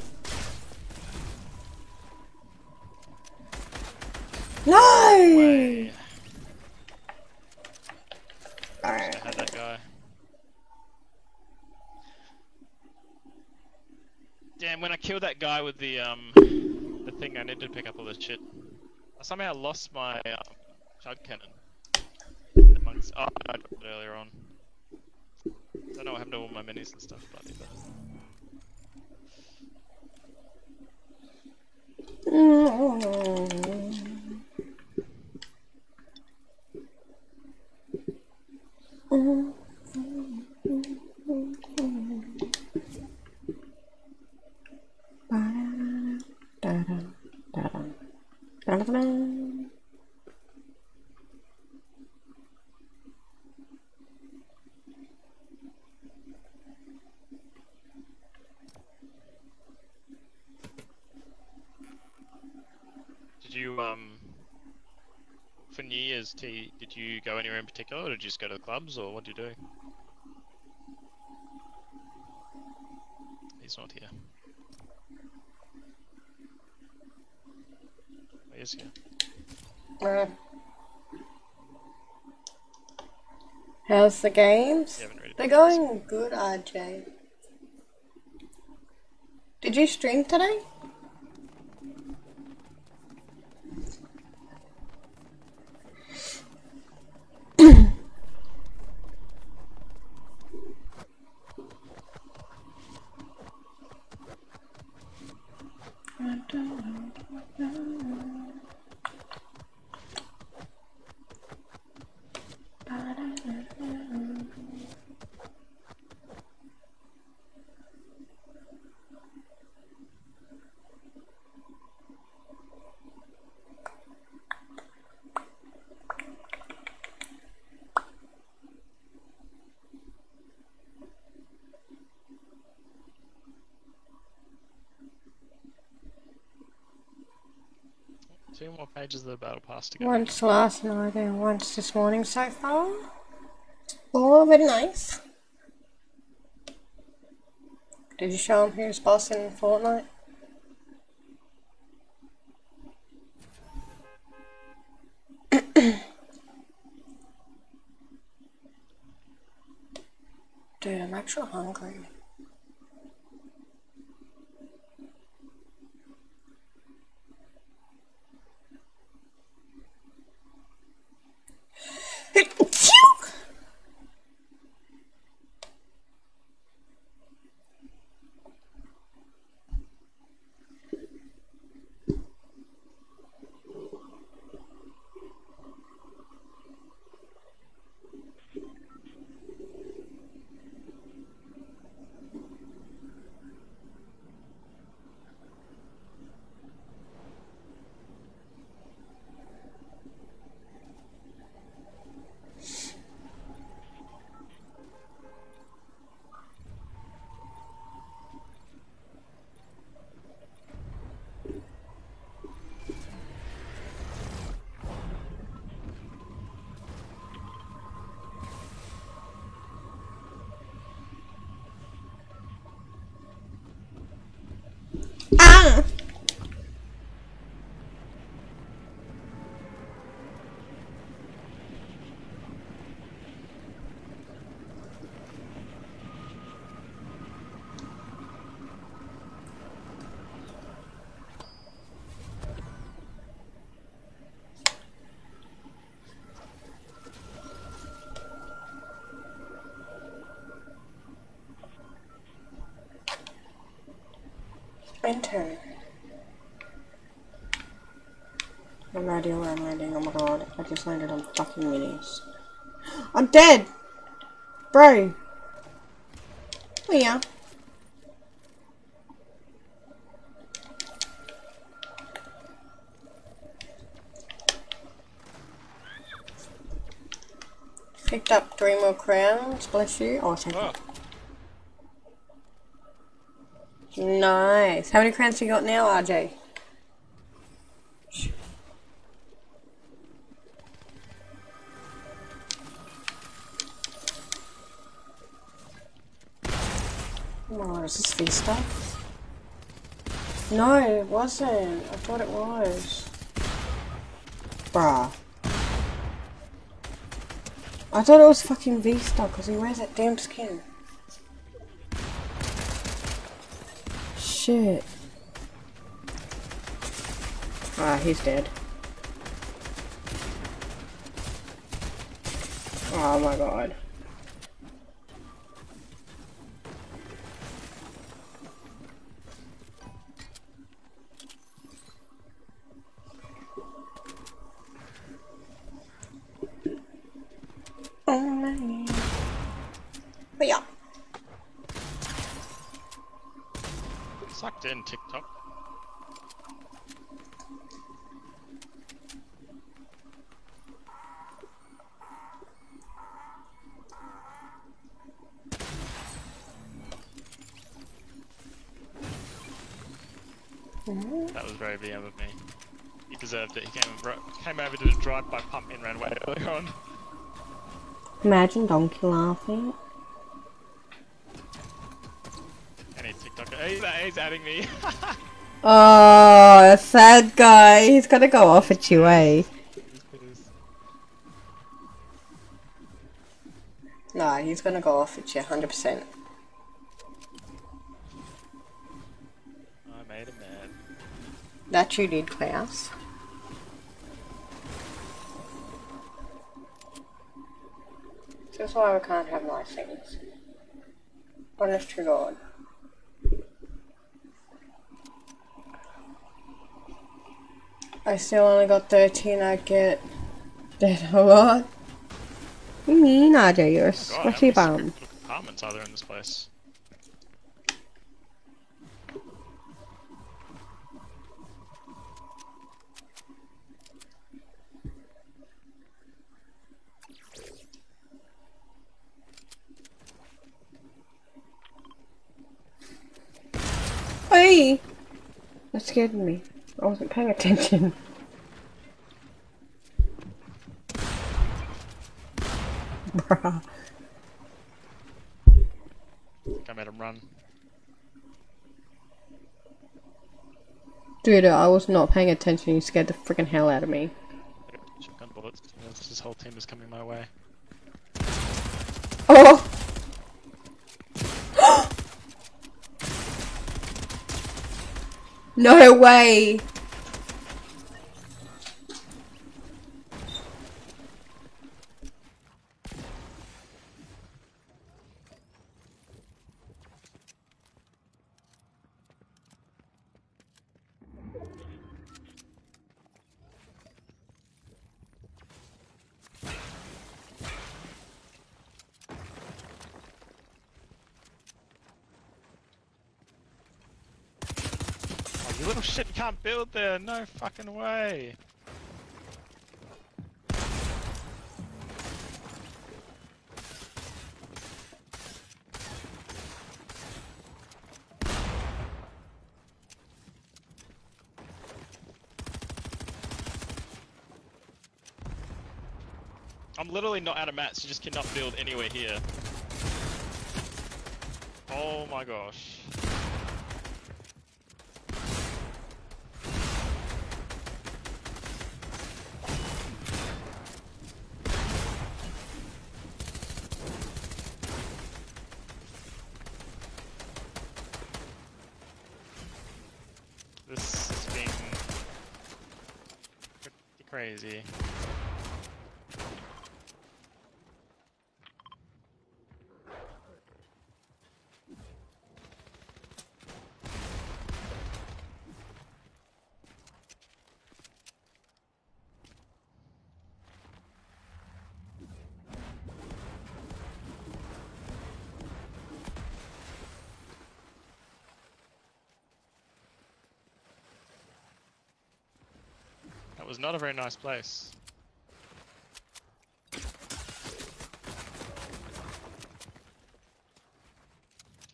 No! Alright. I had that guy. Damn, when I killed that guy with the um the thing, I needed to pick up all this shit. I somehow lost my um, chug cannon. Amongst, oh, I dropped it earlier on. I don't know what happened to all my minis and stuff, but. Did you um for New Year's T did you go anywhere in particular or did you just go to the clubs or what did you do? He's not here. He is here. How's the games? You haven't read it. They're going good, RJ. Did you stream today? More pages of the battle pass to go. Once last night and once this morning so far. All very nice. Did you show him who's boss in Fortnite? Dude, I'm actually hungry. Enter. I'm landing, I'm landing, oh my god. I just landed on fucking minis. I'm dead! Bro! Oh yeah. Picked up three more crowns, bless you. Oh, thank you. Ah. Nice. How many crowns you got now, RJ? Oh, is this Vista? No, it wasn't. I thought it was. Bruh. I thought it was fucking Vista because he wears that damn skin. Shit. Ah, he's dead. Oh my god. Very VM of me. He deserved it. He came, came over to the drive by pump and ran away earlier on. Imagine Donkey laughing. Any TikToker. He's, he's adding me. Oh, sad guy. He's gonna go off at you, eh? Nah, he's gonna go off at you, 100%. That you did, class. This is why we can't have nice things. Honest to God. I still only got 13, I get dead a lot. What do you mean, RJ? You're a God, sweaty how many bum. secret apartments are there in this place? That scared me. I wasn't paying attention. Bruh. I made him run. Dude, I was not paying attention. You scared the freaking hell out of me. Shotgun bullets. This whole team is coming my way. Oh! No way! Oh, you little shit, you can't build there. No fucking way. I'm literally not out of mats, you just cannot build anywhere here. Oh my gosh. Crazy. Not a very nice place.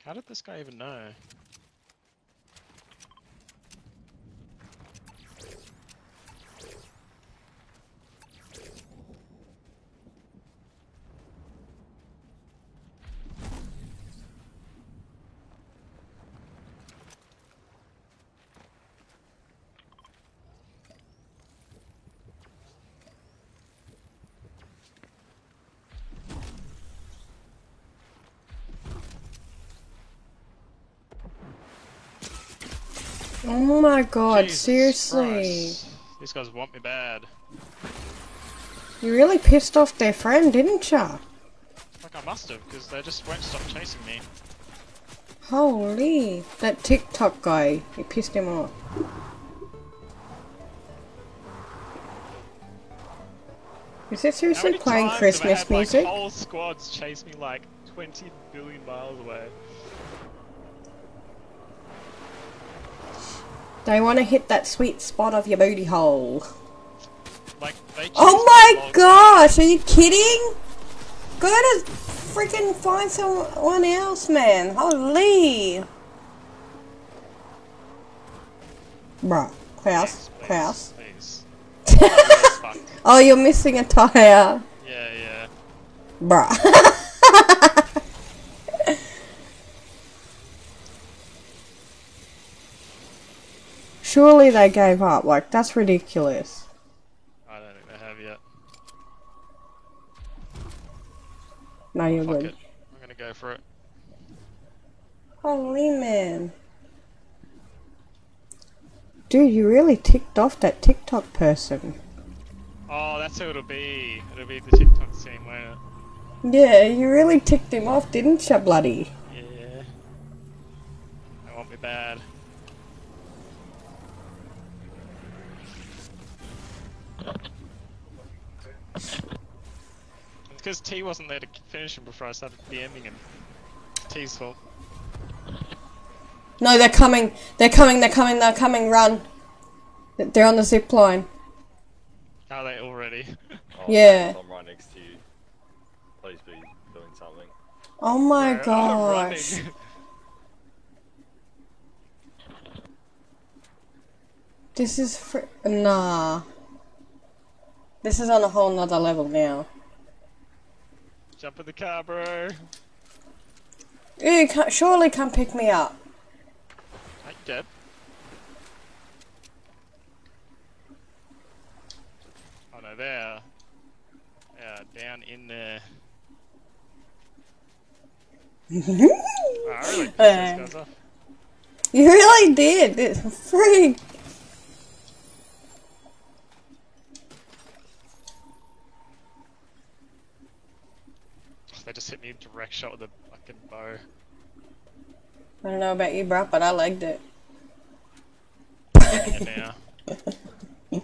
How did this guy even know? Oh my god, Jesus seriously. Christ. These guys want me bad. You really pissed off their friend, didn't ya? Like I must have, because they just won't stop chasing me. Holy. That TikTok guy, you pissed him off. Is it How seriously playing have I Christmas had, music? Like, whole squads chase me like 20 billion miles away. They want to hit that sweet spot of your booty hole. Like Oh my gosh, are you kidding? Go to freaking find someone else, man. Holy. Bruh, Klaus, Please, Klaus. Please. please. Oh. Oh, you're missing a tire. Yeah, yeah. Bruh. Surely they gave up. Like, that's ridiculous. I don't think they have yet. No, you're Fuck good. it. I'm gonna go for it. Holy man. Dude, you really ticked off that TikTok person. Oh, that's who it'll be. It'll be the TikTok scene, won't it? Yeah, you really ticked him off, didn't you, bloody? Yeah. That won't be bad. Because T wasn't there to finish him before I started DMing him. T's fault. No, they're coming. They're coming, they're coming, they're coming, run. They're on the zip line. Are they already? Oh, Yeah. I'm right next to you. Please be doing something. Oh my Bro, I'm gosh. This is fr- nah. This is on a whole nother level now. Jump in the car, bro. You can't, surely come pick me up. I dead. Oh no, there. Yeah, down in there. Oh, I really pissed Uh, those guys off. You really did. It's freak. They just hit me a direct shot with a fucking bow. I don't know about you, bro, but I legged it. Yeah, now.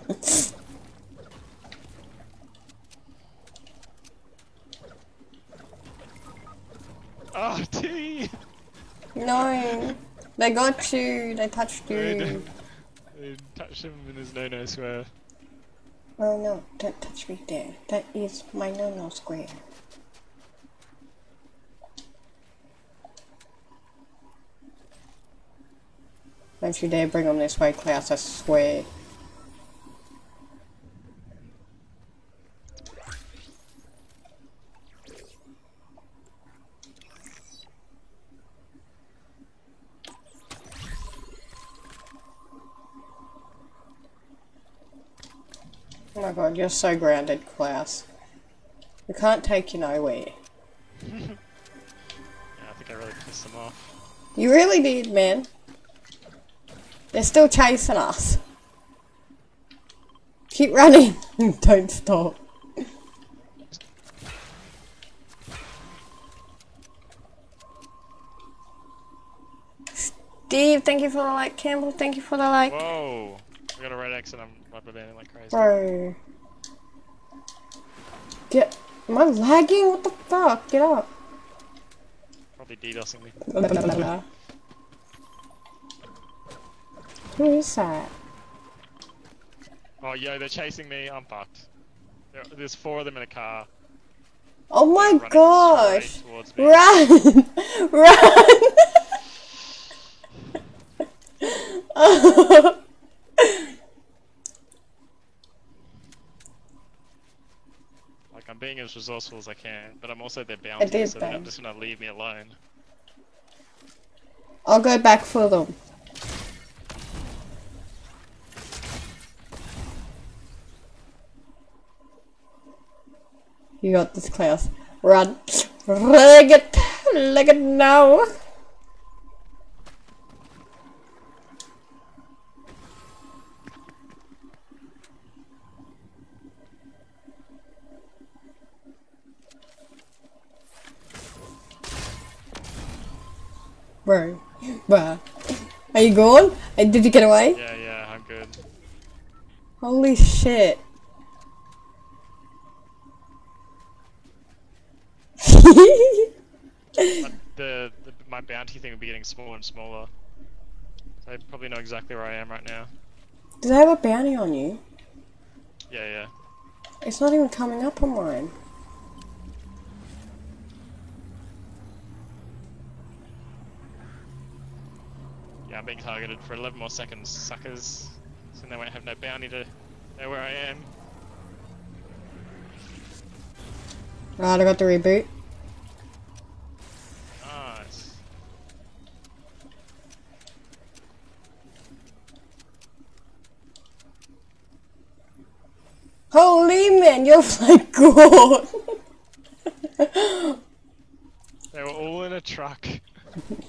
Oh, T! No, they got you. They touched you. they touched him in his no-no square. Oh no, don't touch me there. That is my no-no square. Don't you dare bring them this way, Klaus, I swear. Oh my god, you're so grounded, Klaus. We can't take you nowhere. Yeah, I think I really pissed them off. You really did, man. They're still chasing us. Keep running. Don't stop. Steve, thank you for the like. Campbell, thank you for the like. Whoa! I got a red X and I'm rubber banding like crazy. Bro. Get. Am I lagging? What the fuck? Get up. Probably DDoSing me. Who is that? Oh, yo, they're chasing me. I'm fucked. There, there's four of them in a car. Oh my gosh! straight towards me. Run! Run! Like, I'm being as resourceful as I can, but I'm also their bounty, so they're babe. just gonna leave me alone. I'll go back for them. You got this, Klaus. Run. Rig it. Leg it now. Bro. Bro. Are you gone? Uh, Did you get away? Yeah, yeah, I'm good. Holy shit. But the, the my bounty thing will be getting smaller and smaller. So I probably know exactly where I am right now. Did they have a bounty on you? Yeah, yeah. It's not even coming up on mine. Yeah, I'm being targeted for 11 more seconds, suckers. So they won't have no bounty to know where I am. Right, I got the reboot. Nice. Holy man, you're like god. They were all in a truck.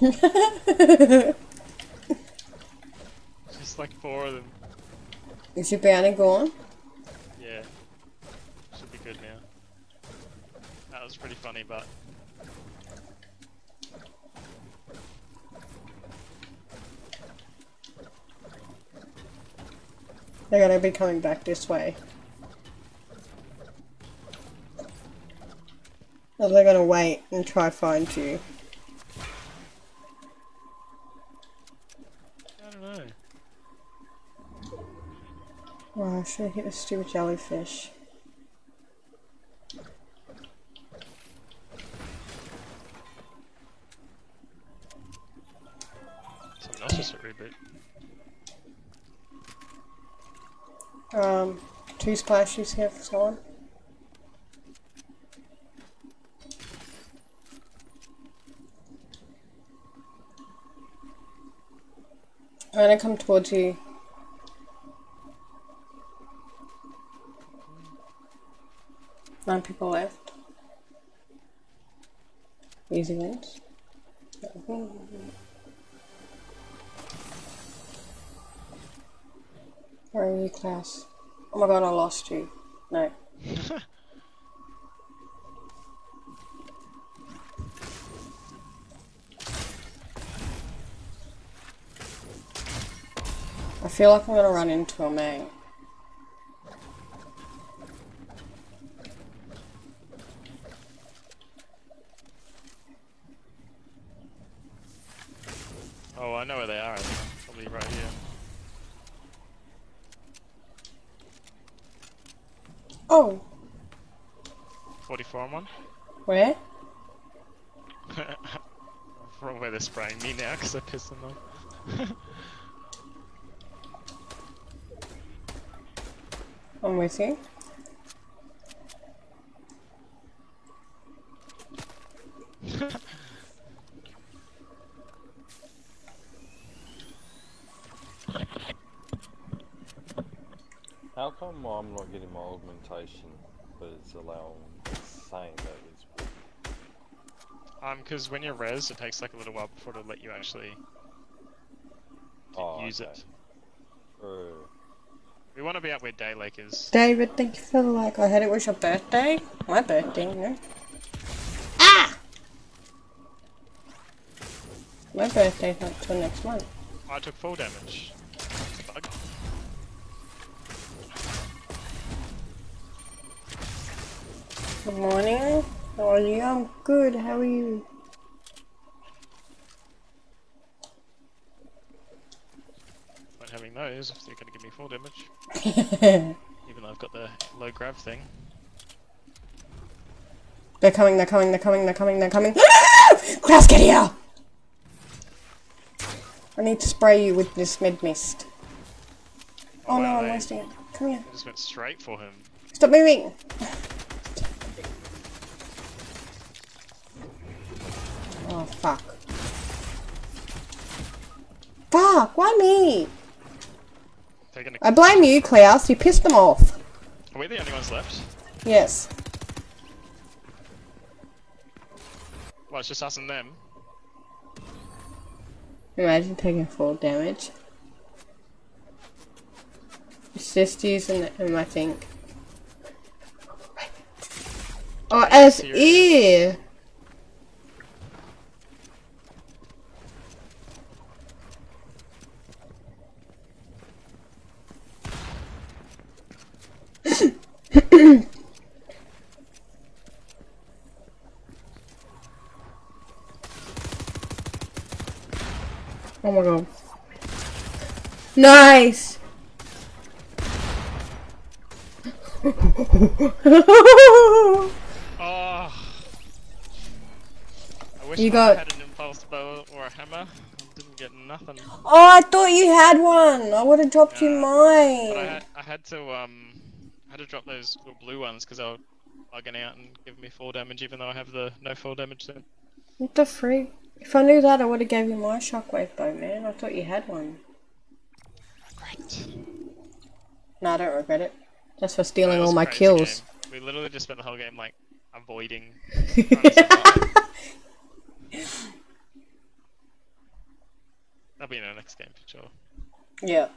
Just like four of them. Is your bounty gone? Yeah. Should be good now. That was pretty funny, but They're gonna be coming back this way. Or they're gonna wait and try find you. I don't know. Oh, I should have hit a stupid jellyfish. Someone else just a reboot. Um, two splashes here for someone. I'm gonna come towards you. Nine people left. Easy wins. Where are you, Klaus? Oh my god, I lost you. No. feel like I'm gonna run into a man. Oh, I know where they are. Probably right here. Oh, 44 on one. where? From where they're spraying me now because I pissed them off. I'm. How come I'm not getting my augmentation, but it's allowing, saying that it's um, because when you're res, it takes like a little while before to let you actually oh, use okay. it. We want to be out where Day Lake is. David, thank you for the like. I heard it was your birthday. My birthday, you know. Ah! My birthday's not till next month. I took full damage. Bug. Good morning. How are you? I'm good. How are you? Won't having those if they're gonna give me full damage. Even though I've got the low grav thing. they're coming, they're coming, they're coming, they're coming, they're coming. Klaus, get here! I need to spray you with this med mist. Oh no, I'm wasting it. Come here. I just went straight for him. Stop moving! Oh, fuck. Fuck, why me? They're gonna. I blame you, Klaus. You pissed them off. Are we the only ones left? Yes. Well, it's just us and them. Imagine taking full damage. It's just using him, I think. Oh, as ear. Oh my god. Nice! Oh. I wish You I got- had an impulse bow or a hammer. I didn't get nothing. oh, I thought you had one! I would have dropped you mine! But I had, I had to um, had to drop those little blue ones because they were bugging out and giving me full damage, even though I have the no full damage thing. What the freak? If I knew that, I would have gave you my shockwave bow, man. I thought you had one. Great. No, I don't regret it. Just for stealing That all my kills. game. We literally just spent the whole game like avoiding. trying to survive. That'll be in our next game for sure. yeah.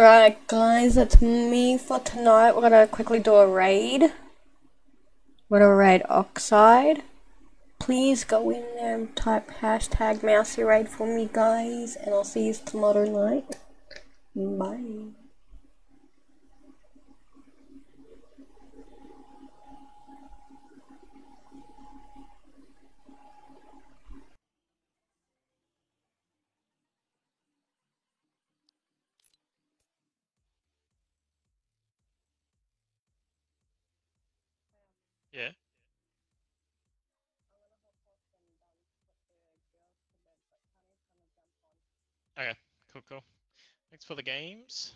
Alright, guys, that's me for tonight. We're gonna quickly do a raid. We're gonna raid Oxide. Please go in there and type hashtag Mousey raid for me, guys, and I'll see you tomorrow night. Bye. Yeah. Okay, cool, cool. Thanks for the games.